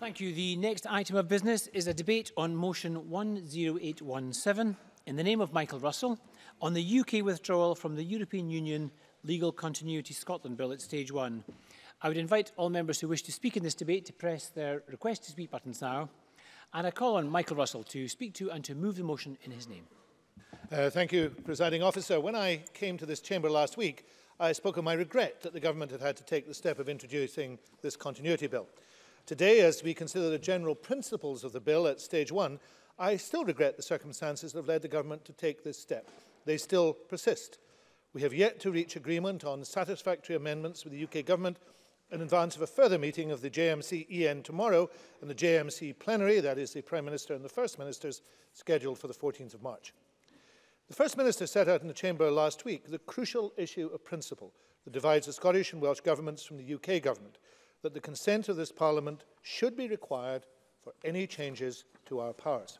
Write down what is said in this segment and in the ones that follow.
Thank you. The next item of business is a debate on motion 10817 in the name of Michael Russell on the UK withdrawal from the European Union Legal Continuity Scotland Bill at stage one. I would invite all members who wish to speak in this debate to press their request to speak buttons now. And I call on Michael Russell to speak to and to move the motion in his name. Uh, thank you, presiding officer. When I came to this chamber last week, I spoke of my regret that the government had had to take the step of introducing this continuity bill. Today, as we consider the general principles of the bill at stage one, I still regret the circumstances that have led the government to take this step. They still persist. We have yet to reach agreement on satisfactory amendments with the UK government in advance of a further meeting of the JMC EN tomorrow and the JMC plenary, that is the Prime Minister and the First Ministers, scheduled for the 14th of March. The First Minister set out in the Chamber last week the crucial issue of principle that divides the Scottish and Welsh governments from the UK government. that the consent of this Parliament should be required for any changes to our powers.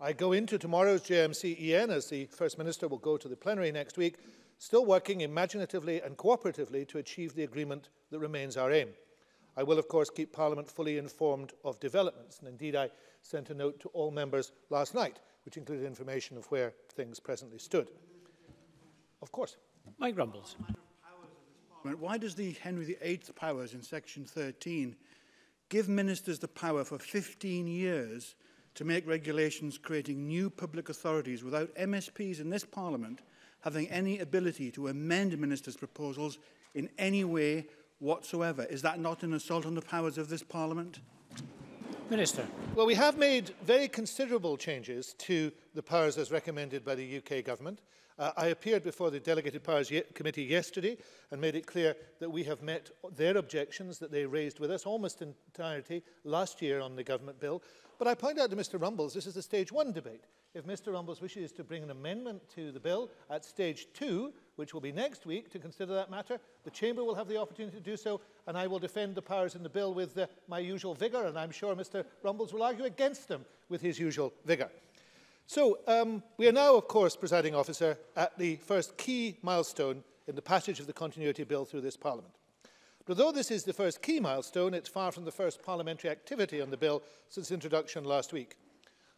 I go into tomorrow's JMCEN as the First Minister will go to the plenary next week, still working imaginatively and cooperatively to achieve the agreement that remains our aim. I will, of course, keep Parliament fully informed of developments, and indeed I sent a note to all members last night, which included information of where things presently stood. Of course. Mike Rumbles. document, why does the Henry VIII powers in section 13 give ministers the power for 15 years to make regulations creating new public authorities without MSPs in this parliament having any ability to amend ministers' proposals in any way whatsoever. Is that not an assault on the powers of this parliament? Minister. Well, we have made very considerable changes to the powers as recommended by the UK government. Uh, I appeared before the Delegated Powers Ye Committee yesterday and made it clear that we have met their objections that they raised with us almost in entirety last year on the government bill. But I point out to Mr Rumbles, this is a stage one debate. If Mr Rumbles wishes to bring an amendment to the bill at stage two, which will be next week, to consider that matter, the Chamber will have the opportunity to do so, and I will defend the powers in the bill with uh, my usual vigour, and I'm sure Mr Rumbles will argue against them with his usual vigour. So um, we are now, of course, presiding officer, at the first key milestone in the passage of the Continuity Bill through this Parliament. But although this is the first key milestone, it's far from the first parliamentary activity on the bill since introduction last week.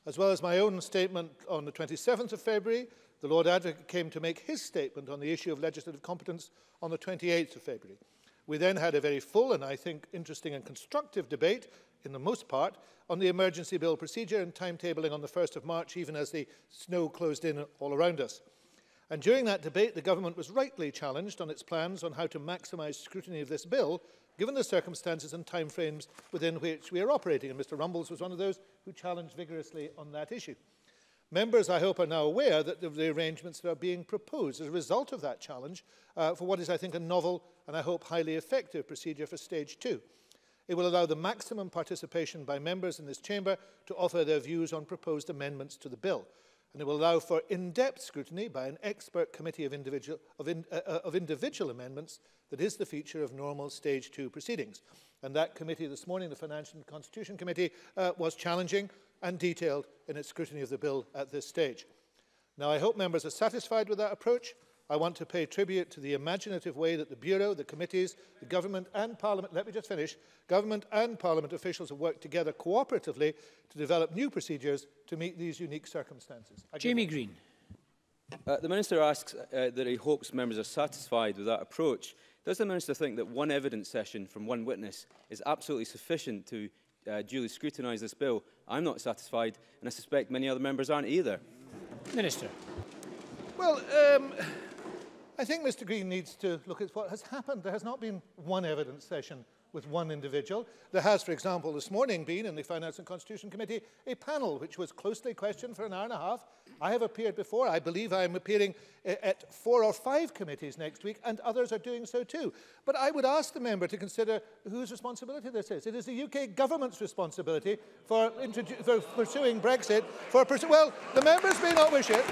As well as my own statement on the 27th of February, the Lord Advocate came to make his statement on the issue of legislative competence on the 28th of February. We then had a very full and I think interesting and constructive debate in the most part, on the emergency bill procedure and timetabling on the 1st of March, even as the snow closed in all around us. And during that debate, the government was rightly challenged on its plans on how to maximise scrutiny of this bill, given the circumstances and timeframes within which we are operating. And Mr Rumbles was one of those who challenged vigorously on that issue. Members, I hope, are now aware that of the arrangements that are being proposed as a result of that challenge uh, for what is, I think, a novel and I hope highly effective procedure for stage two. It will allow the maximum participation by members in this chamber to offer their views on proposed amendments to the bill. And it will allow for in-depth scrutiny by an expert committee of individual, of, in, uh, uh, of individual amendments that is the feature of normal stage two proceedings. And that committee this morning, the Financial and Constitution Committee, uh, was challenging and detailed in its scrutiny of the bill at this stage. Now, I hope members are satisfied with that approach. I want to pay tribute to the imaginative way that the Bureau, the committees, the government and Parliament, let me just finish, government and Parliament officials have worked together cooperatively to develop new procedures to meet these unique circumstances. I Jamie Green. Uh, the Minister asks uh, that he hopes members are satisfied with that approach. Does the Minister think that one evidence session from one witness is absolutely sufficient to uh, duly scrutinise this bill? I'm not satisfied, and I suspect many other members aren't either. Minister. Well, um, I think Mr. Green needs to look at what has happened. There has not been one evidence session with one individual. There has, for example, this morning been in the Finance and Constitution Committee a panel which was closely questioned for an hour and a half. I have appeared before. I believe I am appearing eh, at four or five committees next week, and others are doing so too. But I would ask the member to consider whose responsibility this is. It is the UK government's responsibility for, for pursuing Brexit. For pursu well, the members may not wish it.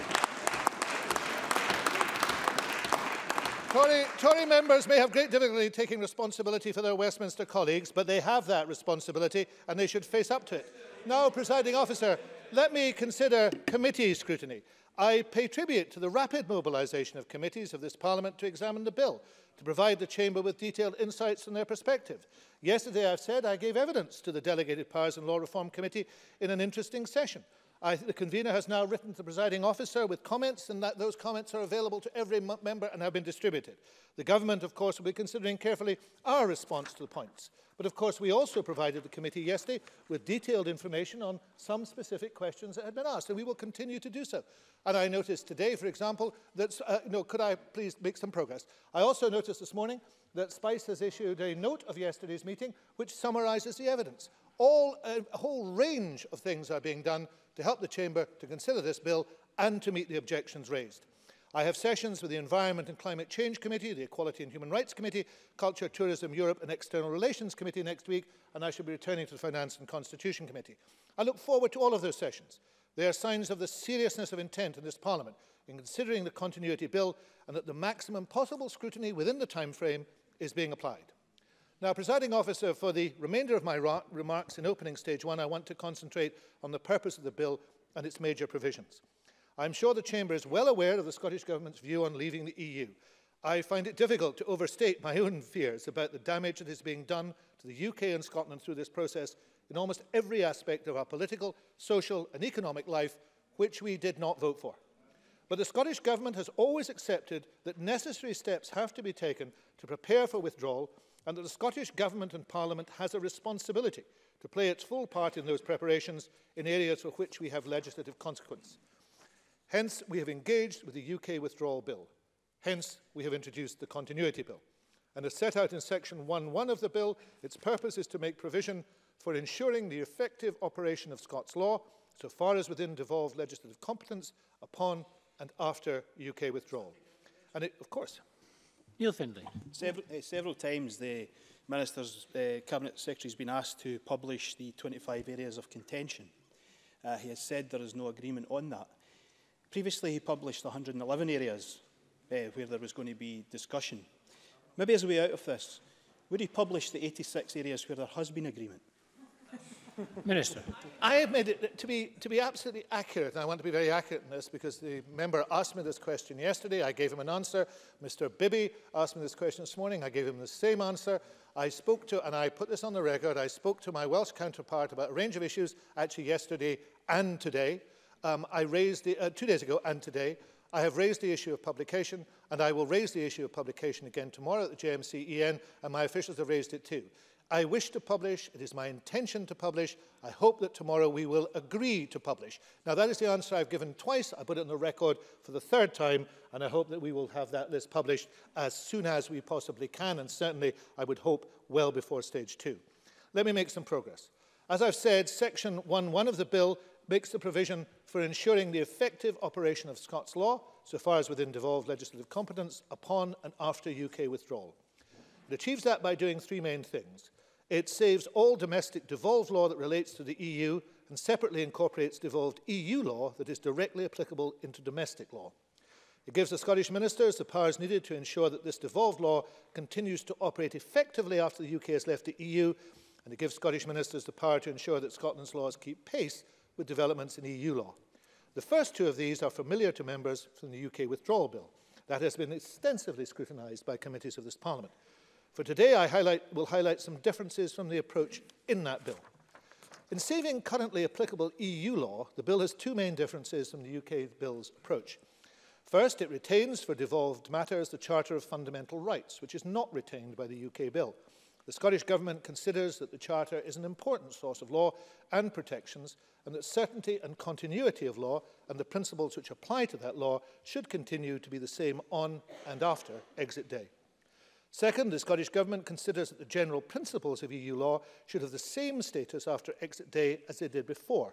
Tory, Tory members may have great difficulty taking responsibility for their Westminster colleagues, but they have that responsibility and they should face up to it. Now, presiding officer, let me consider committee scrutiny. I pay tribute to the rapid mobilisation of committees of this Parliament to examine the bill, to provide the Chamber with detailed insights and their perspective. Yesterday, I've said I gave evidence to the Delegated Powers and Law Reform Committee in an interesting session. I, the convener has now written to the presiding officer with comments and that those comments are available to every member and have been distributed. The government, of course, will be considering carefully our response to the points. But of course, we also provided the committee yesterday with detailed information on some specific questions that had been asked, and we will continue to do so. And I noticed today, for example, that, uh, you know, could I please make some progress? I also noticed this morning that Spice has issued a note of yesterday's meeting which summarizes the evidence all, a whole range of things are being done to help the Chamber to consider this bill and to meet the objections raised. I have sessions with the Environment and Climate Change Committee, the Equality and Human Rights Committee, Culture, Tourism, Europe and External Relations Committee next week, and I shall be returning to the Finance and Constitution Committee. I look forward to all of those sessions. They are signs of the seriousness of intent in this Parliament in considering the continuity bill and that the maximum possible scrutiny within the time frame is being applied. Now, presiding officer, for the remainder of my remarks in opening stage one, I want to concentrate on the purpose of the bill and its major provisions. I'm sure the Chamber is well aware of the Scottish Government's view on leaving the EU. I find it difficult to overstate my own fears about the damage that is being done to the UK and Scotland through this process in almost every aspect of our political, social and economic life, which we did not vote for. But the Scottish Government has always accepted that necessary steps have to be taken to prepare for withdrawal and that the Scottish Government and Parliament has a responsibility to play its full part in those preparations in areas for which we have legislative consequence. Hence, we have engaged with the UK Withdrawal Bill. Hence, we have introduced the Continuity Bill. And as set out in Section 1.1 of the Bill, its purpose is to make provision for ensuring the effective operation of Scots law, so far as within devolved legislative competence, upon and after UK withdrawal. And it, of course, Neil Findlay. Several, uh, several times the Minister's uh, Cabinet Secretary has been asked to publish the 25 areas of contention. Uh, he has said there is no agreement on that. Previously, he published 111 areas uh, where there was going to be discussion. Maybe as a way out of this, would he publish the 86 areas where there has been agreement? Minister. I have made it, to be, to be absolutely accurate, and I want to be very accurate in this because the member asked me this question yesterday, I gave him an answer. Mr Bibby asked me this question this morning, I gave him the same answer. I spoke to, and I put this on the record, I spoke to my Welsh counterpart about a range of issues actually yesterday and today. Um, I raised the, uh, two days ago and today. I have raised the issue of publication and I will raise the issue of publication again tomorrow at the JMC EN and my officials have raised it too. I wish to publish, it is my intention to publish, I hope that tomorrow we will agree to publish. Now that is the answer I've given twice, I put it on the record for the third time, and I hope that we will have that list published as soon as we possibly can, and certainly I would hope well before stage two. Let me make some progress. As I've said, section 1.1 of the bill makes the provision for ensuring the effective operation of Scots law, so far as within devolved legislative competence, upon and after UK withdrawal. It achieves that by doing three main things. It saves all domestic devolved law that relates to the EU and separately incorporates devolved EU law that is directly applicable into domestic law. It gives the Scottish ministers the powers needed to ensure that this devolved law continues to operate effectively after the UK has left the EU, and it gives Scottish ministers the power to ensure that Scotland's laws keep pace with developments in EU law. The first two of these are familiar to members from the UK withdrawal bill. That has been extensively scrutinised by committees of this Parliament. For today, I highlight, will highlight some differences from the approach in that bill. In saving currently applicable EU law, the bill has two main differences from the UK bill's approach. First, it retains for devolved matters the Charter of Fundamental Rights, which is not retained by the UK bill. The Scottish Government considers that the Charter is an important source of law and protections, and that certainty and continuity of law and the principles which apply to that law should continue to be the same on and after exit day. Second, the Scottish Government considers that the general principles of EU law should have the same status after exit day as they did before.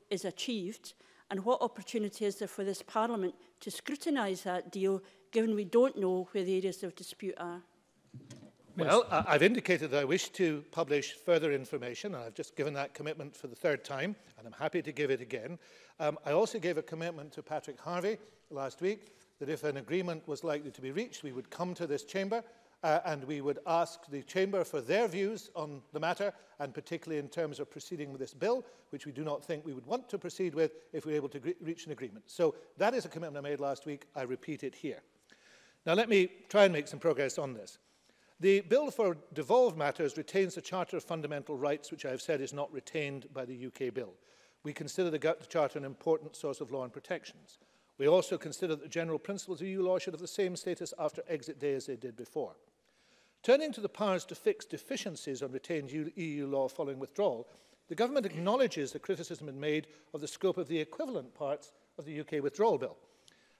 is achieved? And what opportunity is there for this Parliament to scrutinise that deal, given we don't know where the areas of dispute are? Well, I've indicated that I wish to publish further information, and I've just given that commitment for the third time, and I'm happy to give it again. Um, I also gave a commitment to Patrick Harvey last week that if an agreement was likely to be reached, we would come to this chamber uh, and we would ask the Chamber for their views on the matter, and particularly in terms of proceeding with this bill, which we do not think we would want to proceed with if we were able to reach an agreement. So that is a commitment I made last week. I repeat it here. Now let me try and make some progress on this. The Bill for Devolved Matters retains the Charter of Fundamental Rights, which I have said is not retained by the UK Bill. We consider the Charter an important source of law and protections. We also consider that the general principles of EU law should have the same status after exit day as they did before. Turning to the powers to fix deficiencies on retained EU e law following withdrawal, the government acknowledges the criticism it made of the scope of the equivalent parts of the UK withdrawal bill.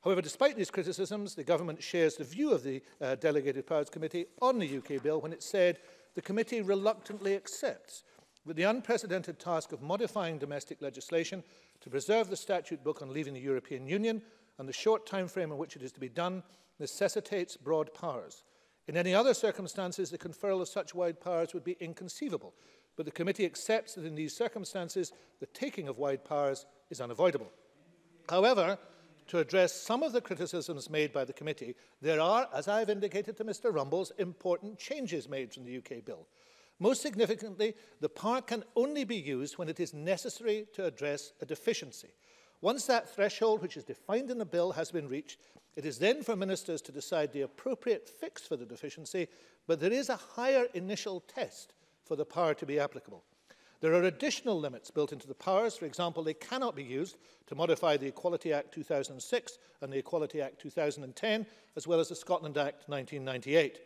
However, despite these criticisms, the government shares the view of the uh, Delegated Powers Committee on the UK bill when it said the committee reluctantly accepts that the unprecedented task of modifying domestic legislation to preserve the statute book on leaving the European Union and the short time frame in which it is to be done necessitates broad powers. In any other circumstances, the conferral of such wide powers would be inconceivable, but the committee accepts that in these circumstances, the taking of wide powers is unavoidable. However, to address some of the criticisms made by the committee, there are, as I have indicated to Mr Rumbles, important changes made from the UK bill. Most significantly, the power can only be used when it is necessary to address a deficiency. Once that threshold, which is defined in the bill, has been reached, It is then for ministers to decide the appropriate fix for the deficiency, but there is a higher initial test for the power to be applicable. There are additional limits built into the powers. For example, they cannot be used to modify the Equality Act 2006 and the Equality Act 2010, as well as the Scotland Act 1998.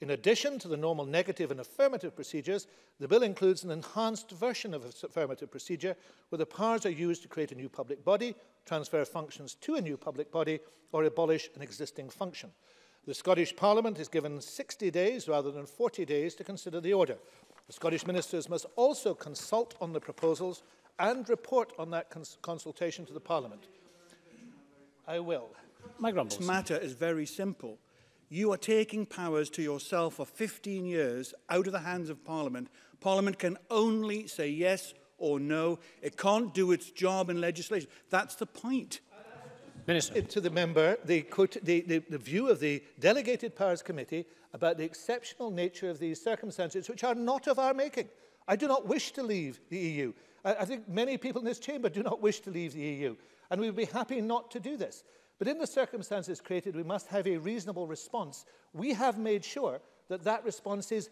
In addition to the normal negative and affirmative procedures, the bill includes an enhanced version of affirmative procedure where the powers are used to create a new public body, transfer functions to a new public body, or abolish an existing function. The Scottish Parliament is given 60 days rather than 40 days to consider the order. The Scottish ministers must also consult on the proposals and report on that cons consultation to the Parliament. I will. My grumbles. This matter is very simple. you are taking powers to yourself for 15 years out of the hands of Parliament. Parliament can only say yes or no. It can't do its job in legislation. That's the point. Minister. To the member, the, the, the, the view of the Delegated Powers Committee about the exceptional nature of these circumstances, which are not of our making. I do not wish to leave the EU. I, I think many people in this chamber do not wish to leave the EU, and we would be happy not to do this. But in the circumstances created, we must have a reasonable response. We have made sure that that response is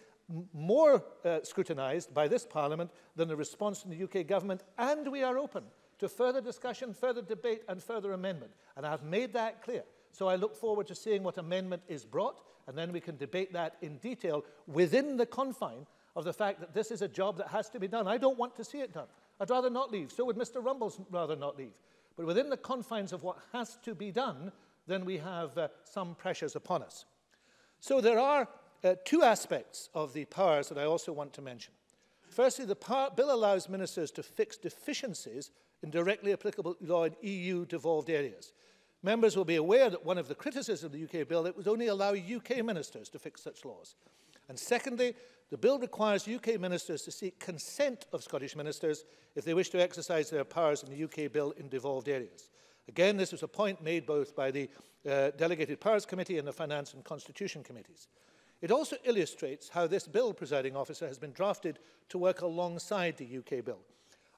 more uh, scrutinized by this parliament than the response from the UK government, and we are open to further discussion, further debate, and further amendment. And I've made that clear. So I look forward to seeing what amendment is brought, and then we can debate that in detail within the confine of the fact that this is a job that has to be done. I don't want to see it done. I'd rather not leave. So would Mr. Rumbles rather not leave. But within the confines of what has to be done, then we have uh, some pressures upon us. So there are uh, two aspects of the powers that I also want to mention. Firstly, the power, bill allows ministers to fix deficiencies in directly applicable law in EU devolved areas. Members will be aware that one of the criticisms of the UK bill it would only allow UK ministers to fix such laws. And secondly, The bill requires UK ministers to seek consent of Scottish ministers if they wish to exercise their powers in the UK bill in devolved areas. Again, this was a point made both by the uh, Delegated Powers Committee and the Finance and Constitution Committees. It also illustrates how this bill, presiding officer, has been drafted to work alongside the UK bill.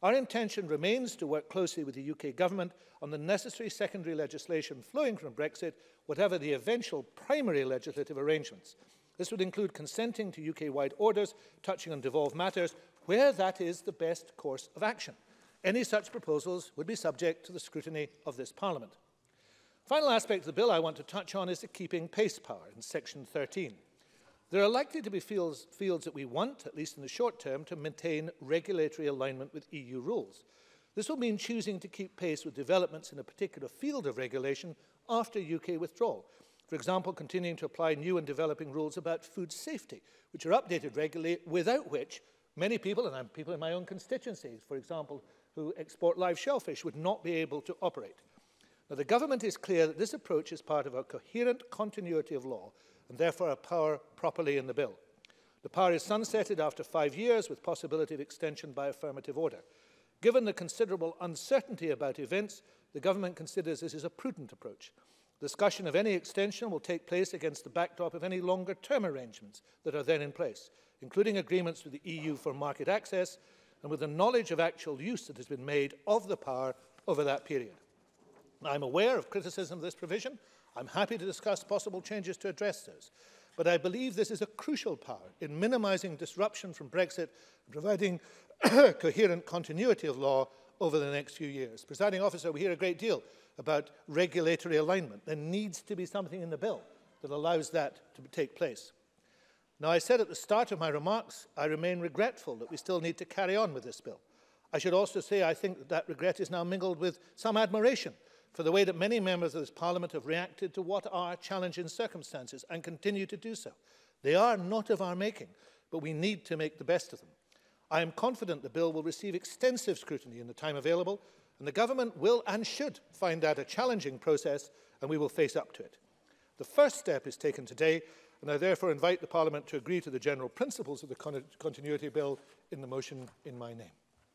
Our intention remains to work closely with the UK government on the necessary secondary legislation flowing from Brexit, whatever the eventual primary legislative arrangements. This would include consenting to UK-wide orders touching on devolved matters where that is the best course of action. Any such proposals would be subject to the scrutiny of this Parliament. Final aspect of the bill I want to touch on is the keeping pace power in section 13. There are likely to be fields, fields that we want, at least in the short term, to maintain regulatory alignment with EU rules. This will mean choosing to keep pace with developments in a particular field of regulation after UK withdrawal, For example, continuing to apply new and developing rules about food safety, which are updated regularly, without which many people, and I'm people in my own constituencies, for example, who export live shellfish, would not be able to operate. Now, the government is clear that this approach is part of a coherent continuity of law and therefore a power properly in the bill. The power is sunsetted after five years with possibility of extension by affirmative order. Given the considerable uncertainty about events, the government considers this is a prudent approach. Discussion of any extension will take place against the backdrop of any longer-term arrangements that are then in place, including agreements with the EU for market access and with the knowledge of actual use that has been made of the power over that period. I'm aware of criticism of this provision. I'm happy to discuss possible changes to address those. But I believe this is a crucial power in minimising disruption from Brexit and providing coherent continuity of law over the next few years. Presiding officer, we hear a great deal about regulatory alignment. There needs to be something in the bill that allows that to take place. Now, I said at the start of my remarks, I remain regretful that we still need to carry on with this bill. I should also say I think that, that regret is now mingled with some admiration for the way that many members of this Parliament have reacted to what are challenging circumstances and continue to do so. They are not of our making, but we need to make the best of them. I am confident the bill will receive extensive scrutiny in the time available And the government will and should find that a challenging process, and we will face up to it. The first step is taken today, and I therefore invite the Parliament to agree to the general principles of the con Continuity Bill in the motion in my name.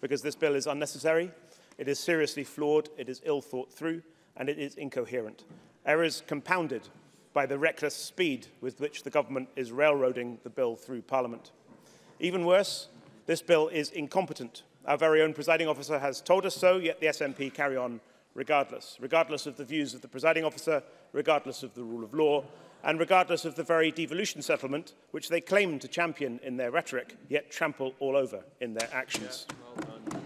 because this bill is unnecessary, it is seriously flawed, it is ill thought through, and it is incoherent. Errors compounded by the reckless speed with which the government is railroading the bill through Parliament. Even worse, this bill is incompetent. Our very own presiding officer has told us so, yet the SNP carry on regardless, regardless of the views of the presiding officer, regardless of the rule of law, and regardless of the very devolution settlement, which they claim to champion in their rhetoric, yet trample all over in their actions. Yeah, well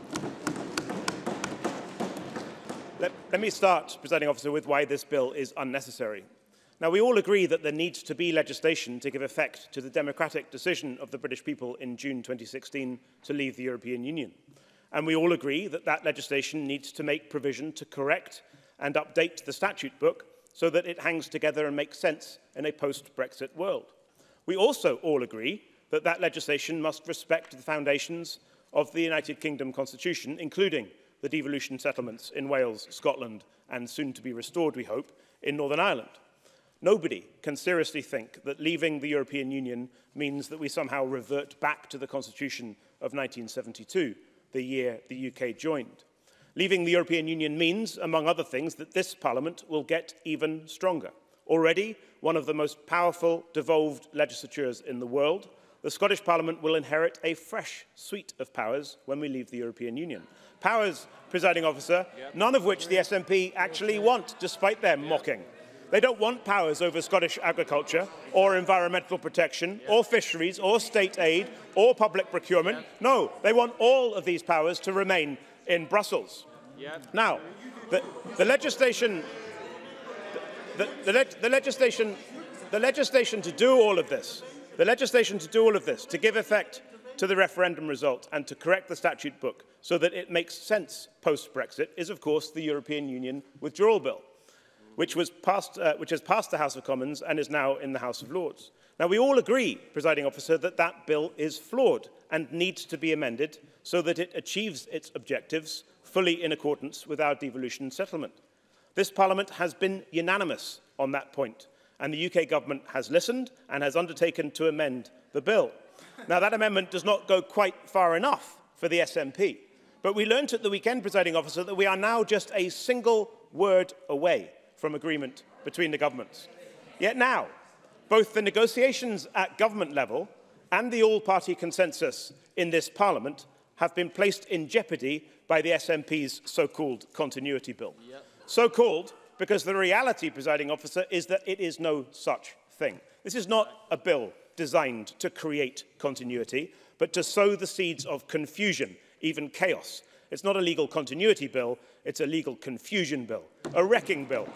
let, let me start, presiding officer, with why this bill is unnecessary. Now, we all agree that there needs to be legislation to give effect to the democratic decision of the British people in June 2016 to leave the European Union. And we all agree that that legislation needs to make provision to correct and update the statute book so that it hangs together and makes sense in a post-Brexit world. We also all agree that that legislation must respect the foundations of the United Kingdom Constitution, including the devolution settlements in Wales, Scotland, and soon to be restored, we hope, in Northern Ireland. Nobody can seriously think that leaving the European Union means that we somehow revert back to the Constitution of 1972, the year the UK joined. Leaving the European Union means, among other things, that this Parliament will get even stronger. Already one of the most powerful devolved legislatures in the world, the Scottish Parliament will inherit a fresh suite of powers when we leave the European Union. Powers, presiding officer, yep. none of which the SNP actually want, despite their yep. mocking. They don't want powers over Scottish agriculture or environmental protection or fisheries or state aid or public procurement. No, they want all of these powers to remain in Brussels. Now, the, the legislation... The, the, le the legislation the legislation to do all of this, the legislation to do all of this, to give effect to the referendum result and to correct the statute book so that it makes sense post-Brexit is, of course, the European Union withdrawal bill which, was passed, uh, which has passed the House of Commons and is now in the House of Lords. Now, we all agree, presiding officer, that that bill is flawed and needs to be amended so that it achieves its objectives fully in accordance with our devolution settlement. This Parliament has been unanimous on that point, and the UK government has listened and has undertaken to amend the bill. Now, that amendment does not go quite far enough for the SNP, but we learnt at the weekend, presiding officer, that we are now just a single word away from agreement between the governments. Yet now, both the negotiations at government level and the all-party consensus in this parliament have been placed in jeopardy by the SNP's so-called continuity bill. Yep. So-called because the reality, presiding officer, is that it is no such thing. This is not a bill designed to create continuity, but to sow the seeds of confusion, even chaos, it's not a legal continuity bill, it's a legal confusion bill, a wrecking bill.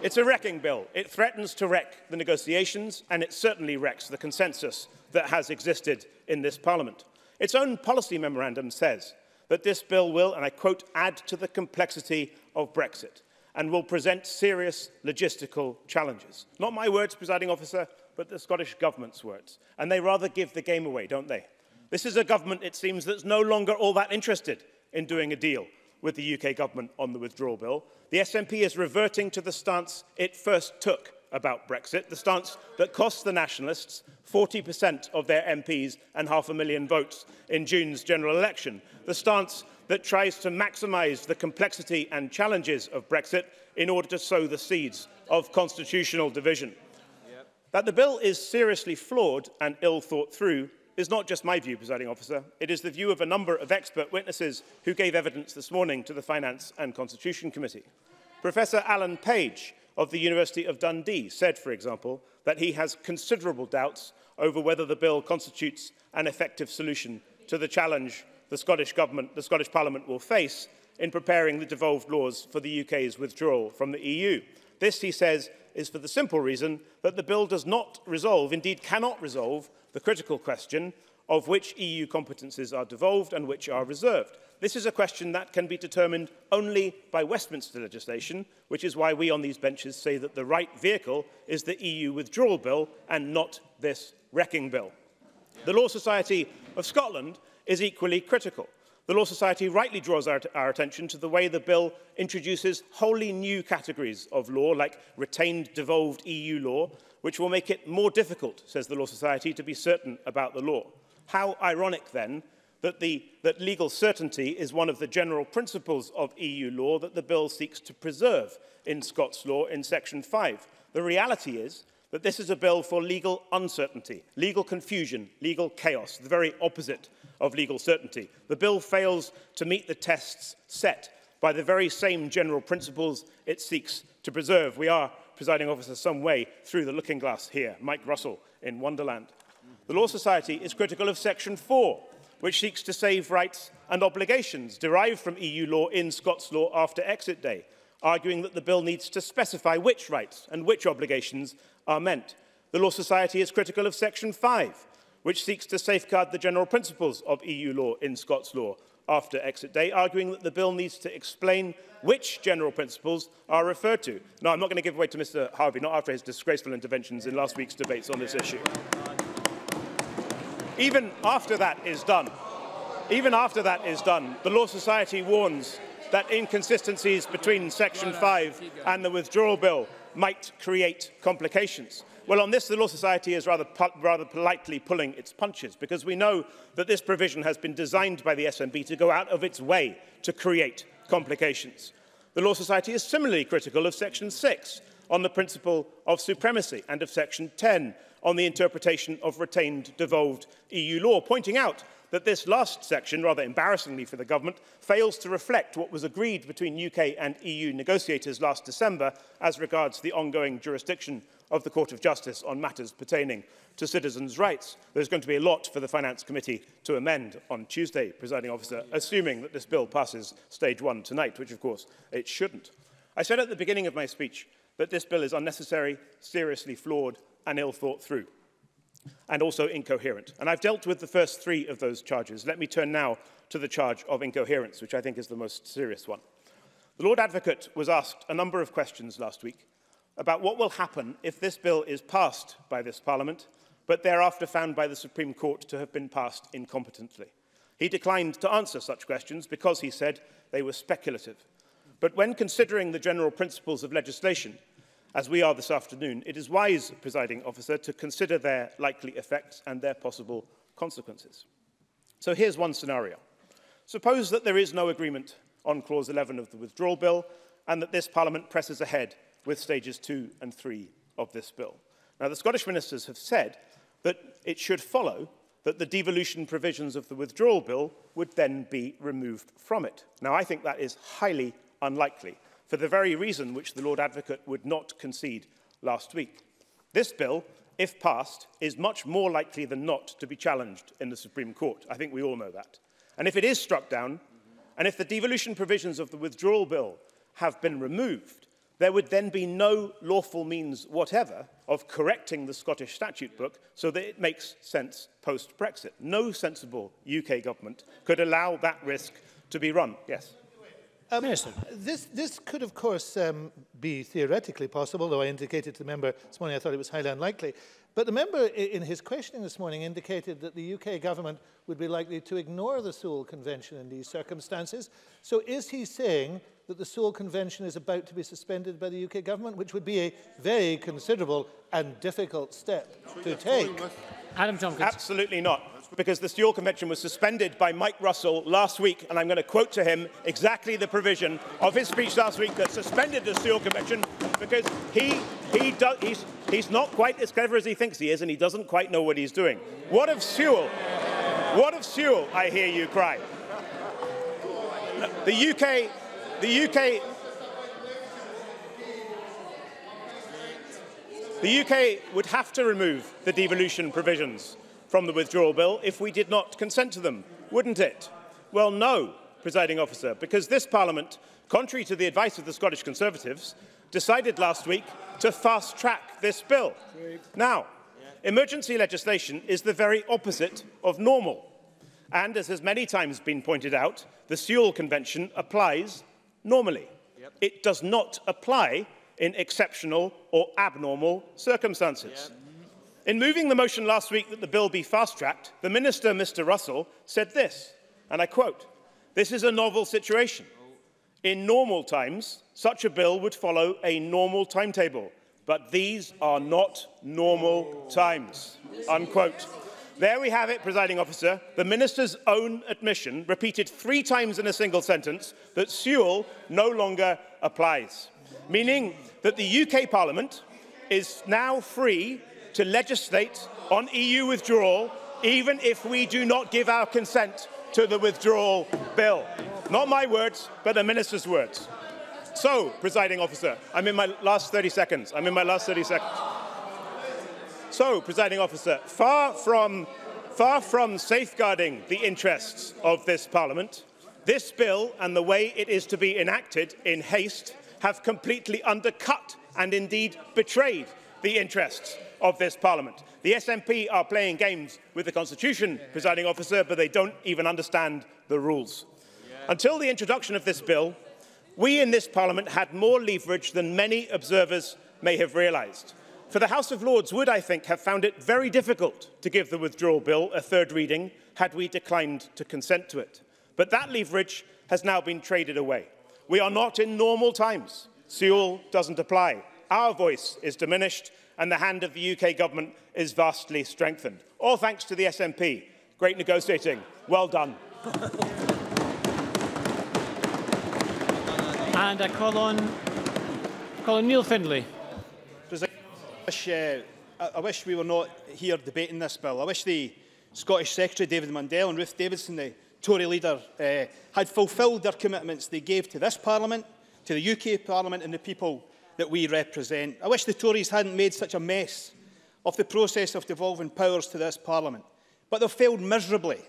It's a wrecking bill. It threatens to wreck the negotiations, and it certainly wrecks the consensus that has existed in this Parliament. Its own policy memorandum says that this bill will, and I quote, add to the complexity of Brexit and will present serious logistical challenges. Not my words, presiding officer, but the Scottish Government's words. And they rather give the game away, don't they? This is a government, it seems, that's no longer all that interested in doing a deal with the UK government on the withdrawal bill. The SNP is reverting to the stance it first took about Brexit, the stance that cost the nationalists 40% of their MPs and half a million votes in June's general election, the stance that tries to maximise the complexity and challenges of Brexit in order to sow the seeds of constitutional division. Yep. That the bill is seriously flawed and ill thought through is not just my view, presiding officer. It is the view of a number of expert witnesses who gave evidence this morning to the Finance and Constitution Committee. Professor Alan Page of the University of Dundee said, for example, that he has considerable doubts over whether the bill constitutes an effective solution to the challenge the Scottish Government, the Scottish Parliament will face in preparing the devolved laws for the UK's withdrawal from the EU. This, he says, is for the simple reason that the bill does not resolve, indeed cannot resolve, the critical question of which EU competences are devolved and which are reserved. This is a question that can be determined only by Westminster legislation, which is why we on these benches say that the right vehicle is the EU withdrawal bill and not this wrecking bill. The Law Society of Scotland is equally critical. The Law Society rightly draws our, our attention to the way the bill introduces wholly new categories of law, like retained devolved EU law, which will make it more difficult, says the Law Society, to be certain about the law. How ironic, then, that, the, that legal certainty is one of the general principles of EU law that the bill seeks to preserve in Scots law in Section 5. The reality is that this is a bill for legal uncertainty, legal confusion, legal chaos, the very opposite of legal certainty. The bill fails to meet the tests set by the very same general principles it seeks to preserve. We are presiding officer, some way through the looking glass here, Mike Russell in Wonderland. The Law Society is critical of Section 4, which seeks to save rights and obligations derived from EU law in Scots law after exit day, arguing that the bill needs to specify which rights and which obligations are meant. The Law Society is critical of Section 5, which seeks to safeguard the general principles of EU law in Scots law after exit day, arguing that the bill needs to explain which general principles are referred to. Now, I'm not going to give way to Mr Harvey, not after his disgraceful interventions in last week's debates on this issue. Even after that is done, even after that is done, the Law Society warns that inconsistencies between Section 5 and the withdrawal bill might create complications. Well, on this, the Law Society is rather, rather politely pulling its punches because we know that this provision has been designed by the SNB to go out of its way to create complications. The Law Society is similarly critical of Section 6 on the principle of supremacy and of Section 10 on the interpretation of retained devolved EU law, pointing out that this last section, rather embarrassingly for the government, fails to reflect what was agreed between UK and EU negotiators last December as regards the ongoing jurisdiction of the Court of Justice on matters pertaining to citizens' rights. There's going to be a lot for the Finance Committee to amend on Tuesday, presiding officer, assuming that this bill passes stage one tonight, which of course it shouldn't. I said at the beginning of my speech that this bill is unnecessary, seriously flawed and ill thought through and also incoherent. And I've dealt with the first three of those charges. Let me turn now to the charge of incoherence, which I think is the most serious one. The Lord Advocate was asked a number of questions last week about what will happen if this bill is passed by this Parliament, but thereafter found by the Supreme Court to have been passed incompetently. He declined to answer such questions because, he said, they were speculative. But when considering the general principles of legislation, as we are this afternoon, it is wise, presiding officer, to consider their likely effects and their possible consequences. So here's one scenario. Suppose that there is no agreement on Clause 11 of the Withdrawal Bill and that this Parliament presses ahead with stages 2 and 3 of this bill. Now, the Scottish ministers have said that it should follow that the devolution provisions of the Withdrawal Bill would then be removed from it. Now, I think that is highly unlikely for the very reason which the Lord Advocate would not concede last week. This bill, if passed, is much more likely than not to be challenged in the Supreme Court. I think we all know that. And if it is struck down, and if the devolution provisions of the withdrawal bill have been removed, there would then be no lawful means whatever of correcting the Scottish statute book so that it makes sense post-Brexit. No sensible UK government could allow that risk to be run. Yes. Um, Minister. This, this could, of course, um, be theoretically possible, though I indicated to the member this morning I thought it was highly unlikely. But the member, in his questioning this morning, indicated that the UK government would be likely to ignore the Sewell Convention in these circumstances. So is he saying that the Sewell Convention is about to be suspended by the UK government, which would be a very considerable and difficult step to take? Adam Tompkins. Absolutely not. because the Steel Convention was suspended by Mike Russell last week, and I'm going to quote to him exactly the provision of his speech last week that suspended the Steel Convention because he, he do, he's, he's not quite as clever as he thinks he is, and he doesn't quite know what he's doing. What of Sewell? What of Sewell, I hear you cry. The UK, the UK, the UK would have to remove the devolution provisions from the withdrawal bill if we did not consent to them, wouldn't it? Well, no, presiding officer, because this parliament, contrary to the advice of the Scottish Conservatives, decided last week to fast-track this bill. Now, emergency legislation is the very opposite of normal. And as has many times been pointed out, the Sewell Convention applies normally. It does not apply in exceptional or abnormal circumstances. In moving the motion last week that the bill be fast-tracked, the Minister, Mr Russell, said this, and I quote, This is a novel situation. In normal times, such a bill would follow a normal timetable, but these are not normal times, unquote. There we have it, presiding officer, the minister's own admission, repeated three times in a single sentence, that Sewell no longer applies, meaning that the UK Parliament is now free to legislate on EU withdrawal, even if we do not give our consent to the withdrawal bill. Not my words, but the minister's words. So, presiding officer, I'm in my last 30 seconds. I'm in my last 30 seconds. So, presiding officer, far from, far from safeguarding the interests of this parliament, this bill and the way it is to be enacted in haste have completely undercut and indeed betrayed the interests of this Parliament. The SNP are playing games with the Constitution, presiding officer, but they don't even understand the rules. Until the introduction of this bill, we in this Parliament had more leverage than many observers may have realised. For the House of Lords would, I think, have found it very difficult to give the withdrawal bill a third reading had we declined to consent to it. But that leverage has now been traded away. We are not in normal times. Seoul doesn't apply. Our voice is diminished and the hand of the UK government is vastly strengthened. All thanks to the SNP. Great negotiating. Well done. and I call on, call on Neil Findlay. I wish, uh, I wish we were not here debating this bill. I wish the Scottish Secretary David Mundell and Ruth Davidson, the Tory leader, uh, had fulfilled their commitments they gave to this Parliament, to the UK Parliament and the people that we represent. I wish the Tories hadn't made such a mess of the process of devolving powers to this Parliament, but they've failed miserably.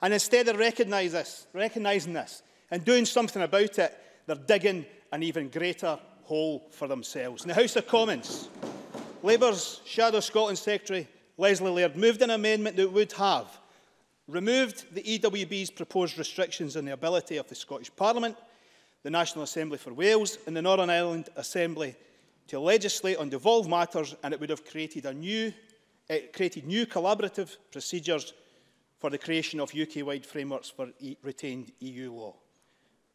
And instead of recognise this, recognising this and doing something about it, they're digging an even greater hole for themselves. In the House of Commons, Labour's Shadow Scotland Secretary Leslie Laird moved an amendment that would have removed the EWB's proposed restrictions on the ability of the Scottish Parliament the National Assembly for Wales and the Northern Ireland Assembly to legislate on devolved matters and it would have created, a new, it eh, created new collaborative procedures for the creation of UK-wide frameworks for e retained EU law.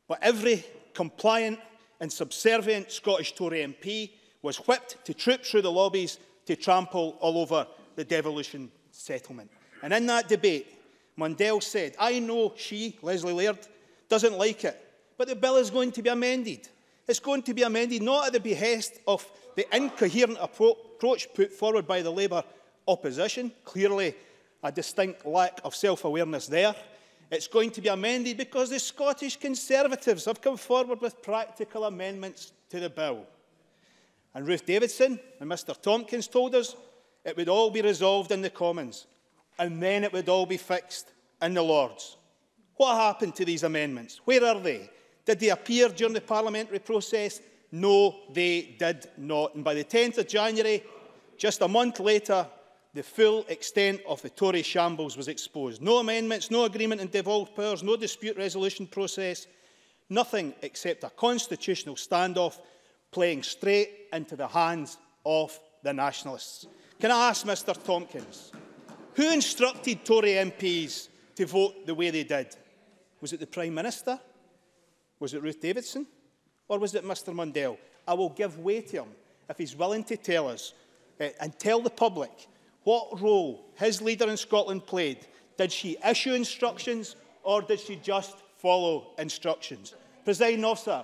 But every compliant and subservient Scottish Tory MP was whipped to troop through the lobbies to trample all over the devolution settlement. And in that debate, Mundell said, I know she, Leslie Laird, doesn't like it but the bill is going to be amended. It's going to be amended not at the behest of the incoherent approach put forward by the Labour opposition, clearly a distinct lack of self-awareness there. It's going to be amended because the Scottish Conservatives have come forward with practical amendments to the bill. And Ruth Davidson and Mr Tompkins told us it would all be resolved in the Commons and then it would all be fixed in the Lords. What happened to these amendments? Where are they? Did they appear during the parliamentary process? No, they did not. And by the 10th of January, just a month later, the full extent of the Tory shambles was exposed. No amendments, no agreement in devolved powers, no dispute resolution process, nothing except a constitutional standoff playing straight into the hands of the nationalists. Can I ask Mr Tompkins, who instructed Tory MPs to vote the way they did? Was it the Prime Minister? Was it Ruth Davidson or was it Mr Mundell? I will give way to him if he's willing to tell us uh, and tell the public what role his leader in Scotland played. Did she issue instructions or did she just follow instructions? Presiding officer,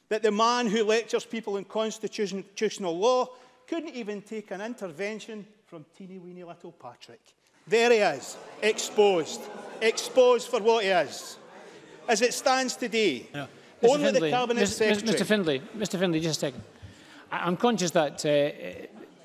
that the man who lectures people in constitutional law couldn't even take an intervention from teeny weeny little Patrick? There he is, exposed. exposed for what he is. As it stands today, yeah. Mr. Only Findlay, the Cabinet Mr. Secretary. Mr. Findlay, Mr. Findlay, just a second. I conscious that uh,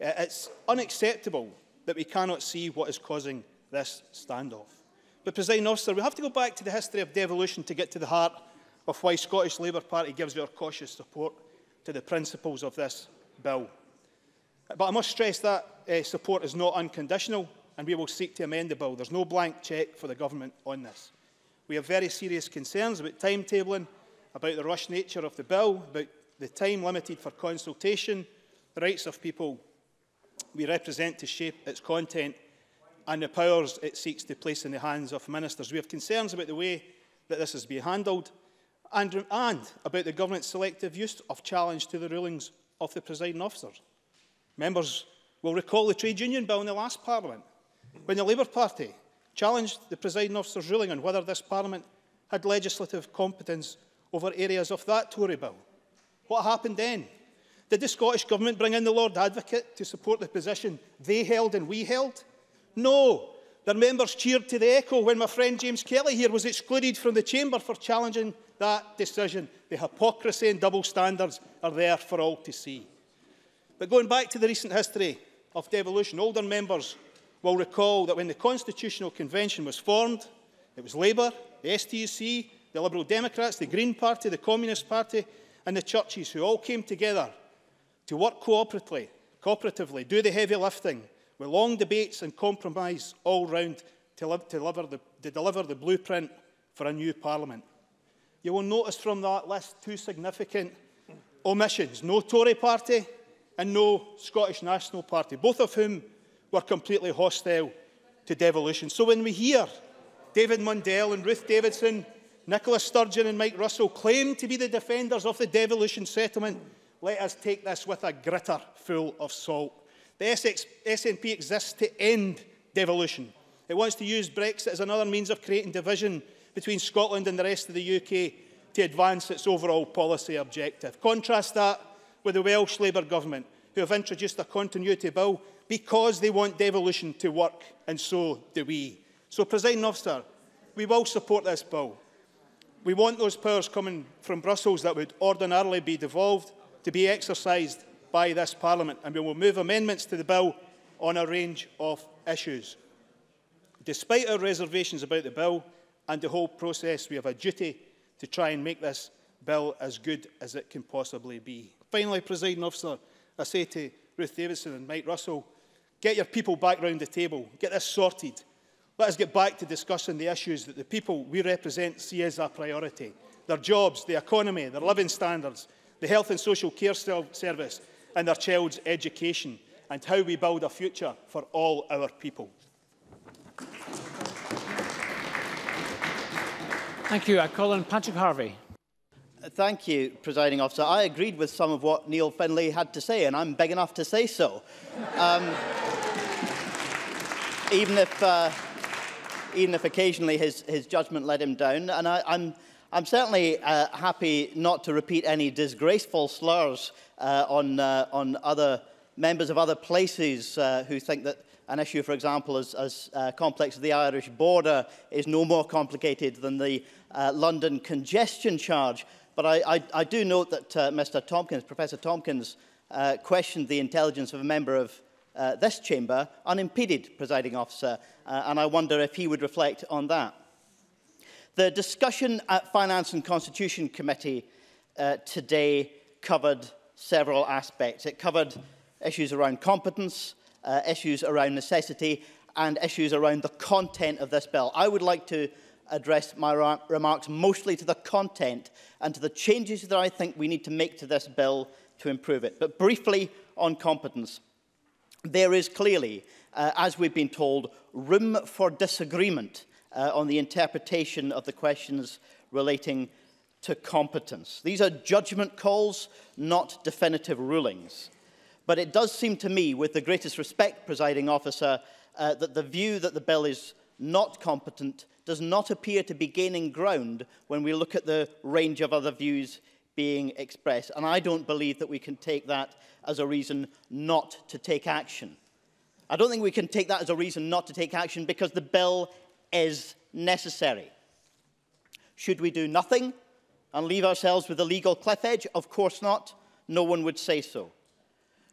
Uh, it's unacceptable that we cannot see what is causing this standoff. But, President Officer, we have to go back to the history of devolution to get to the heart of why Scottish Labour Party gives our cautious support to the principles of this bill. But I must stress that uh, support is not unconditional and we will seek to amend the bill. There's no blank cheque for the government on this. We have very serious concerns about timetabling, about the rush nature of the bill, about the time limited for consultation, the rights of people we represent to shape its content and the powers it seeks to place in the hands of ministers. We have concerns about the way that this is being handled and, and about the government's selective use of challenge to the rulings of the presiding officer. Members will recall the trade union bill in the last parliament when the Labour Party challenged the presiding officer's ruling on whether this Parliament had legislative competence over areas of that Tory bill. What happened then? Did the Scottish Government bring in the Lord Advocate to support the position they held and we held? No. Their members cheered to the echo when my friend James Kelly here was excluded from the chamber for challenging that decision. The hypocrisy and double standards are there for all to see. But going back to the recent history of devolution, older members will recall that when the Constitutional Convention was formed, it was Labour, the STUC, the Liberal Democrats, the Green Party, the Communist Party and the churches who all came together to work cooperatively, cooperatively do the heavy lifting with long debates and compromise all round to, to, deliver the, to deliver the blueprint for a new parliament. You will notice from that list two significant omissions. No Tory party and no Scottish National Party, both of whom were completely hostile to devolution. So when we hear David Mundell and Ruth Davidson, Nicola Sturgeon and Mike Russell claim to be the defenders of the devolution settlement, let us take this with a gritter full of salt. The SX, SNP exists to end devolution. It wants to use Brexit as another means of creating division between Scotland and the rest of the UK to advance its overall policy objective. Contrast that with the Welsh Labour Government, who have introduced a continuity bill because they want devolution to work, and so do we. So, President Officer, we will support this bill. We want those powers coming from Brussels that would ordinarily be devolved to be exercised by this Parliament, and we will move amendments to the bill on a range of issues. Despite our reservations about the bill and the whole process, we have a duty to try and make this bill as good as it can possibly be. Finally, President Officer, I say to Ruth Davidson and Mike Russell, Get your people back round the table. Get this sorted. Let us get back to discussing the issues that the people we represent see as a priority. Their jobs, the economy, their living standards, the health and social care service and their child's education and how we build a future for all our people. Thank you. I call on Patrick Harvey. Thank you, Presiding Officer. I agreed with some of what Neil Fenley had to say, and I'm big enough to say so. Um, even if... Uh, even if occasionally his, his judgment let him down. And I, I'm, I'm certainly uh, happy not to repeat any disgraceful slurs uh, on, uh, on other members of other places uh, who think that an issue, for example, as, as uh, complex as the Irish border is no more complicated than the uh, London congestion charge. But I, I, I do note that uh, Mr Tompkins, Professor Tompkins, uh, questioned the intelligence of a member of uh, this chamber, unimpeded, presiding officer, uh, and I wonder if he would reflect on that. The discussion at Finance and Constitution Committee uh, today covered several aspects. It covered issues around competence, uh, issues around necessity, and issues around the content of this bill. I would like to address my remarks mostly to the content and to the changes that I think we need to make to this bill to improve it. But briefly on competence, there is clearly, uh, as we've been told, room for disagreement uh, on the interpretation of the questions relating to competence. These are judgment calls, not definitive rulings. But it does seem to me, with the greatest respect, presiding officer, uh, that the view that the bill is not competent does not appear to be gaining ground when we look at the range of other views being expressed. And I don't believe that we can take that as a reason not to take action. I don't think we can take that as a reason not to take action because the bill is necessary. Should we do nothing and leave ourselves with a legal cliff edge? Of course not. No one would say so.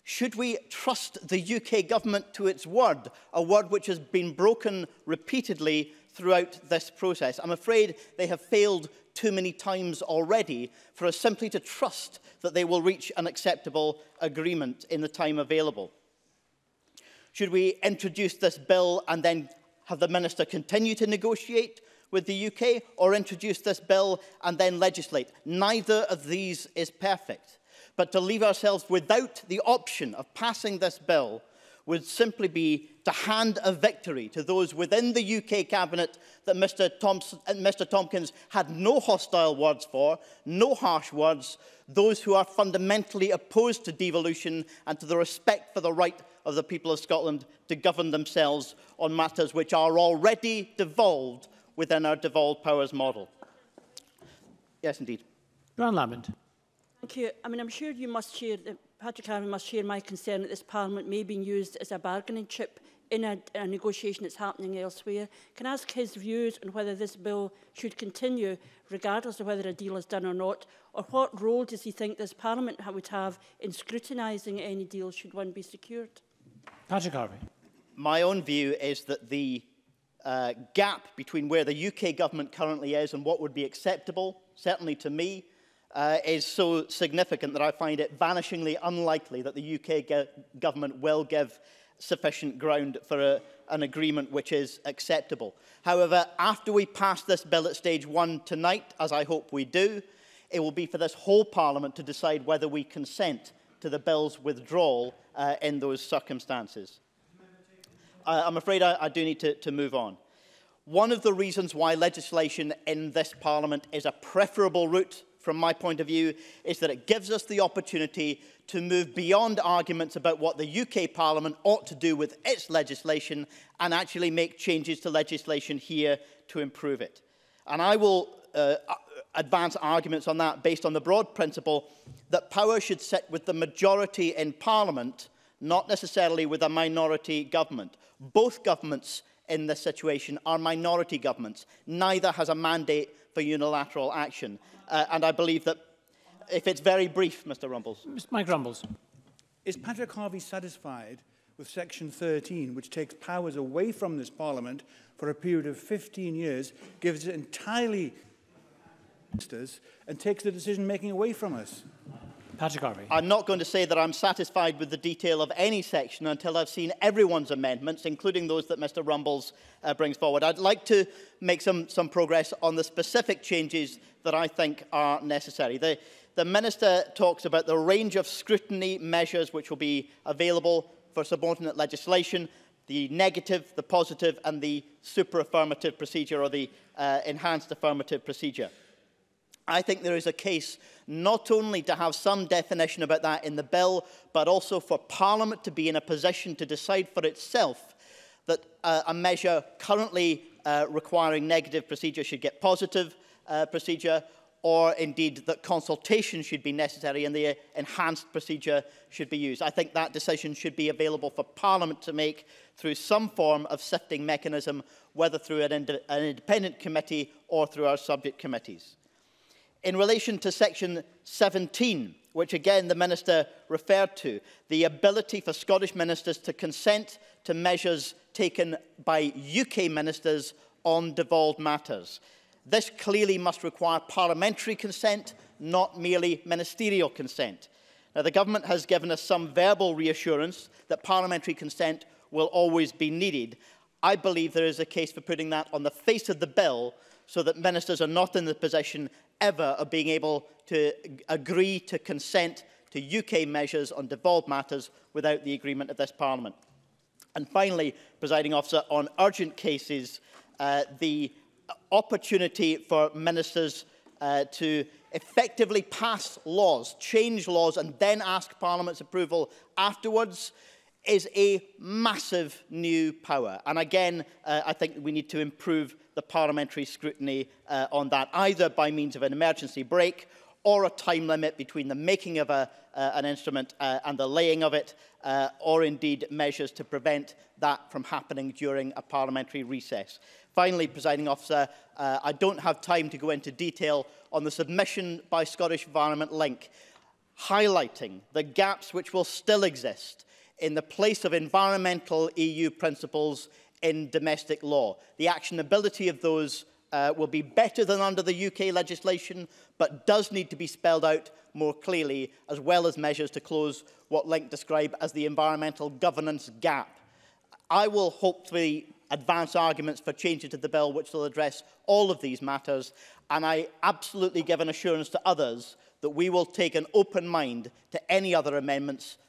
Should we trust the UK government to its word, a word which has been broken repeatedly throughout this process. I'm afraid they have failed too many times already for us simply to trust that they will reach an acceptable agreement in the time available. Should we introduce this bill and then have the minister continue to negotiate with the UK or introduce this bill and then legislate? Neither of these is perfect. But to leave ourselves without the option of passing this bill would simply be to hand a victory to those within the UK cabinet that Mr. Thompson, uh, Mr. Tompkins had no hostile words for, no harsh words, those who are fundamentally opposed to devolution and to the respect for the right of the people of Scotland to govern themselves on matters which are already devolved within our devolved powers model. Yes, indeed. Grant Lamond. Thank you. I mean, I'm sure you must share the Patrick Harvey must share my concern that this Parliament may be used as a bargaining chip in a, a negotiation that's happening elsewhere. Can I ask his views on whether this bill should continue, regardless of whether a deal is done or not, or what role does he think this Parliament would have in scrutinising any deal should one be secured? Patrick Harvey. My own view is that the uh, gap between where the UK government currently is and what would be acceptable, certainly to me, uh, is so significant that I find it vanishingly unlikely that the UK government will give sufficient ground for a, an agreement which is acceptable. However, after we pass this bill at stage one tonight, as I hope we do, it will be for this whole Parliament to decide whether we consent to the bill's withdrawal uh, in those circumstances. Uh, I'm afraid I, I do need to, to move on. One of the reasons why legislation in this Parliament is a preferable route from my point of view, is that it gives us the opportunity to move beyond arguments about what the UK Parliament ought to do with its legislation and actually make changes to legislation here to improve it. And I will uh, advance arguments on that based on the broad principle that power should sit with the majority in Parliament, not necessarily with a minority government. Both governments in this situation are minority governments. Neither has a mandate for unilateral action. Uh, and I believe that, if it's very brief, Mr Rumbles. Mr Mike Rumbles. Is Patrick Harvey satisfied with Section 13, which takes powers away from this Parliament for a period of 15 years, gives it entirely ministers, and takes the decision-making away from us? Patrick Harvey. I'm not going to say that I'm satisfied with the detail of any section until I've seen everyone's amendments, including those that Mr Rumbles uh, brings forward. I'd like to make some, some progress on the specific changes that I think are necessary. The, the Minister talks about the range of scrutiny measures which will be available for subordinate legislation, the negative, the positive and the super-affirmative procedure or the uh, enhanced affirmative procedure. I think there is a case not only to have some definition about that in the bill, but also for Parliament to be in a position to decide for itself that uh, a measure currently uh, requiring negative procedure should get positive uh, procedure, or indeed that consultation should be necessary and the enhanced procedure should be used. I think that decision should be available for Parliament to make through some form of sifting mechanism, whether through an, ind an independent committee or through our subject committees. In relation to section 17, which again the minister referred to, the ability for Scottish ministers to consent to measures taken by UK ministers on devolved matters. This clearly must require parliamentary consent, not merely ministerial consent. Now, the government has given us some verbal reassurance that parliamentary consent will always be needed. I believe there is a case for putting that on the face of the bill so that ministers are not in the position ever of being able to agree to consent to UK measures on devolved matters without the agreement of this Parliament. And finally, presiding officer, on urgent cases, uh, the opportunity for ministers uh, to effectively pass laws, change laws, and then ask Parliament's approval afterwards is a massive new power. And again, uh, I think we need to improve the parliamentary scrutiny uh, on that, either by means of an emergency break or a time limit between the making of a, uh, an instrument uh, and the laying of it, uh, or indeed measures to prevent that from happening during a parliamentary recess. Finally, presiding officer, uh, I don't have time to go into detail on the submission by Scottish Environment Link, highlighting the gaps which will still exist in the place of environmental EU principles in domestic law. The actionability of those uh, will be better than under the UK legislation, but does need to be spelled out more clearly, as well as measures to close what Link describe as the environmental governance gap. I will hopefully advance arguments for changes to the bill which will address all of these matters, and I absolutely give an assurance to others that we will take an open mind to any other amendments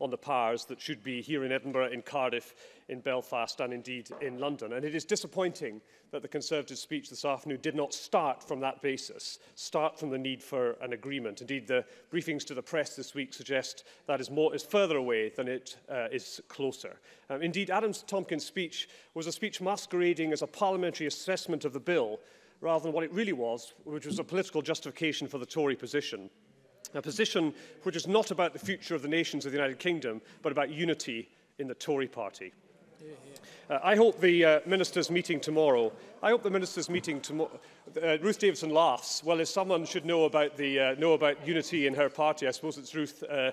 on the powers that should be here in Edinburgh, in Cardiff, in Belfast and indeed in London. And it is disappointing that the Conservative speech this afternoon did not start from that basis, start from the need for an agreement. Indeed, the briefings to the press this week suggest that is, more, is further away than it uh, is closer. Um, indeed, Adam Tompkins' speech was a speech masquerading as a parliamentary assessment of the bill, rather than what it really was, which was a political justification for the Tory position. A position which is not about the future of the nations of the United Kingdom, but about unity in the Tory party. Uh, I hope the uh, minister's meeting tomorrow. I hope the minister's meeting tomorrow. Uh, Ruth Davidson laughs. Well, if someone should know about the uh, know about unity in her party, I suppose it's Ruth uh,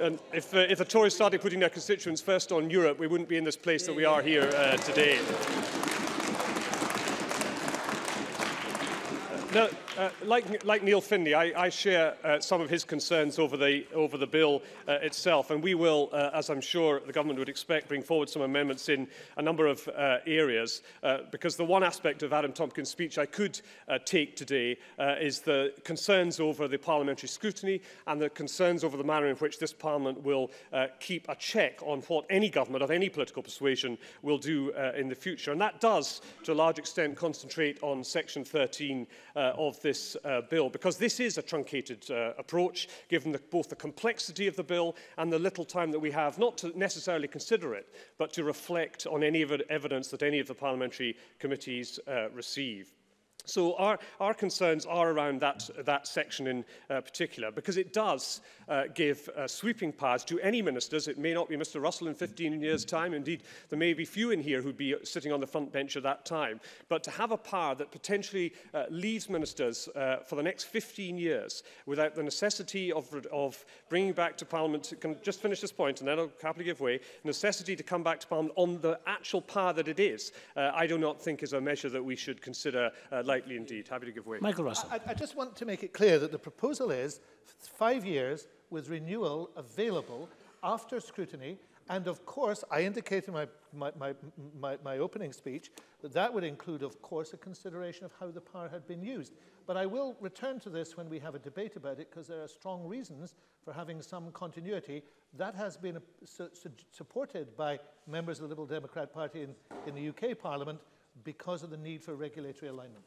And if, uh, if the Tories started putting their constituents first on Europe, we wouldn't be in this place that we are here uh, today. Now, Uh, like, like Neil Finney, I, I share uh, some of his concerns over the, over the bill uh, itself, and we will, uh, as I'm sure the government would expect, bring forward some amendments in a number of uh, areas, uh, because the one aspect of Adam Tompkins' speech I could uh, take today uh, is the concerns over the parliamentary scrutiny and the concerns over the manner in which this parliament will uh, keep a check on what any government of any political persuasion will do uh, in the future. And that does, to a large extent, concentrate on Section 13 uh, of this uh, bill, because this is a truncated uh, approach, given the, both the complexity of the bill and the little time that we have, not to necessarily consider it, but to reflect on any of evidence that any of the parliamentary committees uh, receive. So our, our concerns are around that, that section in uh, particular, because it does uh, give uh, sweeping powers to any ministers. It may not be Mr Russell in 15 years' time. Indeed, there may be few in here who'd be sitting on the front bench at that time. But to have a power that potentially uh, leaves ministers uh, for the next 15 years without the necessity of, of bringing back to Parliament, can just finish this point and then I'll happily give way, necessity to come back to Parliament on the actual power that it is, uh, I do not think is a measure that we should consider uh, slightly indeed. Happy to give way. Michael Russell. I, I just want to make it clear that the proposal is five years with renewal available after scrutiny and of course, I indicated in my, my, my, my, my opening speech that that would include, of course, a consideration of how the power had been used. But I will return to this when we have a debate about it because there are strong reasons for having some continuity. That has been uh, su su supported by members of the Liberal Democrat Party in, in the UK Parliament because of the need for regulatory alignment.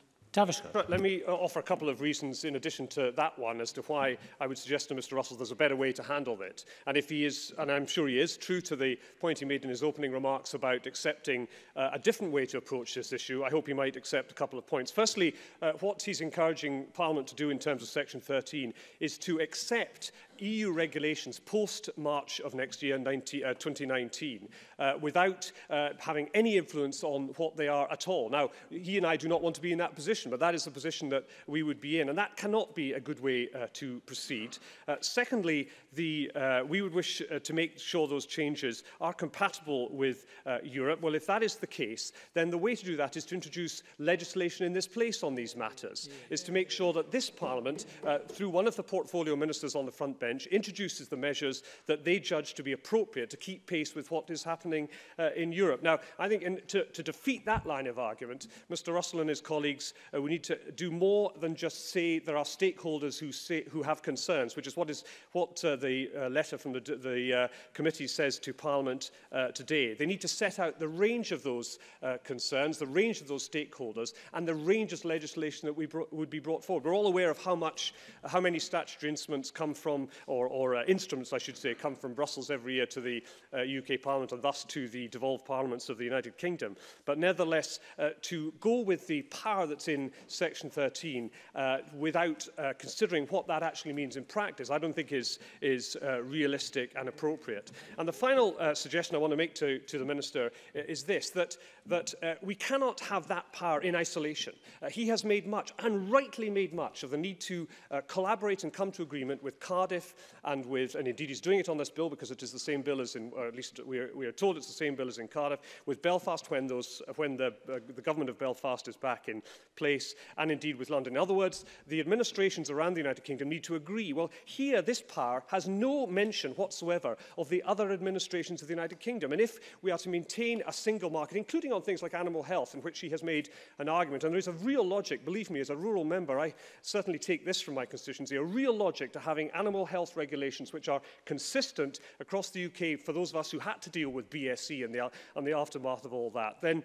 Right, let me uh, offer a couple of reasons in addition to that one as to why I would suggest to Mr Russell there's a better way to handle it. And if he is, and I'm sure he is, true to the point he made in his opening remarks about accepting uh, a different way to approach this issue, I hope he might accept a couple of points. Firstly, uh, what he's encouraging Parliament to do in terms of Section 13 is to accept EU regulations post March of next year, uh, 19, uh, 2019, uh, without uh, having any influence on what they are at all. Now, he and I do not want to be in that position, but that is the position that we would be in, and that cannot be a good way uh, to proceed. Uh, secondly, the, uh, we would wish uh, to make sure those changes are compatible with uh, Europe. Well, if that is the case, then the way to do that is to introduce legislation in this place on these matters, yeah. is to make sure that this Parliament, uh, through one of the portfolio ministers on the front bench, Bench introduces the measures that they judge to be appropriate to keep pace with what is happening uh, in Europe. Now, I think in, to, to defeat that line of argument, Mr Russell and his colleagues, uh, we need to do more than just say there are stakeholders who, say, who have concerns, which is what, is, what uh, the uh, letter from the, the uh, committee says to Parliament uh, today. They need to set out the range of those uh, concerns, the range of those stakeholders, and the range of legislation that we would be brought forward. We're all aware of how much, how many statutory instruments come from or, or uh, instruments, I should say, come from Brussels every year to the uh, UK Parliament and thus to the devolved parliaments of the United Kingdom. But nevertheless, uh, to go with the power that's in Section 13 uh, without uh, considering what that actually means in practice, I don't think is, is uh, realistic and appropriate. And the final uh, suggestion I want to make to, to the Minister uh, is this, that that uh, we cannot have that power in isolation. Uh, he has made much, and rightly made much, of the need to uh, collaborate and come to agreement with Cardiff and with, and indeed he's doing it on this bill because it is the same bill as in, or at least we are, we are told it's the same bill as in Cardiff, with Belfast when, those, when the, uh, the government of Belfast is back in place, and indeed with London. In other words, the administrations around the United Kingdom need to agree. Well, here this power has no mention whatsoever of the other administrations of the United Kingdom. And if we are to maintain a single market, including on things like animal health, in which she has made an argument. And there is a real logic, believe me, as a rural member, I certainly take this from my constituency, a real logic to having animal health regulations which are consistent across the UK for those of us who had to deal with BSE and the, and the aftermath of all that. Then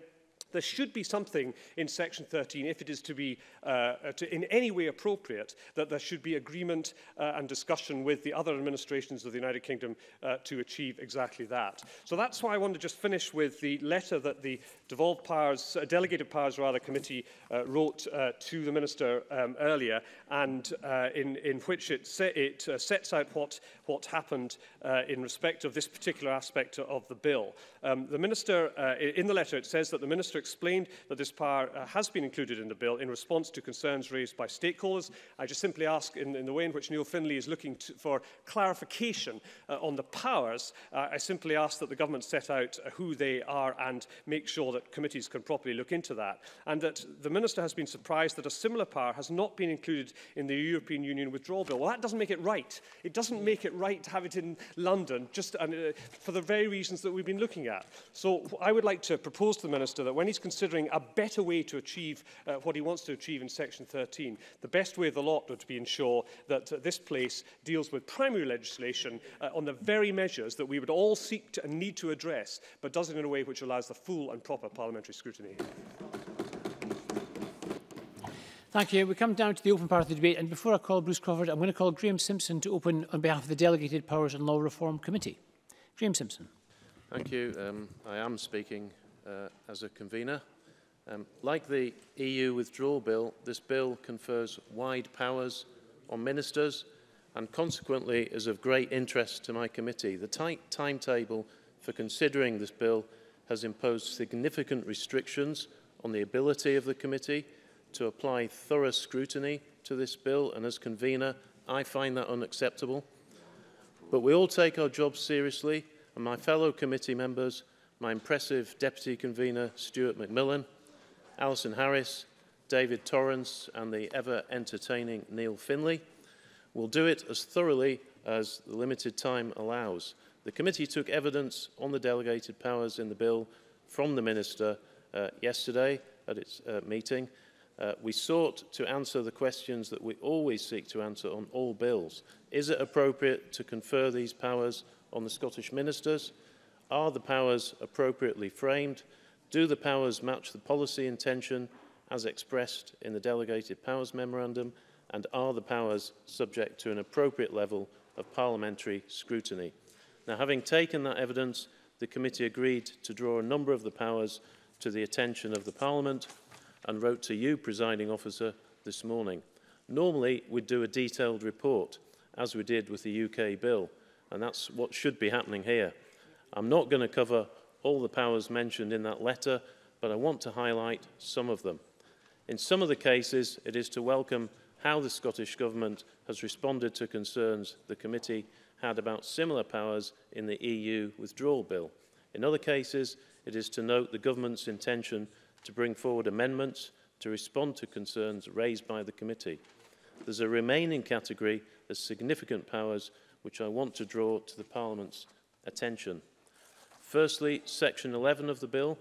There should be something in Section 13, if it is to be uh, to, in any way appropriate, that there should be agreement uh, and discussion with the other administrations of the United Kingdom uh, to achieve exactly that. So that's why I want to just finish with the letter that the devolved powers, uh, delegated powers rather, committee uh, wrote uh, to the minister um, earlier, and uh, in, in which it, se it uh, sets out what, what happened uh, in respect of this particular aspect of the bill. Um, the minister, uh, in the letter, it says that the minister explained that this power uh, has been included in the bill in response to concerns raised by stakeholders. I just simply ask, in, in the way in which Neil Finley is looking to, for clarification uh, on the powers, uh, I simply ask that the government set out uh, who they are and make sure that committees can properly look into that. And that the Minister has been surprised that a similar power has not been included in the European Union withdrawal bill. Well, that doesn't make it right. It doesn't make it right to have it in London just uh, for the very reasons that we've been looking at. So I would like to propose to the Minister that when he he's considering a better way to achieve uh, what he wants to achieve in Section 13, the best way of the lot would be ensure that uh, this place deals with primary legislation uh, on the very measures that we would all seek to and need to address, but does it in a way which allows the full and proper parliamentary scrutiny. Thank you. We come down to the open part of the debate. And before I call Bruce Crawford, I'm going to call Graham Simpson to open on behalf of the Delegated Powers and Law Reform Committee. Graham Simpson. Thank you. Um, I am speaking uh, as a convener. Um, like the EU withdrawal bill, this bill confers wide powers on ministers and consequently is of great interest to my committee. The tight timetable for considering this bill has imposed significant restrictions on the ability of the committee to apply thorough scrutiny to this bill and as convener I find that unacceptable. But we all take our jobs seriously and my fellow committee members my impressive Deputy Convener Stuart McMillan, Alison Harris, David Torrance and the ever entertaining Neil Finley. will do it as thoroughly as the limited time allows. The committee took evidence on the delegated powers in the bill from the Minister uh, yesterday at its uh, meeting. Uh, we sought to answer the questions that we always seek to answer on all bills. Is it appropriate to confer these powers on the Scottish ministers? Are the powers appropriately framed? Do the powers match the policy intention as expressed in the Delegated Powers Memorandum? And are the powers subject to an appropriate level of parliamentary scrutiny? Now, having taken that evidence, the committee agreed to draw a number of the powers to the attention of the Parliament and wrote to you, presiding officer, this morning. Normally, we'd do a detailed report, as we did with the UK bill, and that's what should be happening here. I'm not going to cover all the powers mentioned in that letter, but I want to highlight some of them. In some of the cases, it is to welcome how the Scottish Government has responded to concerns the committee had about similar powers in the EU withdrawal bill. In other cases, it is to note the government's intention to bring forward amendments to respond to concerns raised by the committee. There's a remaining category as significant powers which I want to draw to the Parliament's attention. Firstly, Section 11 of the Bill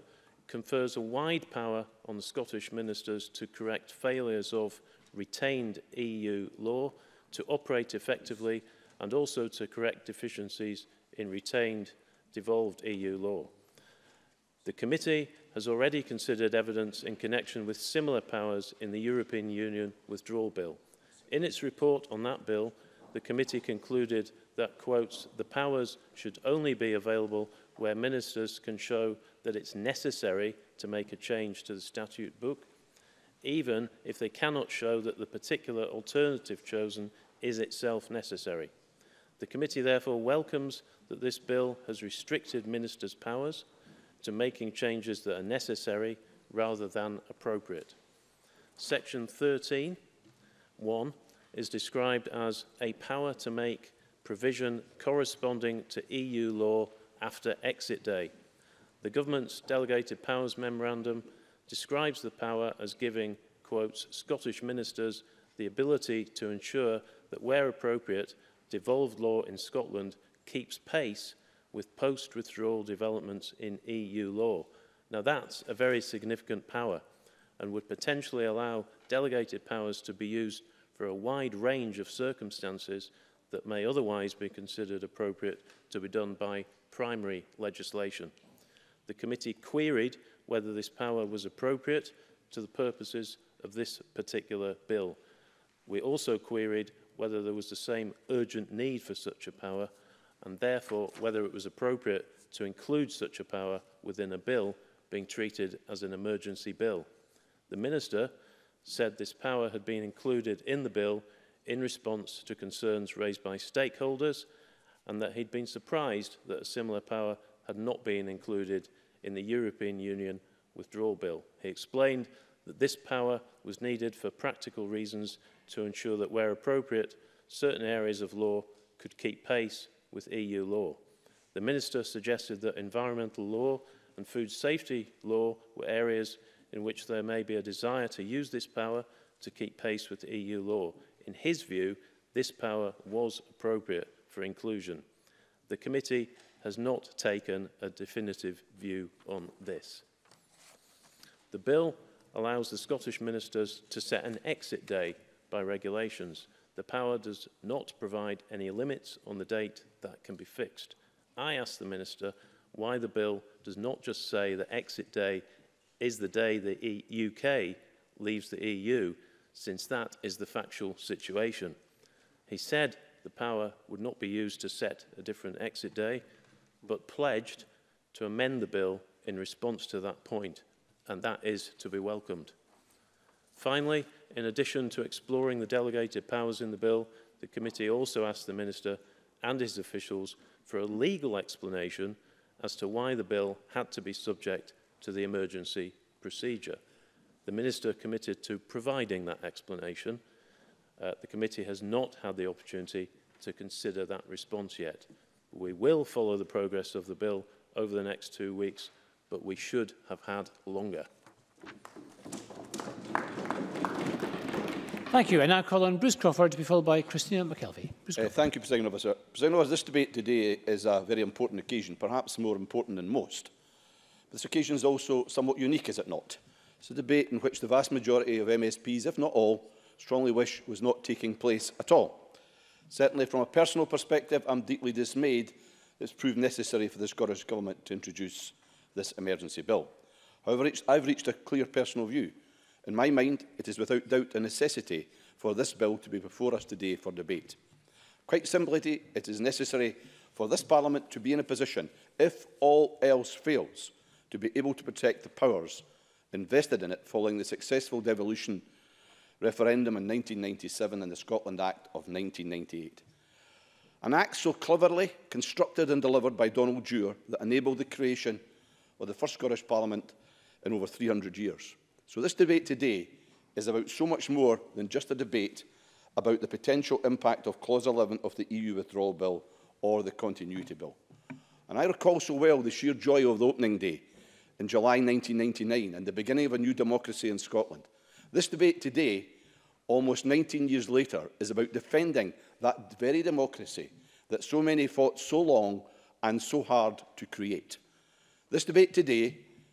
confers a wide power on the Scottish ministers to correct failures of retained EU law to operate effectively and also to correct deficiencies in retained devolved EU law. The committee has already considered evidence in connection with similar powers in the European Union withdrawal bill. In its report on that bill, the committee concluded that, quote, the powers should only be available where ministers can show that it's necessary to make a change to the statute book, even if they cannot show that the particular alternative chosen is itself necessary. The committee therefore welcomes that this bill has restricted ministers' powers to making changes that are necessary rather than appropriate. Section 13, 1, is described as a power to make provision corresponding to EU law after exit day. The government's delegated powers memorandum describes the power as giving, quotes, Scottish ministers the ability to ensure that where appropriate, devolved law in Scotland keeps pace with post-withdrawal developments in EU law. Now that's a very significant power and would potentially allow delegated powers to be used for a wide range of circumstances that may otherwise be considered appropriate to be done by primary legislation. The committee queried whether this power was appropriate to the purposes of this particular bill. We also queried whether there was the same urgent need for such a power and therefore whether it was appropriate to include such a power within a bill being treated as an emergency bill. The Minister said this power had been included in the bill in response to concerns raised by stakeholders and that he'd been surprised that a similar power had not been included in the European Union withdrawal bill. He explained that this power was needed for practical reasons to ensure that where appropriate, certain areas of law could keep pace with EU law. The Minister suggested that environmental law and food safety law were areas in which there may be a desire to use this power to keep pace with EU law. In his view, this power was appropriate for inclusion. The committee has not taken a definitive view on this. The bill allows the Scottish ministers to set an exit day by regulations. The power does not provide any limits on the date that can be fixed. I ask the minister why the bill does not just say that exit day is the day the e UK leaves the EU, since that is the factual situation. He said the power would not be used to set a different exit day, but pledged to amend the bill in response to that point, and that is to be welcomed. Finally, in addition to exploring the delegated powers in the bill, the committee also asked the Minister and his officials for a legal explanation as to why the bill had to be subject to the emergency procedure. The Minister committed to providing that explanation, Uh, the committee has not had the opportunity to consider that response yet. We will follow the progress of the bill over the next two weeks, but we should have had longer. Thank you. I now call on Bruce Crawford to be followed by Christina McKelvey. Bruce uh, thank you, President Officer. President Officer, this debate today is a very important occasion, perhaps more important than most. This occasion is also somewhat unique, is it not? It's a debate in which the vast majority of MSPs, if not all, strongly wish was not taking place at all. Certainly from a personal perspective, I'm deeply dismayed it's proved necessary for the Scottish Government to introduce this emergency bill. However, I've reached a clear personal view. In my mind, it is without doubt a necessity for this bill to be before us today for debate. Quite simply, it is necessary for this Parliament to be in a position, if all else fails, to be able to protect the powers invested in it following the successful devolution referendum in 1997 and the Scotland Act of 1998. An act so cleverly constructed and delivered by Donald Dewar that enabled the creation of the first Scottish Parliament in over 300 years. So this debate today is about so much more than just a debate about the potential impact of Clause 11 of the EU Withdrawal Bill or the Continuity Bill. And I recall so well the sheer joy of the opening day in July 1999 and the beginning of a new democracy in Scotland. This debate today almost 19 years later, is about defending that very democracy that so many fought so long and so hard to create. This debate today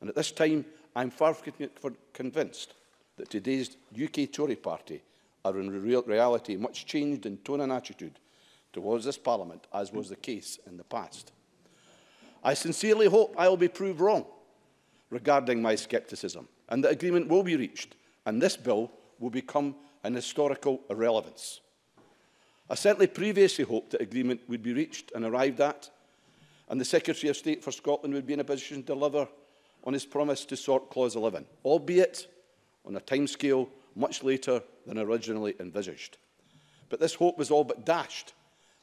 And at this time, I'm far from convinced that today's UK Tory party are in real reality much changed in tone and attitude towards this Parliament, as was the case in the past. I sincerely hope I will be proved wrong regarding my scepticism and that agreement will be reached and this bill will become an historical irrelevance. I certainly previously hoped that agreement would be reached and arrived at, and the Secretary of State for Scotland would be in a position to deliver on his promise to sort Clause 11, albeit on a timescale much later than originally envisaged. But this hope was all but dashed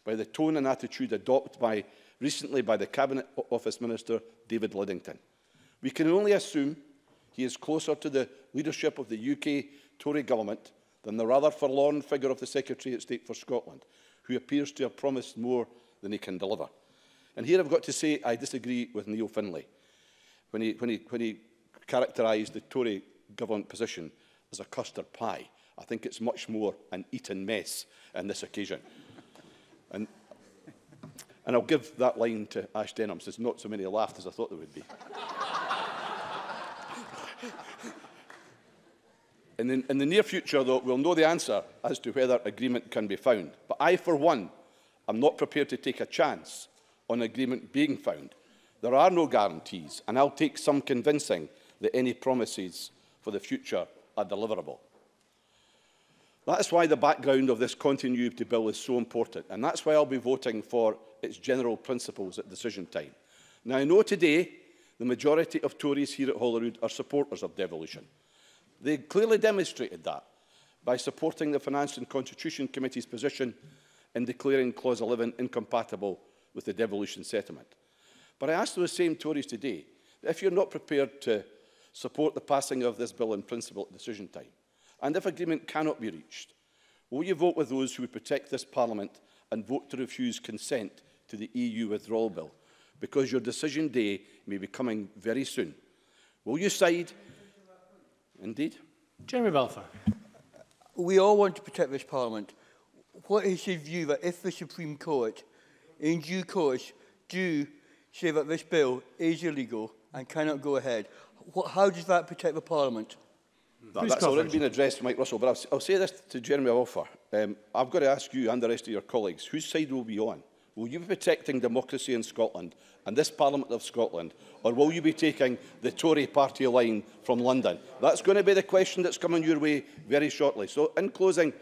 by the tone and attitude adopted by, recently by the Cabinet Office Minister, David Liddington. We can only assume he is closer to the leadership of the UK Tory government than the rather forlorn figure of the Secretary of State for Scotland, who appears to have promised more than he can deliver. And here I've got to say I disagree with Neil Finlay when he, when he, when he characterised the Tory government position as a custard pie. I think it's much more an eaten mess on this occasion. and, and I'll give that line to Ash Denham, so not so many laughed as I thought there would be. In the, in the near future, though, we'll know the answer as to whether agreement can be found. But I, for one, am not prepared to take a chance on agreement being found. There are no guarantees, and I'll take some convincing that any promises for the future are deliverable. That is why the background of this continuity bill is so important, and that's why I'll be voting for its general principles at decision time. Now, I know today the majority of Tories here at Holyrood are supporters of devolution. They clearly demonstrated that by supporting the Finance and Constitution Committee's position in declaring Clause 11 incompatible with the devolution settlement. But I ask the same Tories today, if you're not prepared to support the passing of this bill in principle at decision time, and if agreement cannot be reached, will you vote with those who would protect this Parliament and vote to refuse consent to the EU withdrawal bill? Because your decision day may be coming very soon. Will you side Indeed. Jeremy Balfour. We all want to protect this Parliament. What is your view that if the Supreme Court, in due course, do say that this bill is illegal and cannot go ahead, what, how does that protect the Parliament? That, that's already been addressed, Mike Russell, but I'll, I'll say this to Jeremy Balfour. Um, I've got to ask you and the rest of your colleagues, whose side will be on? Will you be protecting democracy in Scotland and this Parliament of Scotland, or will you be taking the Tory party line from London? That's going to be the question that's coming your way very shortly. So, in closing,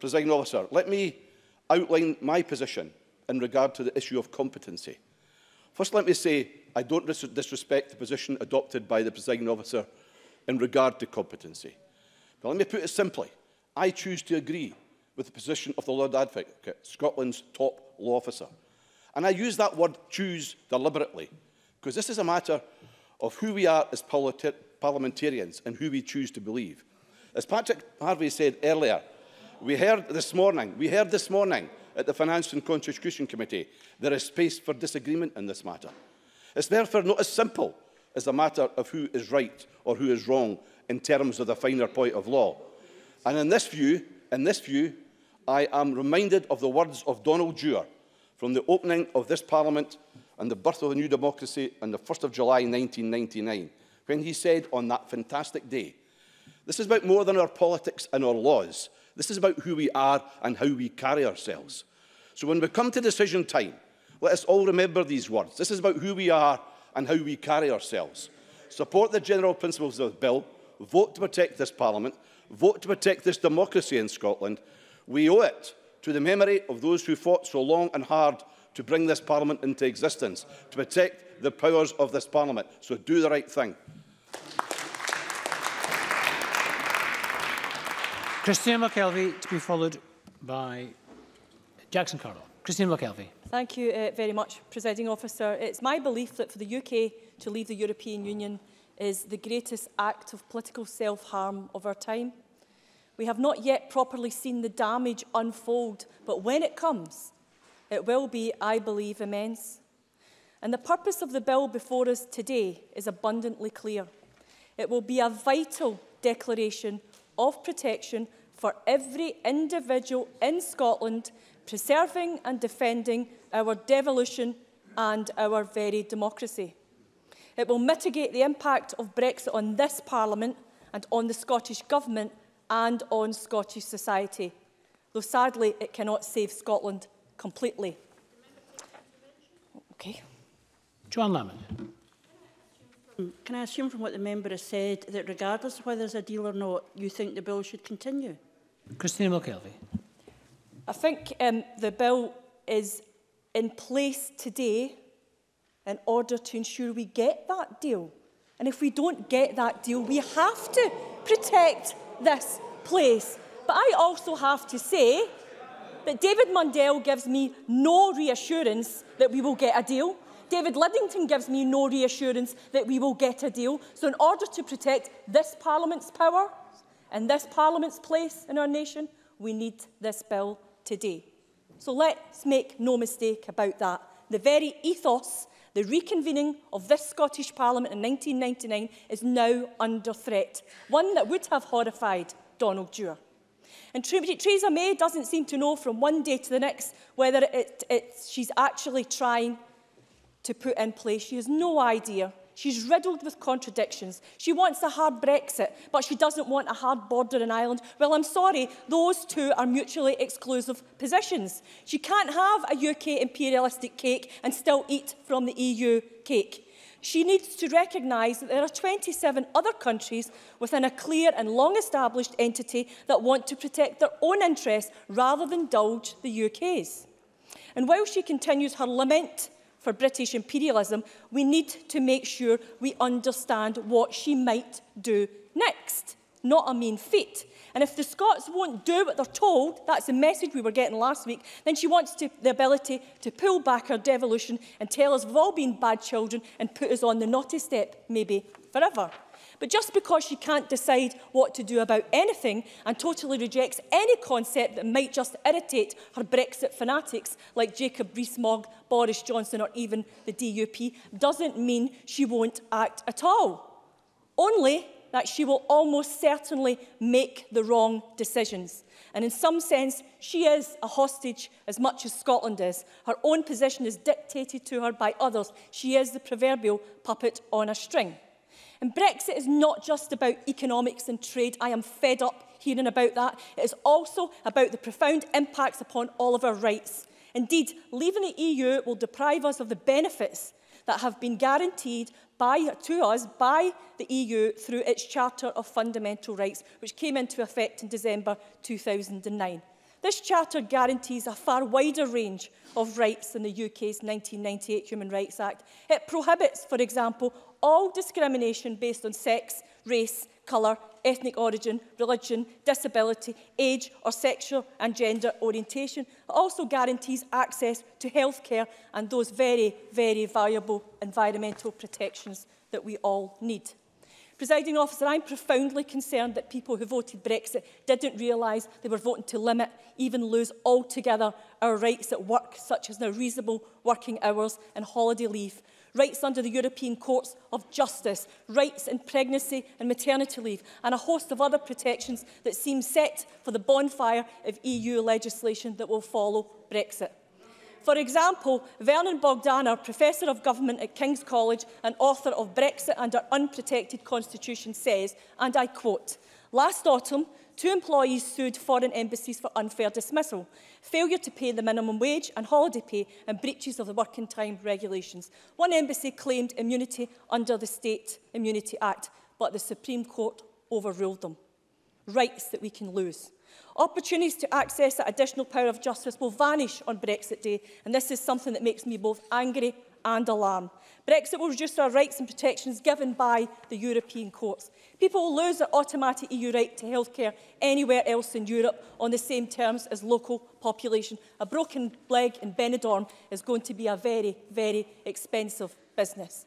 Presiding Officer, let me outline my position in regard to the issue of competency. First, let me say I don't disrespect the position adopted by the Presiding Officer in regard to competency. But let me put it simply. I choose to agree with the position of the Lord Advocate, Scotland's top law officer. And I use that word choose deliberately, because this is a matter of who we are as parliamentarians and who we choose to believe. As Patrick Harvey said earlier, we heard this morning, we heard this morning at the Finance and Constitution Committee, there is space for disagreement in this matter. It's therefore not as simple as a matter of who is right or who is wrong in terms of the finer point of law. And in this view, in this view, I am reminded of the words of Donald Dewar from the opening of this Parliament and the birth of a new democracy on the 1st of July 1999, when he said on that fantastic day, this is about more than our politics and our laws. This is about who we are and how we carry ourselves. So when we come to decision time, let us all remember these words. This is about who we are and how we carry ourselves. Support the general principles of the bill, vote to protect this parliament, vote to protect this democracy in Scotland, We owe it to the memory of those who fought so long and hard to bring this Parliament into existence, to protect the powers of this Parliament. So do the right thing. Christine McKelvey to be followed by Jackson Carroll. Christine McKelvey. Thank you uh, very much, Presiding Officer. It's my belief that for the UK to leave the European Union is the greatest act of political self-harm of our time. We have not yet properly seen the damage unfold, but when it comes, it will be, I believe, immense. And the purpose of the bill before us today is abundantly clear. It will be a vital declaration of protection for every individual in Scotland, preserving and defending our devolution and our very democracy. It will mitigate the impact of Brexit on this Parliament and on the Scottish Government and on Scottish society, though sadly it cannot save Scotland completely. Okay. John Lamont. Um, can I assume from what the member has said that regardless of whether there's a deal or not, you think the bill should continue? Christina McKelvey. I think um, the bill is in place today in order to ensure we get that deal. And if we don't get that deal, we have to protect this place. But I also have to say that David Mundell gives me no reassurance that we will get a deal. David Liddington gives me no reassurance that we will get a deal. So in order to protect this Parliament's power and this Parliament's place in our nation, we need this bill today. So let's make no mistake about that. The very ethos The reconvening of this Scottish Parliament in 1999 is now under threat, one that would have horrified Donald Dewar. And Theresa May doesn't seem to know from one day to the next whether it, it, she's actually trying to put in place. She has no idea She's riddled with contradictions. She wants a hard Brexit, but she doesn't want a hard border in Ireland. Well, I'm sorry, those two are mutually exclusive positions. She can't have a UK imperialistic cake and still eat from the EU cake. She needs to recognise that there are 27 other countries within a clear and long-established entity that want to protect their own interests rather than indulge the UK's. And while she continues her lament for British imperialism, we need to make sure we understand what she might do next, not a mean feat. And if the Scots won't do what they're told, that's the message we were getting last week, then she wants to, the ability to pull back her devolution and tell us we've all been bad children and put us on the naughty step, maybe forever. But just because she can't decide what to do about anything and totally rejects any concept that might just irritate her Brexit fanatics like Jacob Rees-Mogg, Boris Johnson or even the DUP doesn't mean she won't act at all. Only that she will almost certainly make the wrong decisions. And in some sense, she is a hostage as much as Scotland is. Her own position is dictated to her by others. She is the proverbial puppet on a string. And Brexit is not just about economics and trade. I am fed up hearing about that. It is also about the profound impacts upon all of our rights. Indeed, leaving the EU will deprive us of the benefits that have been guaranteed by, to us by the EU through its Charter of Fundamental Rights, which came into effect in December 2009. This charter guarantees a far wider range of rights than the UK's 1998 Human Rights Act. It prohibits, for example, all discrimination based on sex, race, colour, ethnic origin, religion, disability, age or sexual and gender orientation. It also guarantees access to healthcare and those very, very valuable environmental protections that we all need. Presiding officer, I'm profoundly concerned that people who voted Brexit didn't realise they were voting to limit, even lose altogether our rights at work, such as now reasonable working hours and holiday leave, rights under the European Courts of Justice, rights in pregnancy and maternity leave, and a host of other protections that seem set for the bonfire of EU legislation that will follow Brexit. For example, Vernon Bogdaner, Professor of Government at King's College and author of Brexit and Our Unprotected Constitution says, and I quote, Last autumn, two employees sued foreign embassies for unfair dismissal, failure to pay the minimum wage and holiday pay and breaches of the working time regulations. One embassy claimed immunity under the State Immunity Act, but the Supreme Court overruled them. Rights that we can lose. Opportunities to access that additional power of justice will vanish on Brexit Day, and this is something that makes me both angry and alarm. Brexit will reduce our rights and protections given by the European courts. People will lose their automatic EU right to healthcare anywhere else in Europe on the same terms as local population. A broken leg in Benidorm is going to be a very, very expensive business.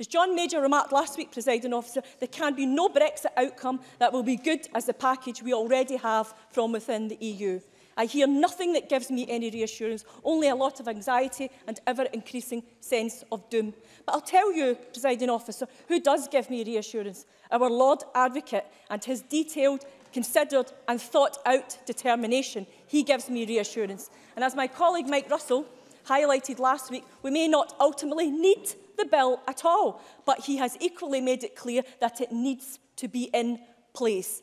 As John Major remarked last week, presiding officer, there can be no Brexit outcome that will be good as the package we already have from within the EU. I hear nothing that gives me any reassurance, only a lot of anxiety and ever-increasing sense of doom. But I'll tell you, presiding officer, who does give me reassurance? Our Lord Advocate and his detailed considered and thought out determination. He gives me reassurance. And as my colleague Mike Russell highlighted last week, we may not ultimately need the bill at all, but he has equally made it clear that it needs to be in place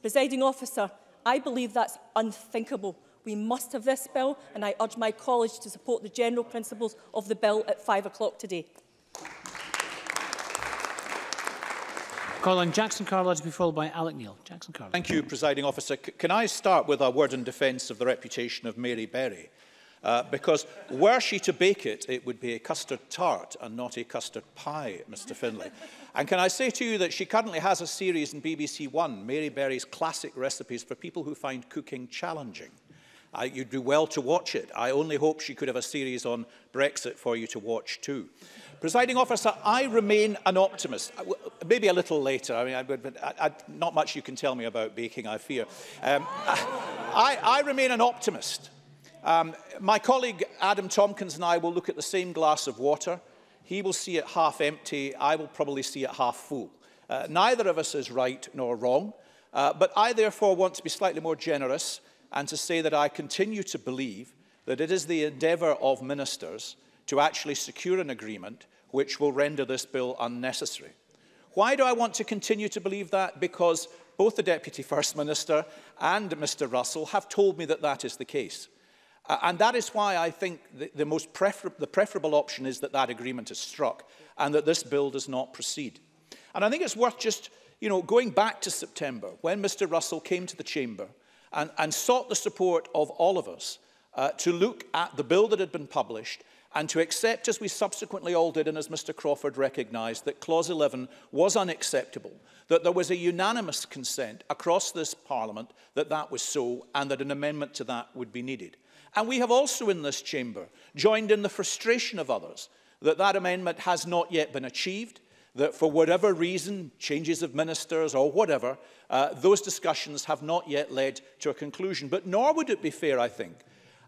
Presiding officer, I believe that's unthinkable We must have this bill, and I urge my college to support the general principles of the bill at 5 o'clock today. Colin Jackson Carlodge will be followed by Alec Neil. Jackson Carlodge. Thank you, Presiding Officer. C can I start with a word in defence of the reputation of Mary Berry? Uh, because were she to bake it, it would be a custard tart and not a custard pie, Mr Finlay. and can I say to you that she currently has a series in BBC One, Mary Berry's Classic Recipes for People Who Find Cooking Challenging. I, you'd do well to watch it. I only hope she could have a series on Brexit for you to watch too. Presiding officer, I remain an optimist. Uh, maybe a little later. I mean, I, I, I, not much you can tell me about baking, I fear. Um, I, I remain an optimist. Um, my colleague Adam Tompkins and I will look at the same glass of water. He will see it half empty. I will probably see it half full. Uh, neither of us is right nor wrong, uh, but I therefore want to be slightly more generous and to say that I continue to believe that it is the endeavour of ministers to actually secure an agreement which will render this bill unnecessary. Why do I want to continue to believe that? Because both the Deputy First Minister and Mr Russell have told me that that is the case. Uh, and that is why I think the, the, most prefer the preferable option is that that agreement is struck and that this bill does not proceed. And I think it's worth just you know, going back to September when Mr Russell came to the Chamber and, and sought the support of all of us uh, to look at the bill that had been published and to accept, as we subsequently all did and as Mr Crawford recognised, that Clause 11 was unacceptable, that there was a unanimous consent across this Parliament that that was so and that an amendment to that would be needed. And we have also in this chamber joined in the frustration of others that that amendment has not yet been achieved, that for whatever reason, changes of ministers or whatever, Uh, those discussions have not yet led to a conclusion. But nor would it be fair, I think,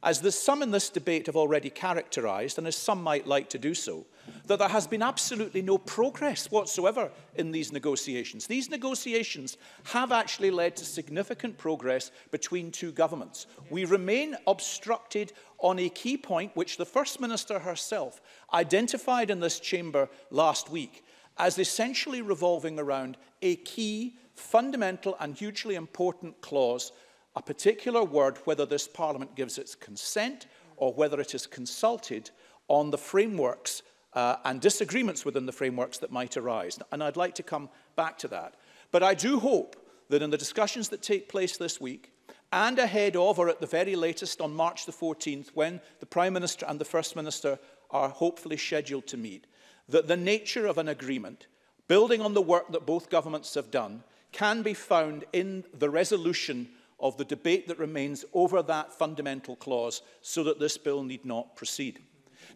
as the, some in this debate have already characterised, and as some might like to do so, that there has been absolutely no progress whatsoever in these negotiations. These negotiations have actually led to significant progress between two governments. We remain obstructed on a key point which the First Minister herself identified in this chamber last week as essentially revolving around a key fundamental and hugely important clause, a particular word, whether this Parliament gives its consent or whether it is consulted on the frameworks uh, and disagreements within the frameworks that might arise. And I'd like to come back to that. But I do hope that in the discussions that take place this week, and ahead of or at the very latest on March the 14th, when the Prime Minister and the First Minister are hopefully scheduled to meet, that the nature of an agreement, building on the work that both governments have done, can be found in the resolution of the debate that remains over that fundamental clause so that this bill need not proceed.